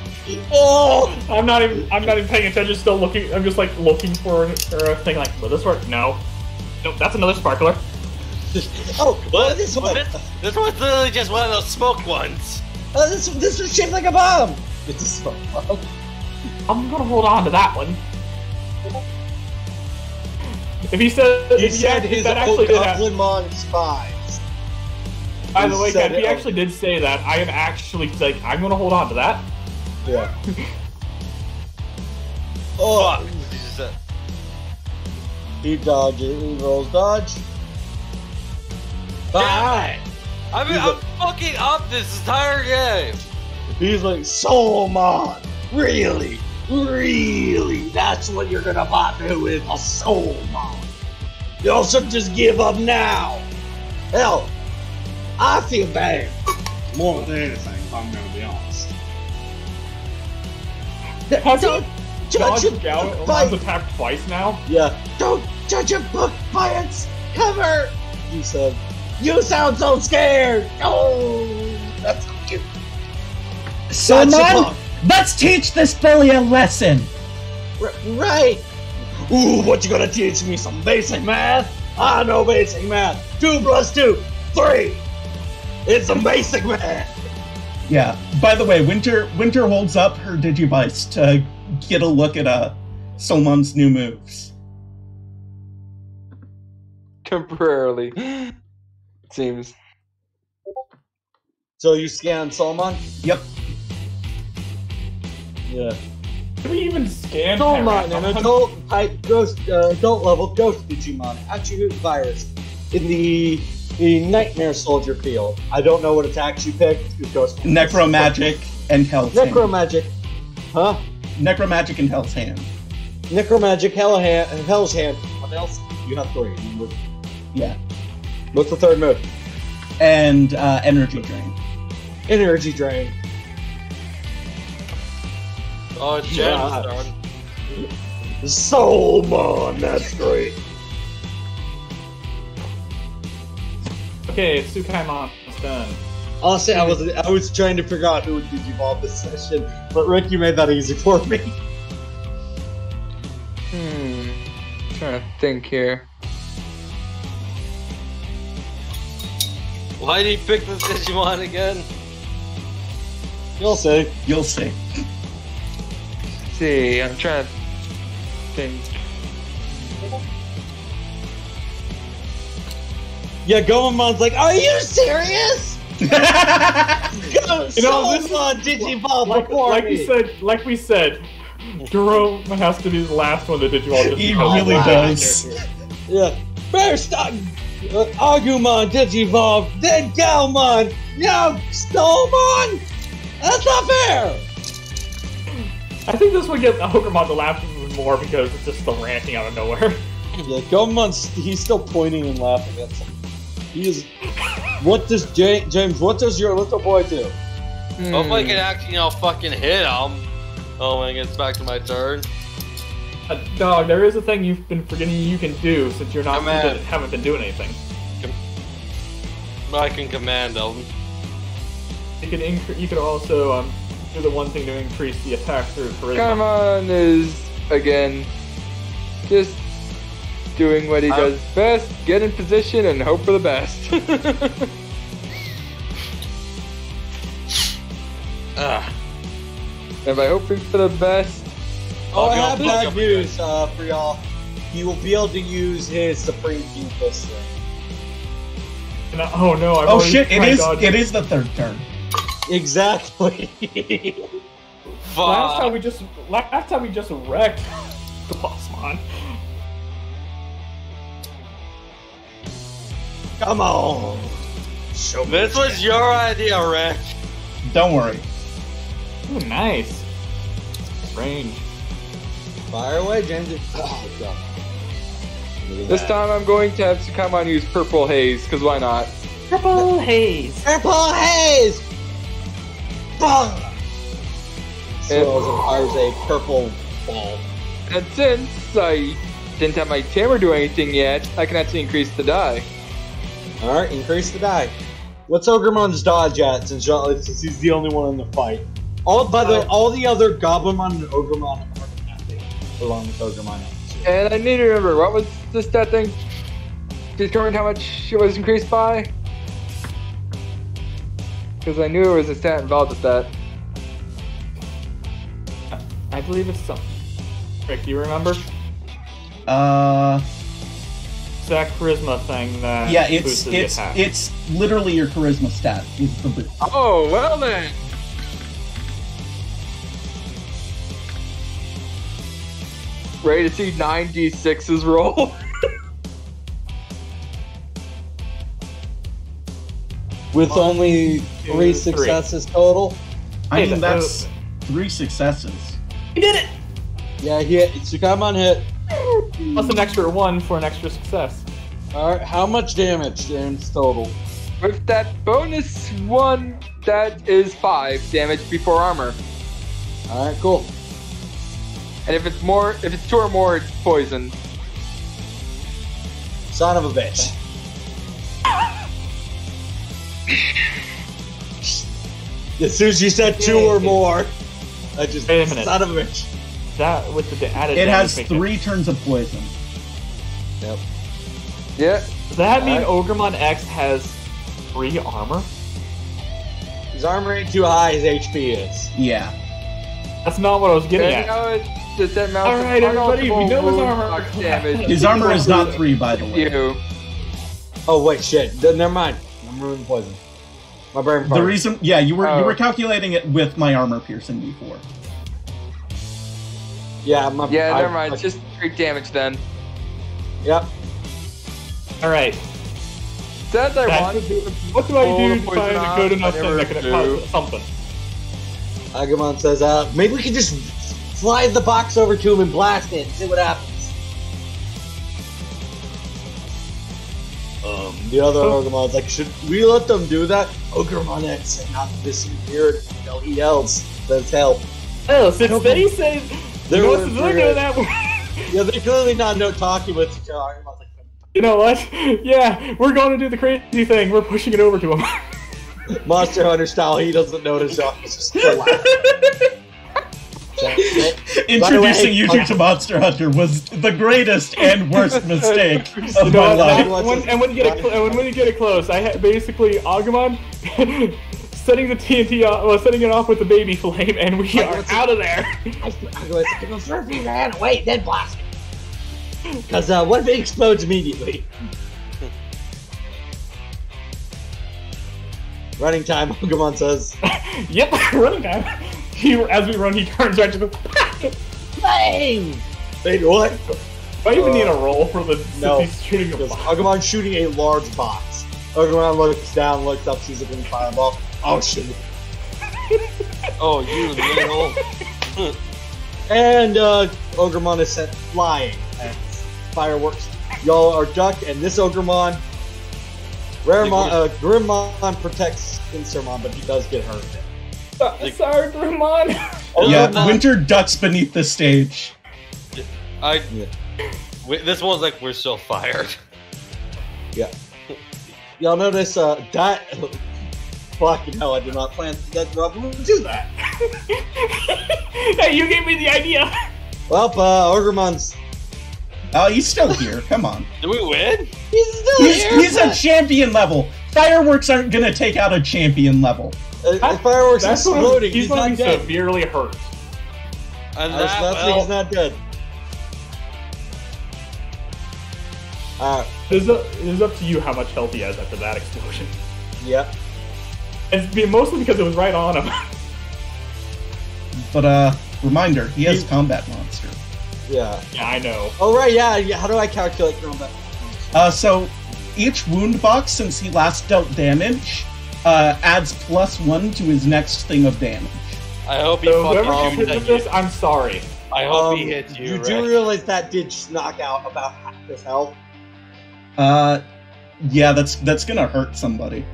S1: oh.
S5: I'm not even. I'm not even paying attention. Still looking. I'm just like looking for, for a thing. Like, will this work? No. Nope. That's another sparkler.
S1: Oh,
S4: What?
S1: this one.
S4: This, this one's literally just one of those smoke ones.
S1: Oh, this this was shaped like a bomb. It's a smoke bomb.
S5: I'm gonna hold on to that one. If he said,
S1: He
S5: if, he
S1: said
S5: act-
S1: his
S5: that actually did happen,
S1: Goblimon spies.
S5: by the way,
S1: said
S5: if he actually did say that, I am actually like, I'm gonna hold on to that.
S1: Yeah. Oh, he dodges. He rolls dodge. Bye.
S4: I mean, I'm fucking up this entire game.
S1: He's like, Soulmon, really, really? That's what you're gonna bot me with, a Soulmon? You also just give up now. Hell, I feel bad. More than anything, if I'm gonna be honest.
S5: Has
S1: Don't
S5: he
S1: judge a
S5: dodged out
S1: book
S5: One's
S1: by
S5: attacked twice now?
S1: yeah. Don't judge a book by its cover. You said. You sound so scared. Oh, that's so cute.
S2: Someone,
S1: Gotcha.
S2: let's teach this Billy a lesson.
S1: R- right. Ooh, what you gonna teach me? Some basic math? Ah, I know basic math. Two plus two, three. It's some basic math.
S2: Yeah. By the way, Winter Winter holds up her Digivice to get a look at uh Soulmon's new moves.
S3: Temporarily. It seems.
S1: So you scan Soulmon?
S2: Yep.
S1: Yeah.
S5: Did we even scan
S1: Soulmon, an adult type ghost, uh, adult level ghost Digimon, attribute virus in the the Nightmare Soldier field. I don't know what attacks you picked. It
S2: Necromagic and Hell's Hand.
S1: Necromagic. Huh?
S2: Necromagic and Hell's Hand.
S1: Necromagic, Hell hand, Hell's Hand. What else? You have three.
S2: Yeah.
S1: What's the third move?
S2: And uh, Energy Drain.
S1: Energy Drain.
S4: Oh, it's
S1: Yeah.
S4: Jan's turn.
S1: That's great.
S5: Okay, Tsukaimon is done.
S1: Honestly, I was I was trying to figure out who would Digivolve this session, but Rick, you made that easy for me.
S3: Hmm. trying to think here.
S4: Why did he pick this Digimon again?
S1: You'll see.
S2: You'll see.
S3: see, I'm trying to think.
S1: Yeah, Goemon's like, are you serious? Go,
S5: You know, this-
S1: Soulmon Digivolve
S5: Like,
S1: before
S5: like
S1: me.
S5: we said, like we said, Jerome has to be the last one to Digivolve. just
S2: He really does.
S1: Yeah. First, uh, uh, Agumon Digivolve, then Galmon, now Soulmon! That's not fair!
S5: I think this would get Pokemon to laugh even more because it's just the ranting out of nowhere.
S1: Yeah, Galmon's, he's still pointing and laughing at something. He is. What does Ja- James, what does your little boy do?
S4: Hopefully I can actually, you know, fucking hit him. Oh, when it gets back to my turn.
S5: Uh, dog, there is a thing you've been forgetting you can do since you're not
S4: Come on.
S5: haven't been doing anything.
S4: I can command him.
S5: You can incre- you could also um, do the one thing to increase the attack through charisma.
S3: Come on is again just doing what he
S4: Um,
S3: does best, get in position and hope for the best.
S4: Ugh.
S3: and by hoping for the best,
S1: Oh, I
S4: I'll
S1: have bad news uh, for y'all. He will be able to use his Supreme King this thing.
S5: And I- oh no! I've
S2: Oh shit! It
S5: tried
S2: is.
S5: dodging.
S2: It is the third turn.
S1: Exactly.
S5: Last time we just last time we just wrecked the Bossmon.
S1: Come on. Show me.
S4: This was your idea, Rick.
S2: Don't worry.
S5: Ooh, nice. Range.
S1: Fire away, James. Oh, God.
S3: This time I'm going to have Sukamon use Purple Haze, because why not?
S5: Purple haze.
S1: Purple haze! Bang! Swirls and fires a purple ball.
S3: And since I didn't have my Tamer do anything yet, I can actually increase the die.
S1: Alright, increase the die. What's Ogremon's dodge at since, y'all- since he's the only one in the fight? All by the way, all the other Goblimon and Ogremon are nothing, along with Ogremon.
S3: And I need to remember, what was the stat thing? Determine how much it was increased by? Because I knew there was a stat involved with that.
S5: I believe it's something. Rick, do you remember?
S2: Uh,
S5: It's that charisma thing that
S2: yeah. It's
S5: boosted the
S2: it's
S5: attack.
S2: it's literally your charisma stat is the boost.
S3: Oh, well then! Ready to see 9d6s roll?
S1: With only three successes total.
S2: I
S5: Hey,
S2: mean, that's three successes.
S5: He did it!
S1: Yeah, he hit. Sukamon hit.
S5: Plus an extra one for an extra success.
S1: Alright, how much damage, James, total?
S3: With that bonus one, that is 5 damage before armor.
S1: Alright, cool.
S3: And if it's more, if it's 2 or more, it's poison.
S1: Son of a bitch. As soon as you said two or more, I just
S5: Wait a minute.
S1: son of a bitch.
S5: That with the added
S2: It has
S5: make
S2: three turns of poison.
S1: Yep.
S3: Yeah.
S5: Does that mean
S1: Alright.
S5: Ogremon X has three armor?
S1: His armor ain't too high, his HP is.
S2: Yeah.
S5: That's not what I was getting
S3: And
S5: at.
S3: now it does that amount
S5: All
S3: of
S5: right, everybody, we know his
S3: unalterable
S5: armor.
S3: wound damage.
S2: His armor is not three, by the way.
S3: You.
S1: Oh wait, shit. Th- Never mind. I'm ruining poison. My brain.
S2: The reason, yeah, you were you
S3: Oh.
S2: were calculating it with my armor piercing before.
S1: Yeah, my.
S3: Yeah,
S1: I-
S3: never mind.
S1: I-
S3: Just straight damage then.
S1: Yep.
S5: All right.
S3: Says I
S5: That-
S3: want to do
S5: What do I do
S3: the
S5: to
S3: poison
S5: find a good
S3: I
S5: enough thing
S3: never
S5: that can
S3: do.
S5: cause something?
S1: Agumon says, uh, maybe we can just slide the box over to him and blast it and see what happens. Um, the other
S5: Oh.
S1: Ogumon's like, should we let them do that? Ogremon X and not this weird, you know, he yells. That's hell.
S5: Oh, since they say
S1: They're
S5: you know,
S1: with-
S5: since they're doing that,
S1: Yeah, they're clearly not no talking with each other. Like,
S5: you know what? Yeah, we're going to do the crazy thing. We're pushing it over to him.
S1: Monster Hunter style, he doesn't notice y'all. He's just still laughing.
S2: Introducing you
S1: uh,
S2: to Monster Hunter was the greatest and worst mistake
S5: You
S2: of
S5: know
S2: my life.
S5: And when, and when you get it, when, when you get it close, I basically Agumon setting the TNT off, well, setting it off with the baby flame, and we
S1: Like,
S5: are
S1: what's
S5: out of there.
S1: It goes for a few man, wait, then blast it. Because uh, what if it explodes immediately? Running time, Ogremon says.
S5: Yep, running time. He, as we run, he turns right to the.
S1: Bang! Wait, what?
S5: Do I even
S1: Uh,
S5: need a roll for the
S1: no,
S5: since shooting a
S1: Because? Agumon shooting a large box. Agumon looks down, looks up, sees a green fireball. Oh shit.
S4: Oh, you little.
S1: And uh, Ogremon is sent flying as fireworks. Y'all are ducked, and this Ogremon, Raremon, uh, Grimmon protects Insermon, but he does get hurt.
S5: So- Sorry, Grimon.
S2: Yeah,
S1: Ogremon-
S2: Winter ducks beneath the stage.
S4: I.
S1: Yeah.
S4: Wait, this one's like we're still fired. Yeah.
S1: Y'all notice uh, that. Fucking hell, I did not plan that Rob would do that.
S5: hey, you gave me the idea.
S1: Well, uh, Ogremon's.
S2: Oh, he's still here. Come on.
S4: Do we win?
S1: He's still
S2: He's,
S1: here!
S2: he's a champion level. Fireworks aren't gonna take out a champion level.
S1: Uh, the fireworks
S5: That's
S1: are
S5: what
S1: exploding.
S5: he's,
S1: He's,
S5: gonna
S1: not
S5: be
S1: dead.
S5: severely hurt.
S4: And
S1: That's,
S4: that,
S1: that's
S4: well,
S1: he's not dead. Uh,
S5: It's up, it's up to you how much health he has after that explosion.
S1: yep.
S5: It's be- mostly because it was right on him.
S2: But uh, reminder, he has
S1: He-
S2: combat monster.
S1: Yeah.
S5: yeah, I know.
S1: Oh right, yeah. yeah. How do I calculate combat?
S2: Uh, so each wound box since he last dealt damage uh, adds plus one to his next thing of damage.
S4: I hope he
S5: So
S4: fucking
S5: whoever
S4: hit
S5: did
S4: you.
S5: I'm sorry.
S4: I hope he
S1: Um,
S4: hits you.
S1: You
S4: Rick.
S1: do realize that did just knock out about half his health.
S2: Uh, yeah, that's that's gonna hurt somebody.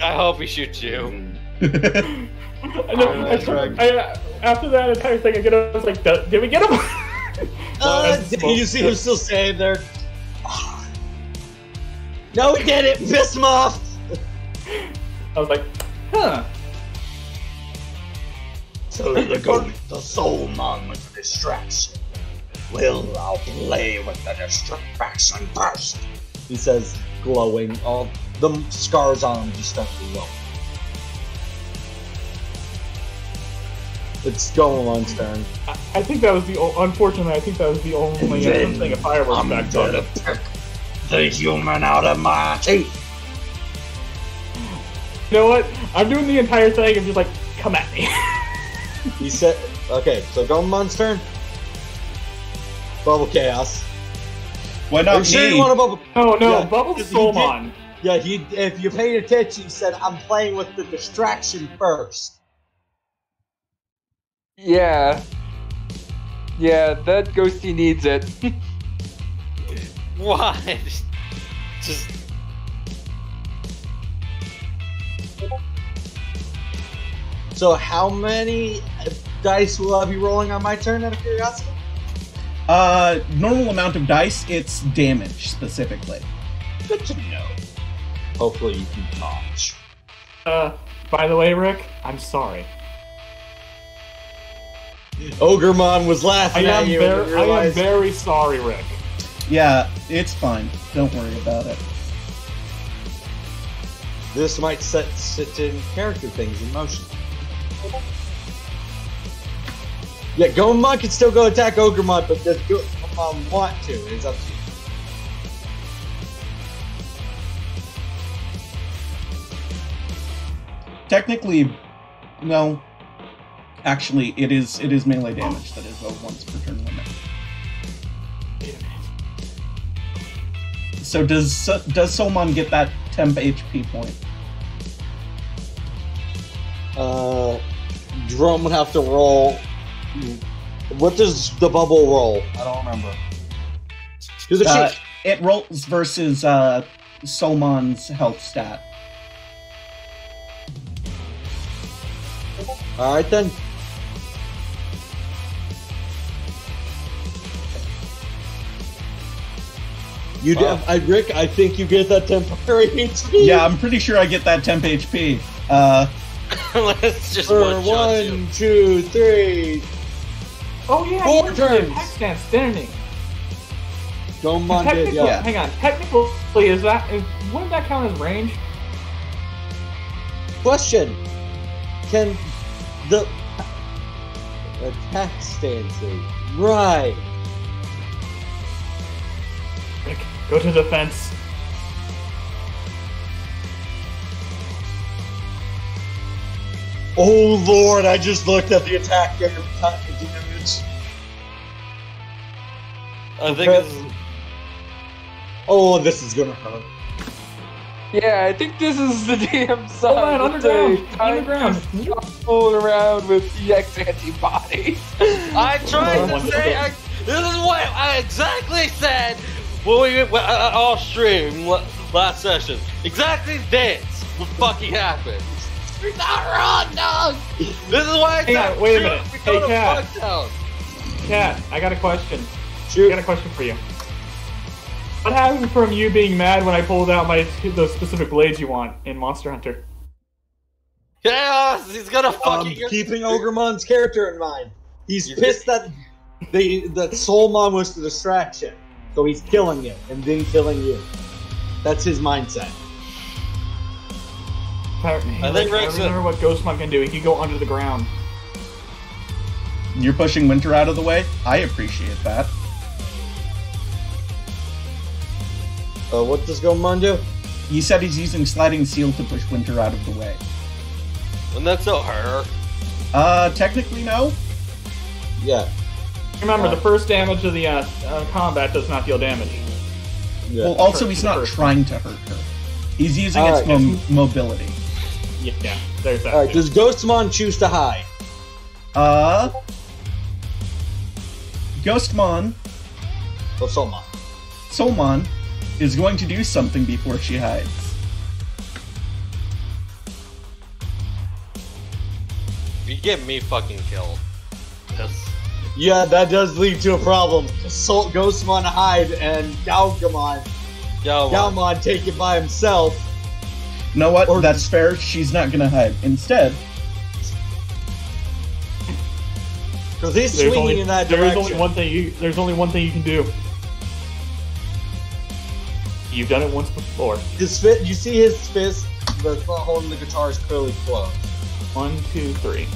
S4: I hope he shoots you.
S5: I know,
S4: Oh,
S5: I,
S4: that's.
S5: I- after that entire thing, I get I was like, did we get him?
S1: Uh, did you see him still standing there? no, we did it. Piss him off.
S5: I was like, huh.
S1: So the go the soul man with the distraction. Well, I'll play with the distraction first. He says, glowing. All the scars on him just start glowing. It's Goemon's turn.
S5: I, I think that was the o- unfortunately. I think that was the only
S1: Then
S5: thing of fireworks
S1: I'm
S5: back
S1: gonna
S5: then.
S1: pick the human out of my teeth.
S5: You know what? I'm doing the entire thing and just like, come at me.
S1: He said, okay, so Goemon's turn. Bubble Chaos.
S2: Why
S1: Are
S2: not
S1: you sure
S2: me?
S1: you want a bubble?
S5: no, no,
S1: Yeah,
S5: Bubble
S1: because he did-
S5: Soulmon.
S1: Yeah, he. If you paid attention, he said, "I'm playing with the distraction first.
S3: Yeah. Yeah, that ghosty needs it.
S4: Why? Just
S1: So, how many dice will I be rolling on my turn? Out of curiosity.
S2: Uh, normal amount of dice. It's damage specifically.
S1: Good to know. Hopefully, you can dodge.
S5: Uh, by the way, Rick, I'm sorry.
S1: Ogremon was
S5: I
S1: laughing
S5: am
S1: at you.
S5: very,
S1: and
S5: I am very sorry, Rick.
S2: Yeah, it's fine. Don't worry about it.
S1: this might set certain character things in motion. Yeah, Goemon can still go attack Ogremon, but does Goemon want to? It's up to you.
S2: Technically, no. Actually, it is it is melee damage that is a once per turn limit.
S5: Wait a minute.
S2: So does does Soulmon get that temp HP point?
S1: Uh, Drum would have to roll. What does the bubble roll? I don't remember. It
S2: Uh, it rolls versus uh, Soulmon's health stat.
S1: All right then. You
S4: Wow.
S1: I, Rick. I think you get that temporary HP.
S2: Yeah, I'm pretty sure I get that temp HP. Uh,
S4: let's just
S1: For
S4: one shot you.
S1: one, two, three.
S5: Oh yeah,
S1: Four
S5: he
S1: turns.
S5: attack stance, didn't he?
S1: Gomon did,
S5: Technically,
S1: yeah.
S5: hang on. Technically, is that is, wouldn't that count as range?
S1: Question: Can the attack stances right?
S5: Rick, go to defense.
S1: Oh lord, I just looked at the attack dam- damage.
S4: I think it's,
S1: Oh, this is gonna hurt.
S3: Yeah, I think this is the DM side.
S5: Hold on,
S3: the
S5: underground,
S3: day. Time
S5: underground.
S3: to Fooling around with the EX antibodies.
S4: I tried
S5: Hold
S4: to say. I, this is what I exactly said when we went uh, off stream last session. Exactly this what fucking happened. You're not wrong, dog. This is why I
S5: Hang
S4: said
S5: on, wait a minute.
S4: We
S5: Hey, Cat. Cat, I got a question. I got a question for you. What happened from you being mad when I pulled out my those specific blades you want in Monster Hunter?
S4: Chaos. He's gonna
S1: Um,
S4: fucking. get-
S1: keeping Ogremon's character in mind. He's pissed that they that Soulmon was the distraction, so he's killing you and then killing you. That's his mindset.
S5: I,
S4: think Rex-
S5: remember what Ghostmon can do. He can go under the ground.
S2: You're pushing Winter out of the way. I appreciate that.
S1: Uh, what does Gomon do?
S2: He said he's using sliding seal to push Winter out of the way.
S4: and that's so her.
S2: Uh, technically no.
S1: Yeah.
S5: Remember,
S1: Uh,
S5: the first damage of the uh, uh, combat does not deal damage.
S1: Yeah.
S2: Well, also he's not trying to hurt her. He's using
S1: All
S2: its
S1: right.
S2: mo- mobility.
S5: Yeah, yeah there's that.
S1: All right. Does Ghostmon choose to hide?
S2: Uh, Ghostmon,
S1: Or Soulmon?
S2: Soulmon, is going to do something before she hides.
S4: You get me fucking killed. Yes.
S1: Yeah, that does lead to a problem. Soul Ghostmon hide and Galgamon,
S4: Yo,
S1: Galmon take it by himself.
S2: You know what?
S1: Or-
S2: That's fair. She's not gonna hide. Instead,
S1: Because he's
S5: There's
S1: swinging
S5: only,
S1: in that
S5: there's
S1: direction.
S5: only one thing you. There's only one thing you can do. You've done it once before.
S1: His fit, you see his fist, the thought holding the guitar is clearly closed.
S5: One, two, three.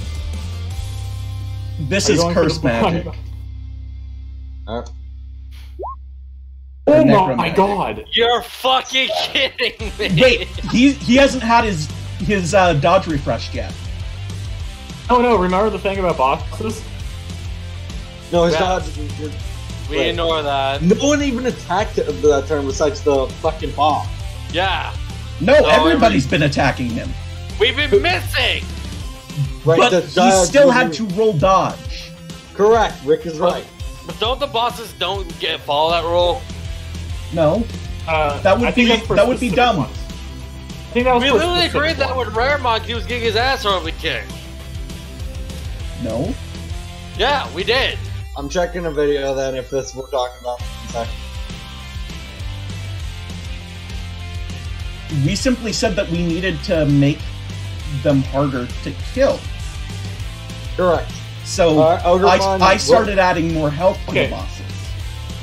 S2: this
S5: Are
S2: is curse
S5: the-
S2: magic.
S1: Alright.
S5: Oh my
S2: necromantic.
S5: god!
S4: You're fucking kidding me.
S2: Wait, he he hasn't had his his uh, dodge refreshed yet.
S5: Oh no! Remember the thing about boxes?
S1: No, he's
S4: Yeah.
S1: not.
S4: We
S1: Wait.
S4: ignore that.
S1: No one even attacked it that turn besides the fucking bomb.
S4: Yeah.
S2: No,
S4: So
S2: everybody's been attacking him,
S4: We've been missing.
S1: Right,
S2: but
S1: the
S2: he still had to roll dodge.
S1: Correct, Rick is right.
S4: But don't the bosses don't get follow that rule?
S2: No,
S5: Uh,
S2: That would
S5: I
S2: be-
S5: that's
S2: that would be dumb.
S5: ones. I think that was
S4: We
S5: for
S4: literally agreed that
S5: ones.
S4: with Raremon he was getting his ass horribly kicked.
S2: no.
S4: Yeah, we did.
S1: I'm checking a video then if this we're talking about. One.
S2: We simply said that we needed to make them harder to kill.
S1: Correct.
S2: So
S1: Alright, Ogremon,
S2: I, I started adding more health to the bosses.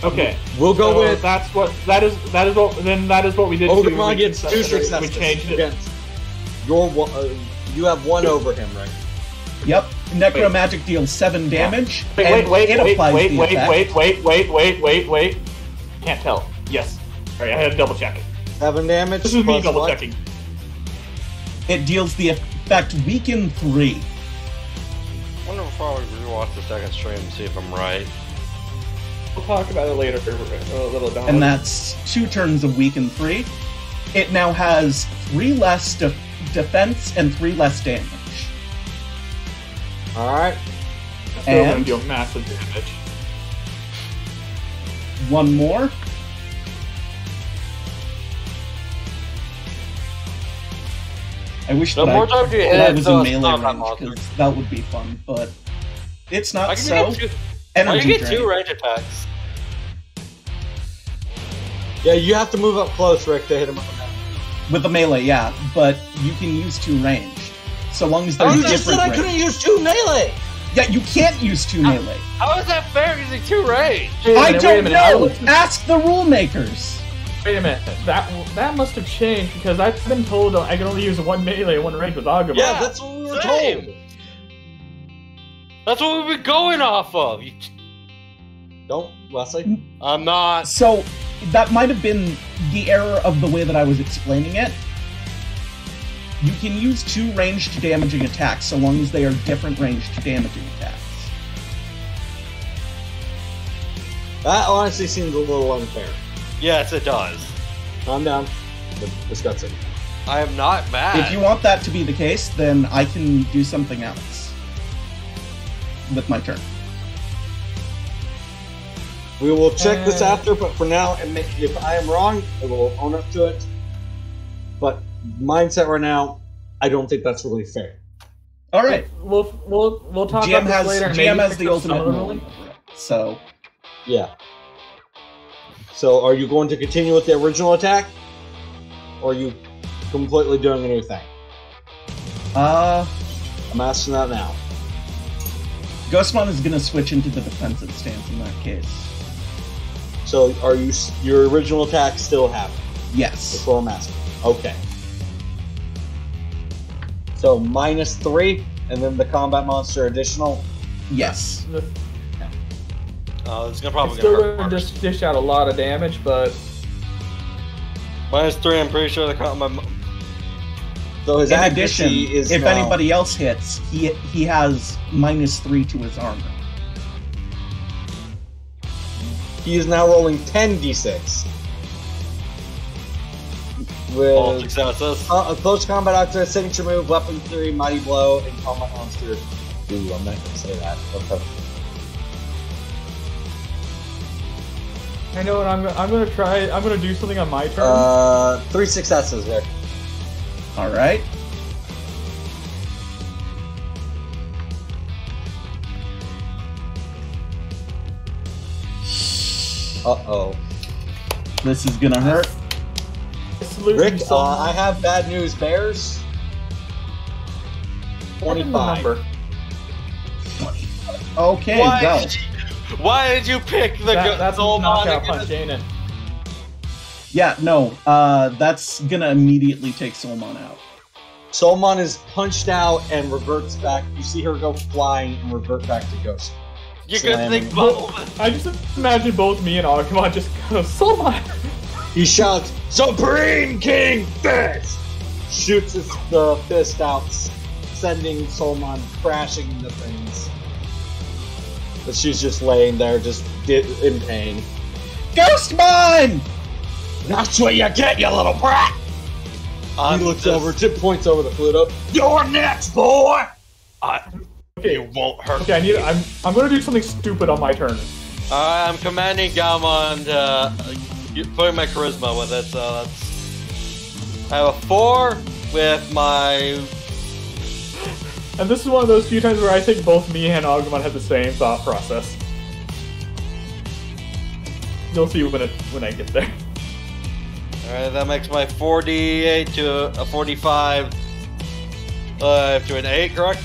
S5: Okay,
S1: We'll go
S5: so
S1: with
S5: that's what that is. That is what. Then that is what we did. too.
S1: Ogremon
S5: We-
S1: gets two
S5: we changed it.
S1: against your one. Uh, you have one over him, right?
S2: Yep, necromagic deals seven damage,
S5: Wait,
S2: and
S5: wait, wait, wait, wait, wait, wait, wait, wait, wait, wait, wait. Can't tell. Yes. Alright, I had to double check.
S1: Seven damage.
S5: This is me
S1: plus
S5: double
S1: what?
S5: checking.
S2: It deals the effect weaken three.
S4: I wonder if I would rewatch the second stream and see if I'm right.
S5: We'll talk about it later. A little down.
S2: and that's two turns of weaken three. It now has three less de- defense and three less damage.
S1: All right.
S5: still gonna
S2: and-
S5: deal massive damage.
S2: One more. I wish
S4: The
S2: that,
S4: more
S2: I,
S4: time you hit
S2: that I
S4: it,
S2: was
S4: so
S2: in melee
S4: not
S2: range because that would be fun, but it's not
S4: I can
S2: so.
S4: get two, I can get
S2: drain.
S4: two range attacks.
S1: Yeah, you have to move up close, Rick, to hit him. Up
S2: with the melee, yeah, but you can use two range, so long as
S1: Oh,
S2: they're
S1: you just said. I
S2: range.
S1: couldn't use two melee.
S2: Yeah, you can't use two melee.
S4: How is that fair using two range?
S5: Wait a
S2: I
S5: minute, wait a
S2: don't know. Ask the rule makers.
S5: Wait a minute. That that must have changed because I've been told I can only use one melee, one range with Agumon.
S1: Yeah, that's what we were
S4: Same.
S1: told.
S4: That's what we've been going off of. You,
S1: Don't, Wesley. Mm.
S4: I'm not.
S2: So that might have been the error of the way that I was explaining it. You can use two ranged damaging attacks so long as they are different ranged damaging attacks.
S1: That honestly seems a little unfair.
S4: Yes, it does.
S1: Calm down. We'll discuss it.
S4: I am not mad.
S2: If you want that to be the case, then I can do something else with my turn.
S1: We will check this
S5: Uh,
S1: after, but for now, if I am wrong, I will own up to it. But mindset right now, I don't think that's really fair.
S2: All right.
S5: We'll we'll we'll talk
S2: GM
S5: about this
S2: has
S5: later.
S2: GM has the ultimate
S5: of
S2: ruling.
S5: ruling.
S2: So
S1: Yeah. So, are you going to continue with the original attack, or are you completely doing a new thing?
S2: uh
S1: I'm asking that now.
S2: Ghostmon is gonna switch into the defensive stance in that case.
S1: So, are you your original attack still happening?
S2: Yes.
S1: That's what I'm asking. Okay. So minus three, and then the combat monster additional.
S2: Yes.
S5: The-
S4: Oh, it's gonna
S5: It's
S4: probably
S5: still
S4: gonna gonna
S5: just dish out a lot of damage, but
S4: Minus three. I'm pretty sure the combat. my,
S1: So his
S2: In addition,
S1: is
S2: if
S1: now-
S2: anybody else hits, he he has minus three to his armor.
S1: he is now rolling 10d6
S4: all
S1: with
S4: successes.
S1: uh, a close combat actor, signature move, weapon three, mighty blow, and combat monster. Ooh, I'm not gonna say that. Okay.
S5: I know what I'm. I'm gonna try. I'm gonna do something on my turn.
S1: Uh, three successes there.
S2: All right.
S1: Uh oh.
S2: This is gonna hurt.
S5: Salute
S1: Rick, uh. I have bad news. Bears.
S5: What is the
S1: 25.
S5: number?
S2: Okay,
S4: why,
S2: well,
S4: did you, why did you pick the
S5: That, that's a
S4: Soul
S5: knockout punch, ain't it?
S2: yeah, no, uh, that's gonna immediately take Soulmon out.
S1: Soulmon is punched out and reverts back. You see her go flying and revert back to Ghost.
S4: You could
S1: Slamming.
S4: think both.
S5: I just imagine both me and Agumon just go, Soulmon!
S1: He shouts, Supreme King Fist! Shoots his, the fist out, sending Soulmon crashing into things. But she's just laying there, just di- in pain.
S2: Ghostmon!
S1: That's what you get, you little brat!
S4: I'm
S1: he looks
S4: just-
S1: over, Chip points over the Pluto. You're next, boy!
S4: I,
S5: Okay,
S4: it won't hurt.
S5: okay, I need. I'm. I'm gonna do something stupid on my turn.
S4: Alright, I'm commanding Galmon to uh, you- putting my charisma with it, so that's. I have a four with my.
S5: And this is one of those few times where I think both me and Agumon had the same thought process. You'll see when it when I get there.
S4: Alright, that makes my 48 to a 45 uh, to an 8, correct?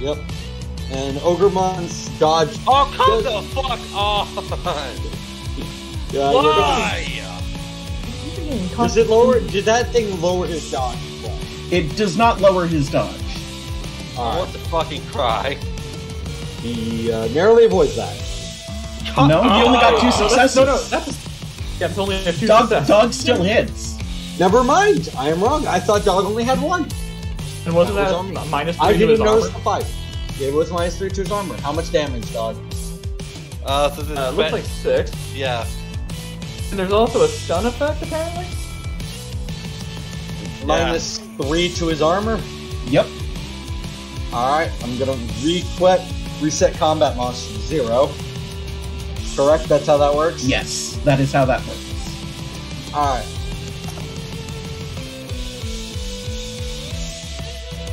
S1: Yep. And Ogremon's dodge.
S4: Oh, come
S1: Does-
S4: the fuck on!
S1: Yeah, you're dodge-
S4: Why?
S1: Does it lower? Did that thing lower his dodge?
S2: It does not lower his dodge.
S4: I
S1: Alright.
S4: want to fucking cry.
S1: He uh, narrowly avoids that.
S2: No, he only got two successes.
S5: no, no, that's a, yeah, it's only a two
S2: Dog,
S5: success.
S2: dog still hits.
S1: Never mind. I am wrong. I thought Dog only had one.
S5: And wasn't
S1: That
S5: that,
S1: was on me.
S5: minus three
S1: I
S5: to
S1: didn't
S5: his
S1: notice
S5: armor?
S1: the fight. It was minus three to his armor. How much damage, Dog?
S4: Uh, so this
S5: Uh, looks like six.
S4: yeah.
S5: And there's also a stun effect apparently.
S1: Minus three to his armor.
S2: Yep.
S1: All right. I'm gonna re-quit, reset combat monster to zero. Correct. That's how that works.
S2: Yes, that is how that works.
S1: All right.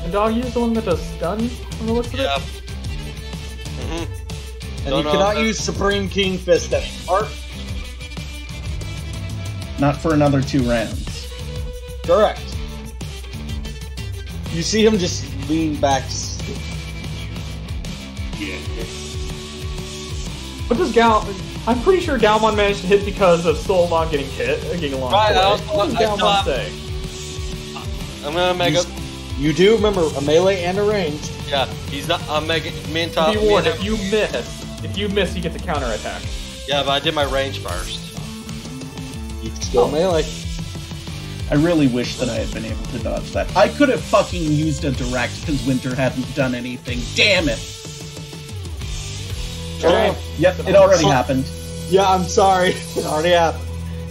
S5: The dog is the one that does stun from the looks of
S4: Yeah.
S5: it.
S4: hmm
S1: And
S4: No,
S1: you
S4: no,
S1: cannot
S4: no.
S1: use Supreme King Fist anymore.
S2: Not for another two rounds.
S1: Correct. You see him just lean back.
S5: What does Gal? I'm pretty sure Galmon managed to hit because of Soulmon getting hit, uh, getting along.
S4: Right, I
S5: away.
S4: also-
S5: What does Galmon say?
S4: I'm gonna make a.
S1: You do remember a melee and a ranged.
S4: Yeah, he's not. I'm making. Me and Tom.
S5: Be warned, if you miss, if you miss, he gets a counter attack.
S4: Yeah, but I did my range first.
S1: You can still
S5: Oh.
S1: melee.
S2: I really wish that I had been able to dodge that. I could have fucking used a direct because Winter hadn't done anything. Damn it!
S5: Alright.
S2: Yep, it already happened.
S1: Yeah, I'm sorry. It already happened.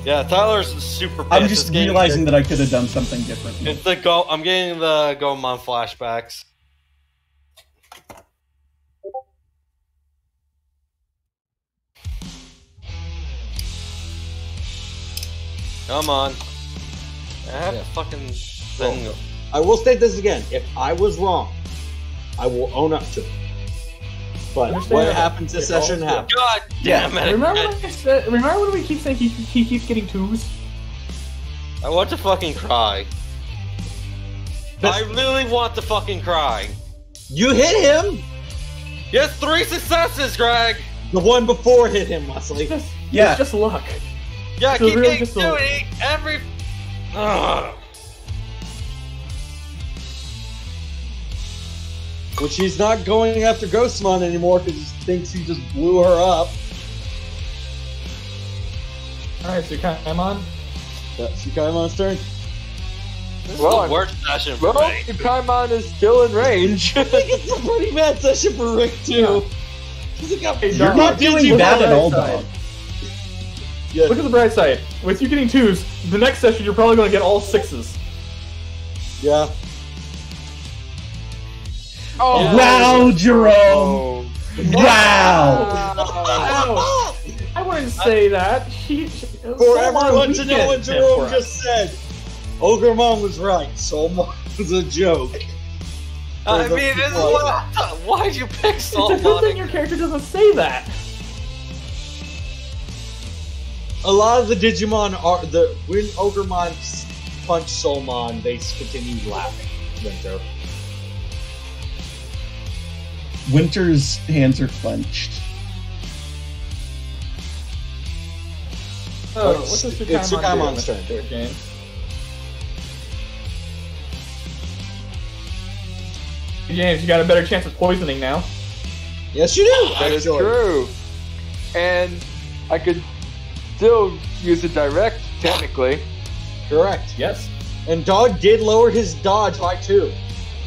S4: Yeah, Tyler's super pissed.
S2: I'm just
S4: getting-
S2: realizing that I could have done something different.
S4: It's the go. I'm getting the Gomon flashbacks. Come on. I have
S1: Yeah.
S4: fucking thing.
S1: I will state this again. If I was wrong, I will own up to it. But what
S5: that.
S1: happens this
S5: It all-
S1: session happened.
S4: God damn it!
S5: Remember
S4: I,
S5: when said, remember when we keep saying he, he keeps getting twos?
S4: I want to fucking cry. I really want to fucking cry.
S1: You hit him!
S4: You had three successes, Greg!
S1: The one before hit him, Wesley.
S5: It's just,
S2: Yeah.
S5: it's just luck.
S4: Yeah,
S5: So
S4: keep
S5: really
S4: getting
S5: just a-
S4: doing every. Ugh.
S1: Which he's not going after Ghostmon anymore because he thinks he just blew her up.
S5: Alright, so I'm on.
S1: That's Tsukaimon's turn.
S4: This is
S3: Well,
S4: the
S3: I'm-
S4: worst session for
S3: Well,
S4: me.
S3: Paimon is still in range.
S1: I think it's a pretty bad session for Rick, too. He's like,
S5: Hey,
S2: You're
S5: Dog,
S2: not doing
S1: Digimon
S2: bad at all,
S5: outside.
S2: dog.
S1: Yeah.
S5: Look at the bright side. With you getting twos, the next session you're probably going to get all sixes.
S1: Yeah.
S3: oh,
S2: Wow, Jerome!
S3: Oh.
S2: Wow!
S5: Ow. I wouldn't say that. She, she, uh,
S1: For everyone to know what Jerome just said, Ogremon was right. Soulmon was a joke.
S4: I mean, this is what. Why'd you pick
S5: It's a good thing your character doesn't say that.
S1: A lot of the Digimon are the when Ogremon s- punch Soulmon, they s- continue laughing. Winter.
S2: Winter's hands are clenched.
S5: Oh,
S1: It's-
S5: what's this
S1: it's
S5: Tsukaimon
S1: Tsukaimon's turn.
S5: Mr. James? James, you got a better chance of poisoning now.
S1: Yes, you do.
S3: That is
S1: actually.
S3: true. And I could still use a direct, technically.
S1: Correct.
S5: Yes.
S1: And Dog did lower his dodge by two,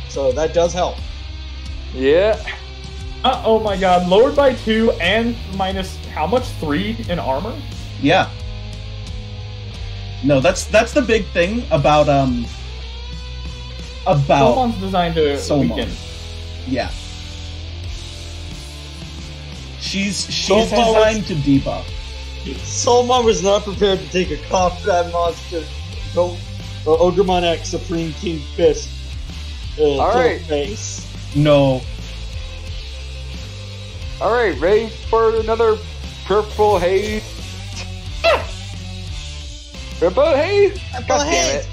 S1: so that does help.
S3: Yeah.
S5: Uh, oh my god, lowered by two and minus how much? Three in armor?
S2: Yeah. No, that's that's the big thing about um about
S5: Someone's designed to
S2: Soulmon.
S5: weaken.
S2: yeah. She's she's
S1: Soulmon-
S2: designed to debuff.
S1: Soulmon was not prepared to take a combat monster. No, uh, Ogremon X Supreme King Fist. Uh,
S3: All
S1: to the. Face.
S2: No,
S3: All right, ready for another purple haze? purple haze? God damn it!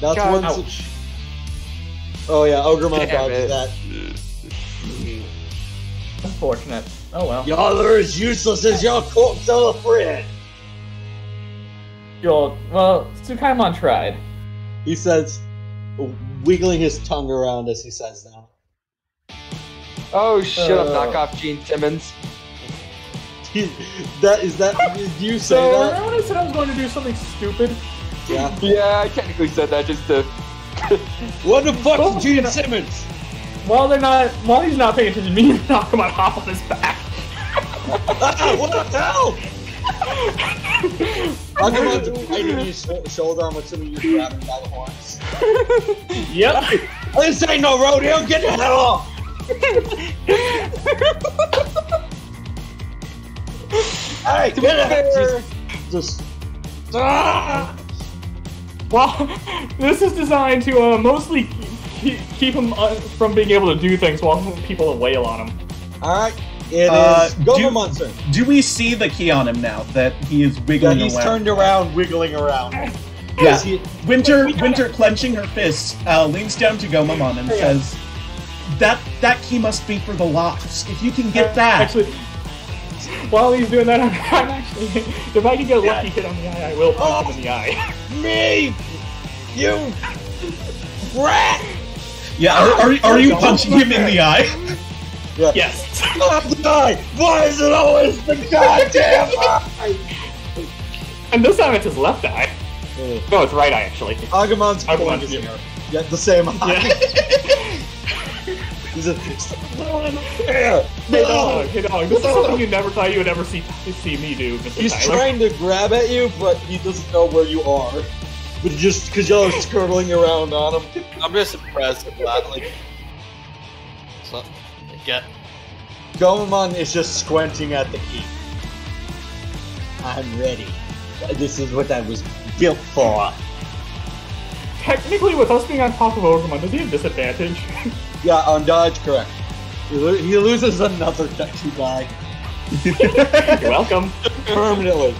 S1: That's
S3: God,
S1: one.
S5: Ouch.
S1: Oh yeah, Ogremon
S3: Damn
S1: dodged that.
S5: Unfortunate. Oh well.
S1: Y'all are as useless as your corpse of a friend.
S5: You'll, well, Tsukaimon tried.
S1: He says, wiggling his tongue around as he says that.
S3: Oh, shut
S5: Uh.
S3: up, knock off Gene Simmons.
S1: That is that. Did you say
S5: So,
S1: that?
S5: remember when I said I was going to do something stupid?
S1: Yeah.
S3: Yeah, I technically said that just to.
S1: What the fuck
S5: Oh,
S1: Gene
S5: you know-
S1: Simmons?
S5: While they're not, while he's not paying attention, me and Nakamon hop on his back.
S1: Ah, what the hell? Agumon's biting his sh- shoulder. I'm assuming you're grabbing by the horns.
S5: yep.
S1: This ain't no rodeo. Get the hell off. Hey, get out!
S3: fair-
S1: Just, just ah!
S5: Well, this is designed to uh, mostly keep, keep him uh, from being able to do things while people wail on him.
S1: All right, it is
S2: Uh, do-
S1: Gomamon's turn.
S2: do we see the key on him now that he is
S1: Yeah,
S2: wiggling
S1: he's
S2: around?
S1: turned around, wiggling around.
S2: Yeah.
S1: He-
S2: Winter, Winter, clenching her fists, uh, leans down to Gomamon and says, "That that key must be for the locks. If you can get that,
S5: Actually, while he's doing that, I'm, I'm actually, if I can get a lucky hit on the eye, I will punch him in the eye.
S1: Me, you, rat.
S2: Yeah, are, are, are you punching him in the eye?
S1: Yeah.
S5: yes.
S1: Stop the eye. Why is it always the goddamn eye?
S5: And this time it's his left eye.
S1: Uh,
S5: No, it's right eye actually.
S1: Agumon's pulling
S5: Agumon's
S1: his
S5: here.
S1: Yeah, the same eye. Yeah. He's a.
S5: Hey dog, hey dog. This is something you never thought you would ever see see me do, Mr.
S1: He's
S5: Tyler.
S1: trying to grab at you, but he doesn't know where you are. But just because y'all are skirtling around on him.
S4: I'm just impressed with that. Like, so, get
S1: Gomamon is just squinting at the key. I'm ready. This is what I was built for.
S5: Technically, with us being on top of Ogremon, does he have disadvantage?
S1: Yeah, on dodge, correct. He, lo- he loses another Deku die
S5: You're welcome.
S1: permanently.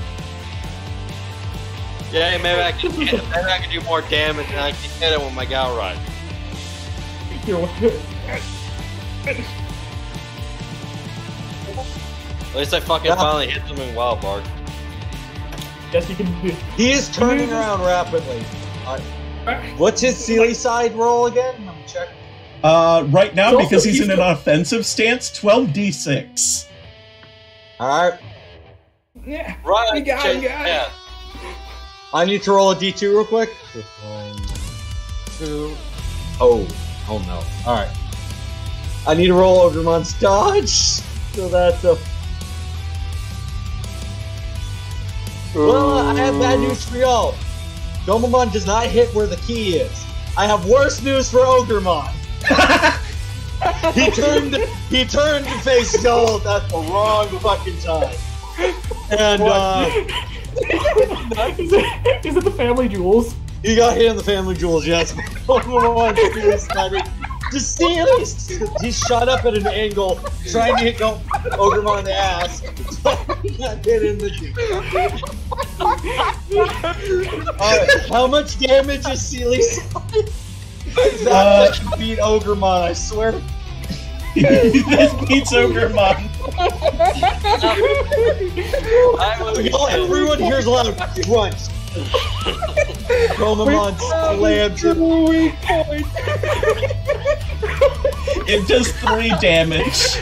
S4: Yeah. Maybe I can maybe I can do more damage and I can hit him with my Gal Ride. At least I fucking
S1: Yeah.
S4: finally hit them in Wild Bark.
S5: yes, you can do.
S1: He is turning around rapidly. Alright, What's his Sealy side roll again? Let me check.
S2: Uh, right now,
S5: So
S2: because he's
S5: he's
S2: in an offensive stance, 12d6.
S1: Alright,
S5: Yeah.
S4: Right.
S5: You got it, you got
S4: yeah.
S1: I need to roll a d2 real quick. One, two. Oh, oh no. Alright. I need to roll Ogremon's dodge. So that's a. Well, I have bad news for y'all. Gomamon does not hit where the key is. I have worse news for Ogremon. he turned he turned to face Gold at the wrong fucking time. And uh
S5: is, it, is it the family jewels?
S1: he got hit in the family jewels, yes. Gomamon is fighting. Just see he's, he's shot up at an angle, trying to hit Go- Ogremon in the ass. got hit in the Alright, how much damage is Sealy Is that
S2: Uh,
S1: much beat Ogremon, I swear.
S2: this beats Ogremon.
S4: I was
S1: Y'all, everyone hears a lot of grunts. Gomamon slams him.
S2: It does three damage.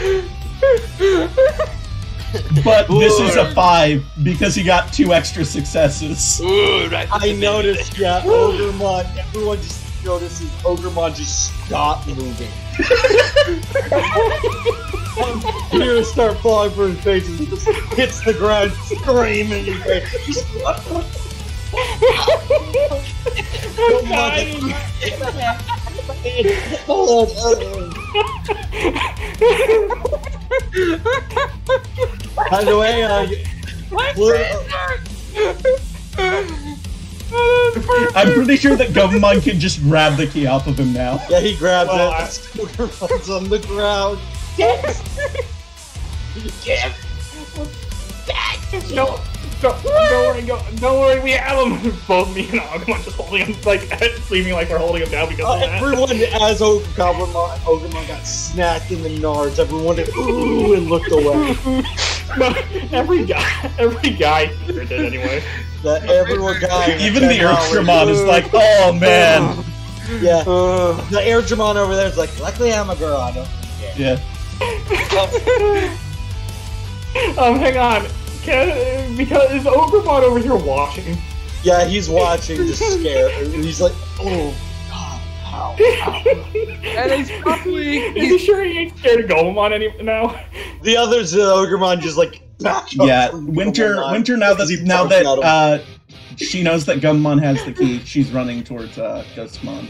S2: But this is a five because he got two extra successes.
S4: Ooh, right
S1: I noticed, yeah, Ogremon, everyone just notices Ogremon just stop moving. Tears start falling from his face and he just hits the ground screaming. Just, By the way, uh,
S2: I'm pretty sure that Gomamon can just grab the key off of him now.
S1: yeah, he grabs
S5: Well,
S1: it.
S5: I-
S1: Ogremon's on the ground.
S5: No, don't, don't worry, go, don't worry, we have him. Both me and Agumon just holding him, like, seeming like we're holding him down because
S1: Uh,
S5: of that.
S1: everyone, as Ogremon, Ogremon got snapped in the nards, everyone did ooh and looked away.
S5: No, every guy, every guy here did anyway.
S1: That everyone guy.
S2: Even the Airdramon is like, oh man.
S1: Yeah. The Airdramon over there is like, luckily I'm a girl, I don't care.
S2: Yeah.
S5: Um, hang on. Can, because is Ogremon over here watching?
S1: Yeah, he's watching, just scared. And he's like, oh, God, ow, ow.
S3: And he's probably
S5: Is he sure he ain't scared of Gomamon any now?
S1: The others, uh, Ogremon just like back up.
S2: Yeah. Winter
S1: Gomamon
S2: Winter now
S1: as
S2: that now that uh she knows that Gomamon has the key, she's running towards uh Ghostmon.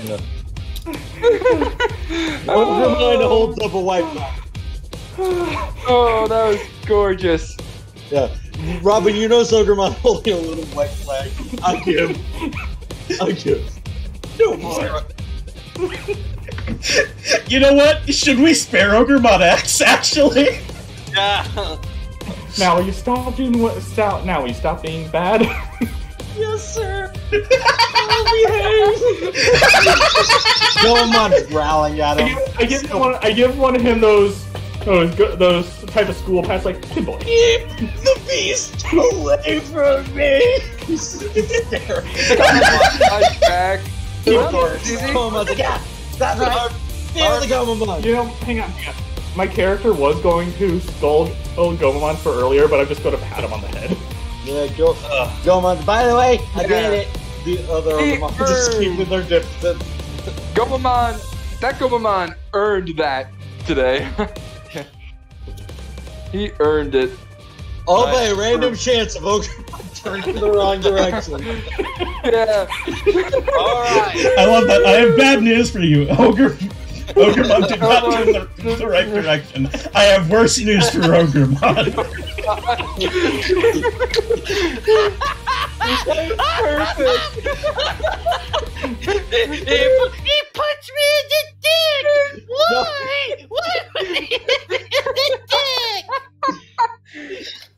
S1: Ogremon holds up a white flag.
S3: Oh, that was gorgeous.
S1: Yeah. Robin, you know Ogremon holding a little white flag. I give. I give. No more.
S2: You know what? Should we spare Ogremon X actually?
S4: Yeah.
S5: Now will you stop doing what? Stop now. Will you stop being bad?
S1: Yes, sir. Goemon's growling at
S5: I
S1: him.
S5: give, I give one. I give one of him those those those type of school pass like kid boy.
S1: Keep the beast away from me. He's staring.
S3: Eyes back.
S1: Goemon's like, yeah, that's right. Feel the Goemon.
S5: You know, hang on, hang on. My character was going to scold old Gomamon for earlier, but I'm just going to pat him on the head.
S1: Yeah, go,
S4: Ugh.
S1: go on. By the way, I
S3: Yeah.
S1: did it. The other
S3: Hey,
S1: Ogremon just
S3: bird.
S1: keeping their distance.
S3: Gomamon, that Gomamon earned that today. he earned it.
S1: All by a random chance of Ogremon turning in the wrong direction.
S3: Yeah.
S4: All right.
S2: I love that. I have bad news for you. Ogre Ogremon did not turn the, the right direction. I have worse news for Ogremon.
S3: Perfect.
S4: he, he punched me in the dick. Why? Why would he in the dick?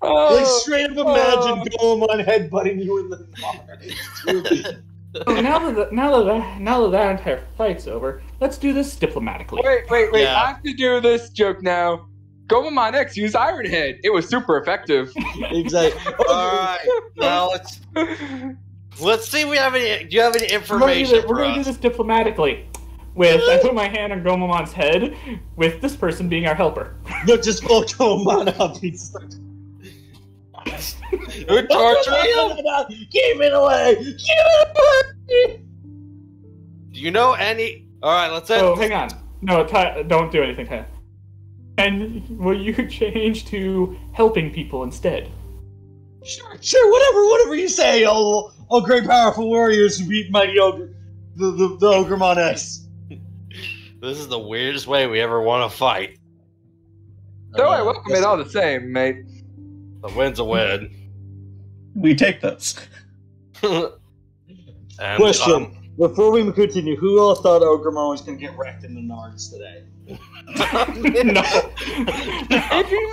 S3: Oh,
S1: Like straight up imagine oh. Goemon headbutting you in the car.
S5: So now that the, now that that, now that that entire fight's over, let's do this diplomatically.
S3: Wait, wait, wait.
S4: Yeah.
S3: I have to do this joke now. Gomamon X used Iron Head. It was super effective.
S1: exactly.
S4: All right. Now let's let's see. if We have any? Do you have any
S5: We're gonna, do
S4: information
S5: this, we're gonna do this diplomatically. With I put my hand on Gomamon's head, with this person being our helper.
S1: No, just pull Goemon up. He's like,
S4: We're torturing him.
S1: Keep it away! Keep it away!
S4: Do you know any? All right. Let's.
S5: Oh,
S4: end.
S5: hang on. No, Ty, don't do anything, Ty. And will you change to helping people instead?
S1: Sure, sure, whatever, whatever you say, oh, oh, great powerful warriors who beat mighty ogre, the, the, the Ogremon X.
S4: This is the weirdest way we ever want to fight.
S3: Though I welcome it all the same, mate.
S4: The win's a win.
S2: We take those.
S4: and,
S1: Question.
S4: um,
S1: Before we continue, who all thought Ogremon was going to get wrecked in the Nards today?
S5: no.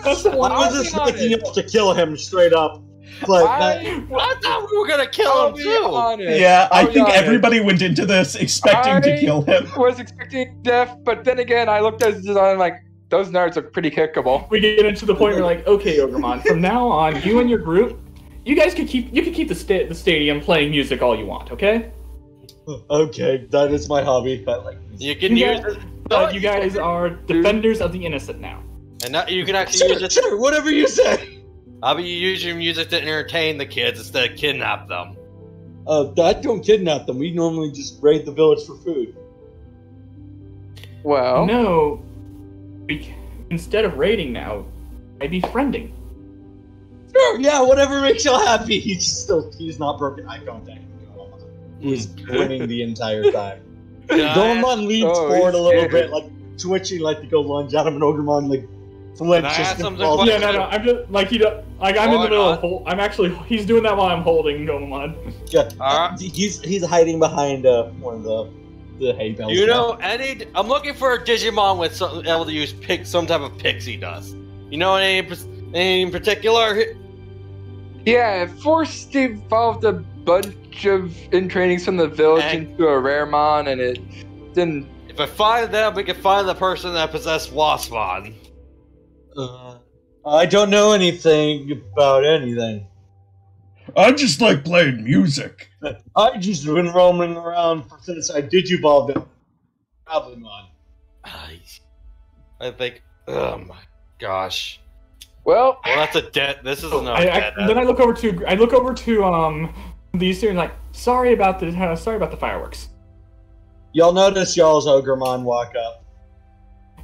S5: That's the
S1: I was
S3: I'll be
S1: expecting y'all to kill him straight up. But that,
S3: I,
S4: I thought we were gonna kill
S3: I'll
S4: him too.
S3: honest.
S2: Yeah, I
S3: I'll be
S2: think
S3: honest.
S2: everybody went into this expecting to kill him.
S3: was expecting death, but then again, I looked at his design like, those nerds are pretty kickable.
S5: we get into the point where like, okay, Ogremon, from now on, you and your group, you guys could keep you can keep the sta- the stadium playing music all you want, okay?
S1: okay, that is my hobby. I like
S4: You can
S5: You
S4: use
S5: guys,
S4: it,
S5: uh, you guys are defenders of the innocent now.
S4: and now you can actually use it.
S1: sure, whatever you say.
S4: How about you use your music to entertain the kids instead of kidnap them?
S1: Uh, I don't kidnap them. We normally just raid the village for food.
S3: Well,
S5: No, we, instead of raiding now, I befriending.
S1: Sure, yeah, whatever makes y'all happy. He's still, he's not broken eye contact. with Goemon. He's winning the entire time.
S4: Can I-
S1: Goemon leans
S3: Oh,
S1: forward a little bit, like twitching, like to go lunge at him, and Ogremon like flinches.
S4: Can I ask
S1: and falls
S5: Yeah, no, no. I'm just like he. Like I'm in the middle
S4: not?
S5: of. Hol- I'm actually. He's doing that while I'm holding Gomamon.
S1: Yeah,
S4: Alright.
S1: he's he's hiding behind uh, one of the the hay bales.
S4: You know, any? I'm looking for a Digimon with some able to use pick some type of pixie dust. You know any any in particular?
S3: yeah, it forced evolved a bunch of in trainings from the village
S4: And-
S3: into a Raremon, and it didn't.
S4: If I find them, we can find the person that possessed Waspmon.
S1: Uh, I don't know anything about anything.
S2: I just like playing music.
S1: I've just been roaming around since I did you ball the Goblimon.
S4: I I think. Oh my gosh.
S3: Well,
S4: Well, that's a dead. This is another
S5: I, I, then I look over to. I look over to um these two and like, sorry about the uh, sorry about the fireworks.
S1: Y'all notice y'all's Ogremon walk up.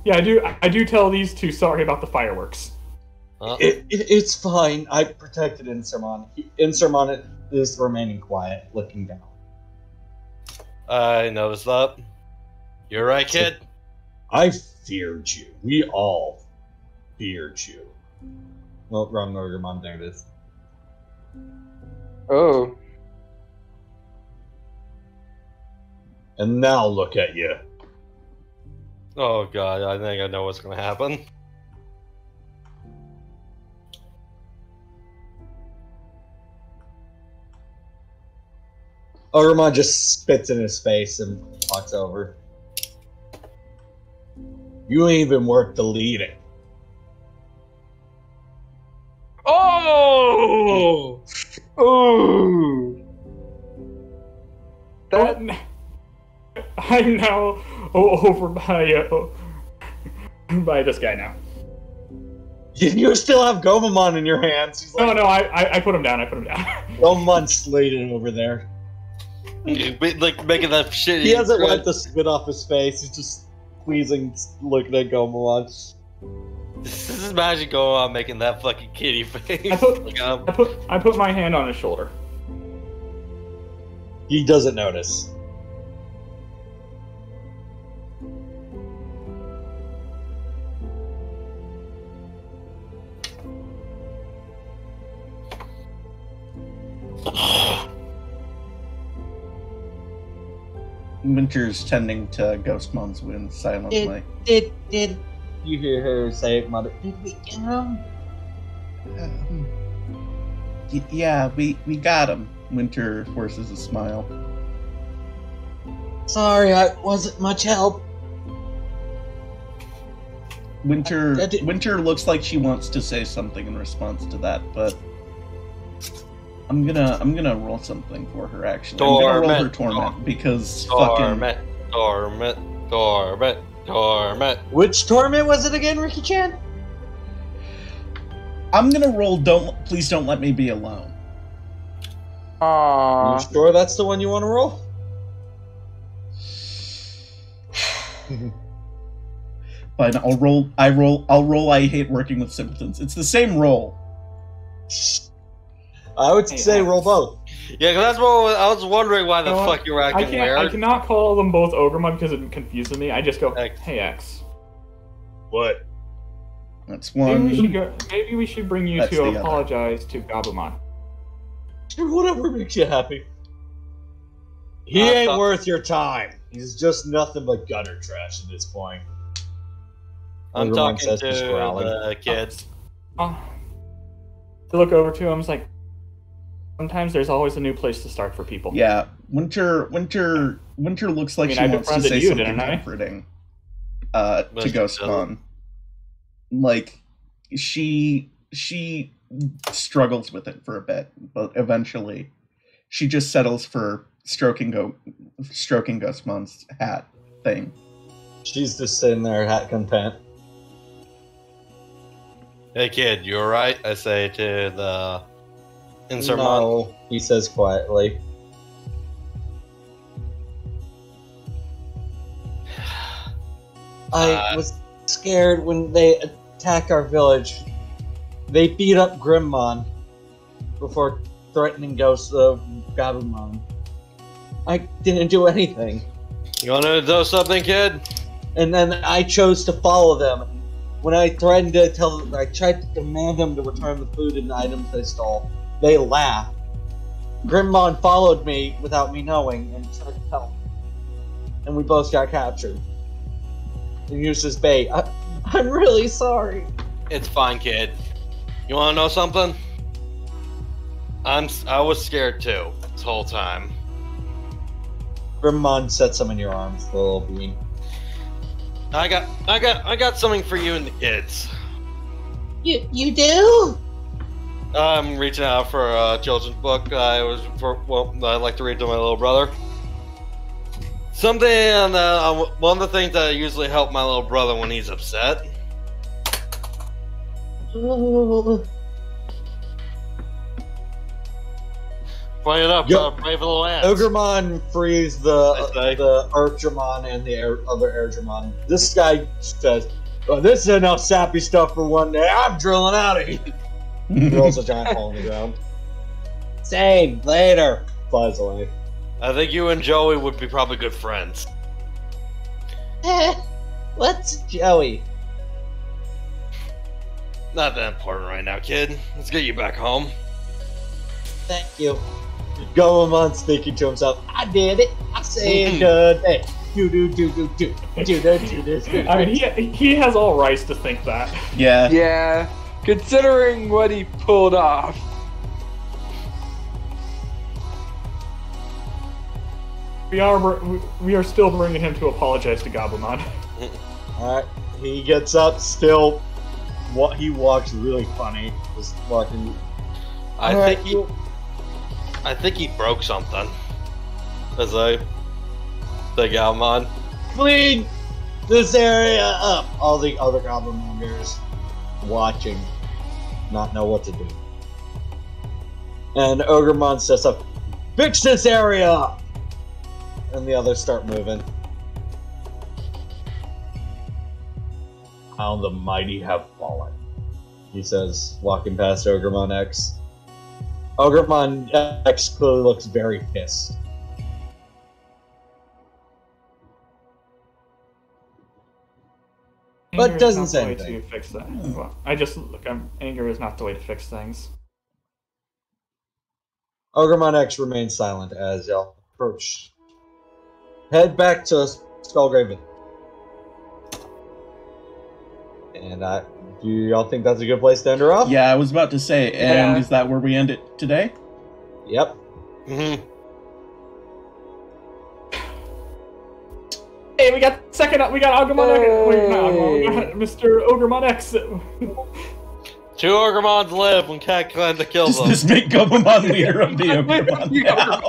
S5: Yeah, I do. I, I do tell these two sorry about the fireworks.
S4: Uh,
S1: It, it, it's fine. I protected Insermon. He- Insermon is remaining quiet, looking down.
S4: I noticed that. You're right, kid.
S1: I feared you. We all feared you. Well, wrong Ogremon. There it is.
S3: oh,
S1: And now look at you.
S4: Oh god, I think I know what's gonna happen.
S1: Ogremon just spits in his face and walks over. You ain't even worth deleting.
S3: oh, oh. That
S5: I'm now over by uh, by this guy now.
S1: You, you still have Gomamon in your hands. He's
S5: No,
S1: like,
S5: no, I, I, I put him down. I put him down.
S1: Gomamon slated over there.
S4: like making that shit.
S1: He hasn't wiped the spit off his face. He's just squeezing, looking at Gomamon.
S4: Just imagine going on making that fucking kitty face.
S5: I put-
S4: Like, um,
S5: I put I put my hand on his shoulder.
S1: He doesn't notice.
S2: Winter's tending to Ghost Ghostmon's wound silently.
S1: Did did you hear her say, "Mother"? Did we get him?
S2: Um, yeah, we, we got him. Winter forces a smile.
S1: Sorry, I wasn't much help.
S2: Winter
S1: I- I
S2: Winter looks like she wants to say something in response to that, but I'm gonna I'm gonna roll something for her actually. I'm gonna roll her
S4: Torment.
S2: torment because fucking
S4: torment, torment, torment, torment.
S1: Which torment was it again, Ricky Chan?
S2: I'm gonna roll don't please don't let me be alone.
S3: Aww.
S1: you sure that's the one you want to roll?
S2: But I'll roll I roll I'll roll I hate working with simpletons. It's the same roll.
S1: I would
S5: Hey,
S1: say
S5: Max.
S1: roll both.
S4: Yeah, 'cause that's what I was wondering why the
S5: You know what?
S4: fuck you were
S5: I
S4: acting
S5: can't I cannot call them both Ogremon because it confuses me. I just go,
S4: X.
S5: hey X.
S1: What?
S2: That's
S5: Maybe we should
S2: one.
S5: go. Maybe we should bring you
S2: That's
S5: to
S2: the other.
S5: apologize to Gabumon.
S1: Whatever makes you happy. He
S4: I
S1: ain't
S4: uh,
S1: worth your time. He's just nothing but gutter trash at this point.
S4: I'm
S1: Everyone
S4: talking to
S1: he's growling.
S4: the kids.
S5: Uh, oh. To look over to him, it's like sometimes there's always a new place to start for people.
S2: Yeah, Winter Winter Winter looks like
S5: I mean,
S2: she
S5: I
S2: wants to
S5: befriended
S2: say
S5: you,
S2: something comforting. Uh to
S4: she
S2: Ghostmon. Like she she struggles with it for a bit, but eventually she just settles for stroking go stroking Ghostmon's hat thing.
S1: She's just sitting there, hat content.
S4: Hey kid, you alright? I say to the insert mon.
S1: No, he says quietly. I
S4: Uh,
S1: was scared when they attacked our village. They beat up Grimmon before threatening ghosts of Gabumon. I didn't do anything.
S4: You wanna do something, kid?
S1: And then I chose to follow them. When I threatened to tell them, I tried to demand them to return the food and items they stole. They laughed. Grimmon followed me without me knowing and tried to help. And we both got captured. And used as bait. I, I'm really sorry.
S4: It's fine, kid. You wanna know something? I'm s- I was scared too this whole time.
S1: Grimmon set some in your arms, the little bean.
S4: I got I got I got something for you and the kids.
S1: You, you do?
S4: I'm reaching out for a children's book. I was for well, I like to read to my little brother. Something that uh, one of the things that I usually help my little brother when he's upset. Play it up,
S1: Yo-
S4: uh, brave little ants.
S1: Ogremon frees the
S4: That's right.
S1: the Airdramon and the air, other Airdramon. This guy says, oh, "This is enough sappy stuff for one day. I'm drilling out of here." Drills a giant hole in the ground. Same later. Flies away.
S4: I think you and Joey would be probably good friends.
S1: Eh, what's Joey?
S4: Not that important right now, kid. Let's get you back home.
S1: Thank you. Goemon's thinking to himself, "I did it. I said good day. Do do do do do do do do do do."
S5: I mean, he he has all rights to think that.
S2: yeah.
S3: Yeah, considering what he pulled off.
S5: We are we are still bringing him to apologize to Gabumon.
S1: All right, he gets up. Still, what he walks really funny. Just walking.
S4: I
S1: All right,
S4: think he, I think he broke something. As I think Almon.
S1: clean this area up. All the other goblin mongers watching, not know what to do. And Ogremon says up, Fix this area! And the others start moving. How the mighty have fallen, he says, walking past Ogremon X. Ogremon X clearly looks very pissed.
S5: Anger is
S1: doesn't
S5: not
S1: say
S5: the way
S1: anything.
S5: to fix that. Well, I just look. I'm, anger is not the way to fix things.
S1: Ogremon X remains silent as y'all approach. Head back to Skullgraven. And I, do y'all think that's a good place to end her off?
S2: Yeah, I was about to say, and
S3: Yeah.
S2: is that where we end it today?
S1: Yep.
S4: Mhm.
S5: Hey, we got second. We got Agumon X. Wait, not Agumon, we got Mr. Ogremon X.
S4: Two Ogremons live when Cat Cleanse kills
S2: Does
S4: them.
S2: this make Gomamon leader of the Ogremon now?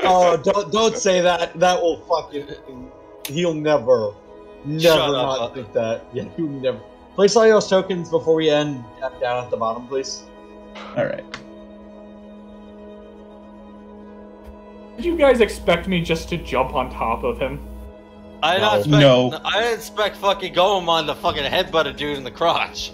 S1: Oh, don't don't say that. That will fucking. He'll never, never
S4: Shut
S1: not
S4: up.
S1: think that. Yeah, he'll never. Place all your tokens before we end up down at the bottom, please.
S2: Alright.
S5: Did you guys expect me just to jump on top of him?
S4: I did
S1: No.
S4: not expect.
S2: No.
S4: I didn't expect fucking Gomamon to fucking headbutt a dude in the crotch.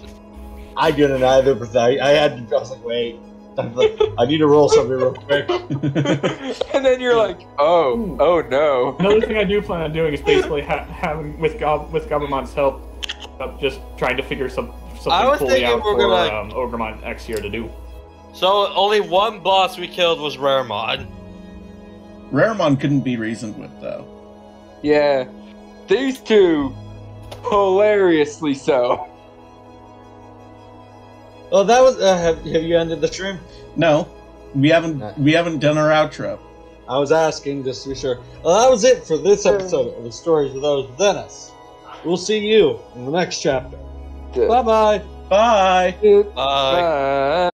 S1: I didn't either, but I, I had to. I was like, wait. I, like, I need to roll something real quick.
S3: and then you're like, oh, oh no.
S5: Another thing I do plan on doing is basically ha- having with Gob with Gobamon's help, uh, just trying to figure some
S4: I
S5: something
S4: was
S5: fully
S4: thinking
S5: out
S4: we're
S5: for
S4: gonna-
S5: um, Ogremon X here to do.
S4: So only one boss we killed was Raremon.
S2: Raremon couldn't be reasoned with, though.
S3: Yeah. These two, hilariously so.
S1: Well, that was. Uh, have, have you ended the stream?
S2: No, we haven't. We haven't done our outro.
S1: I was asking just to be sure. Well, that was it for this episode of the Stories of Those Within Us. We'll see you in the next chapter. Bye bye.
S2: Bye.
S3: Uh,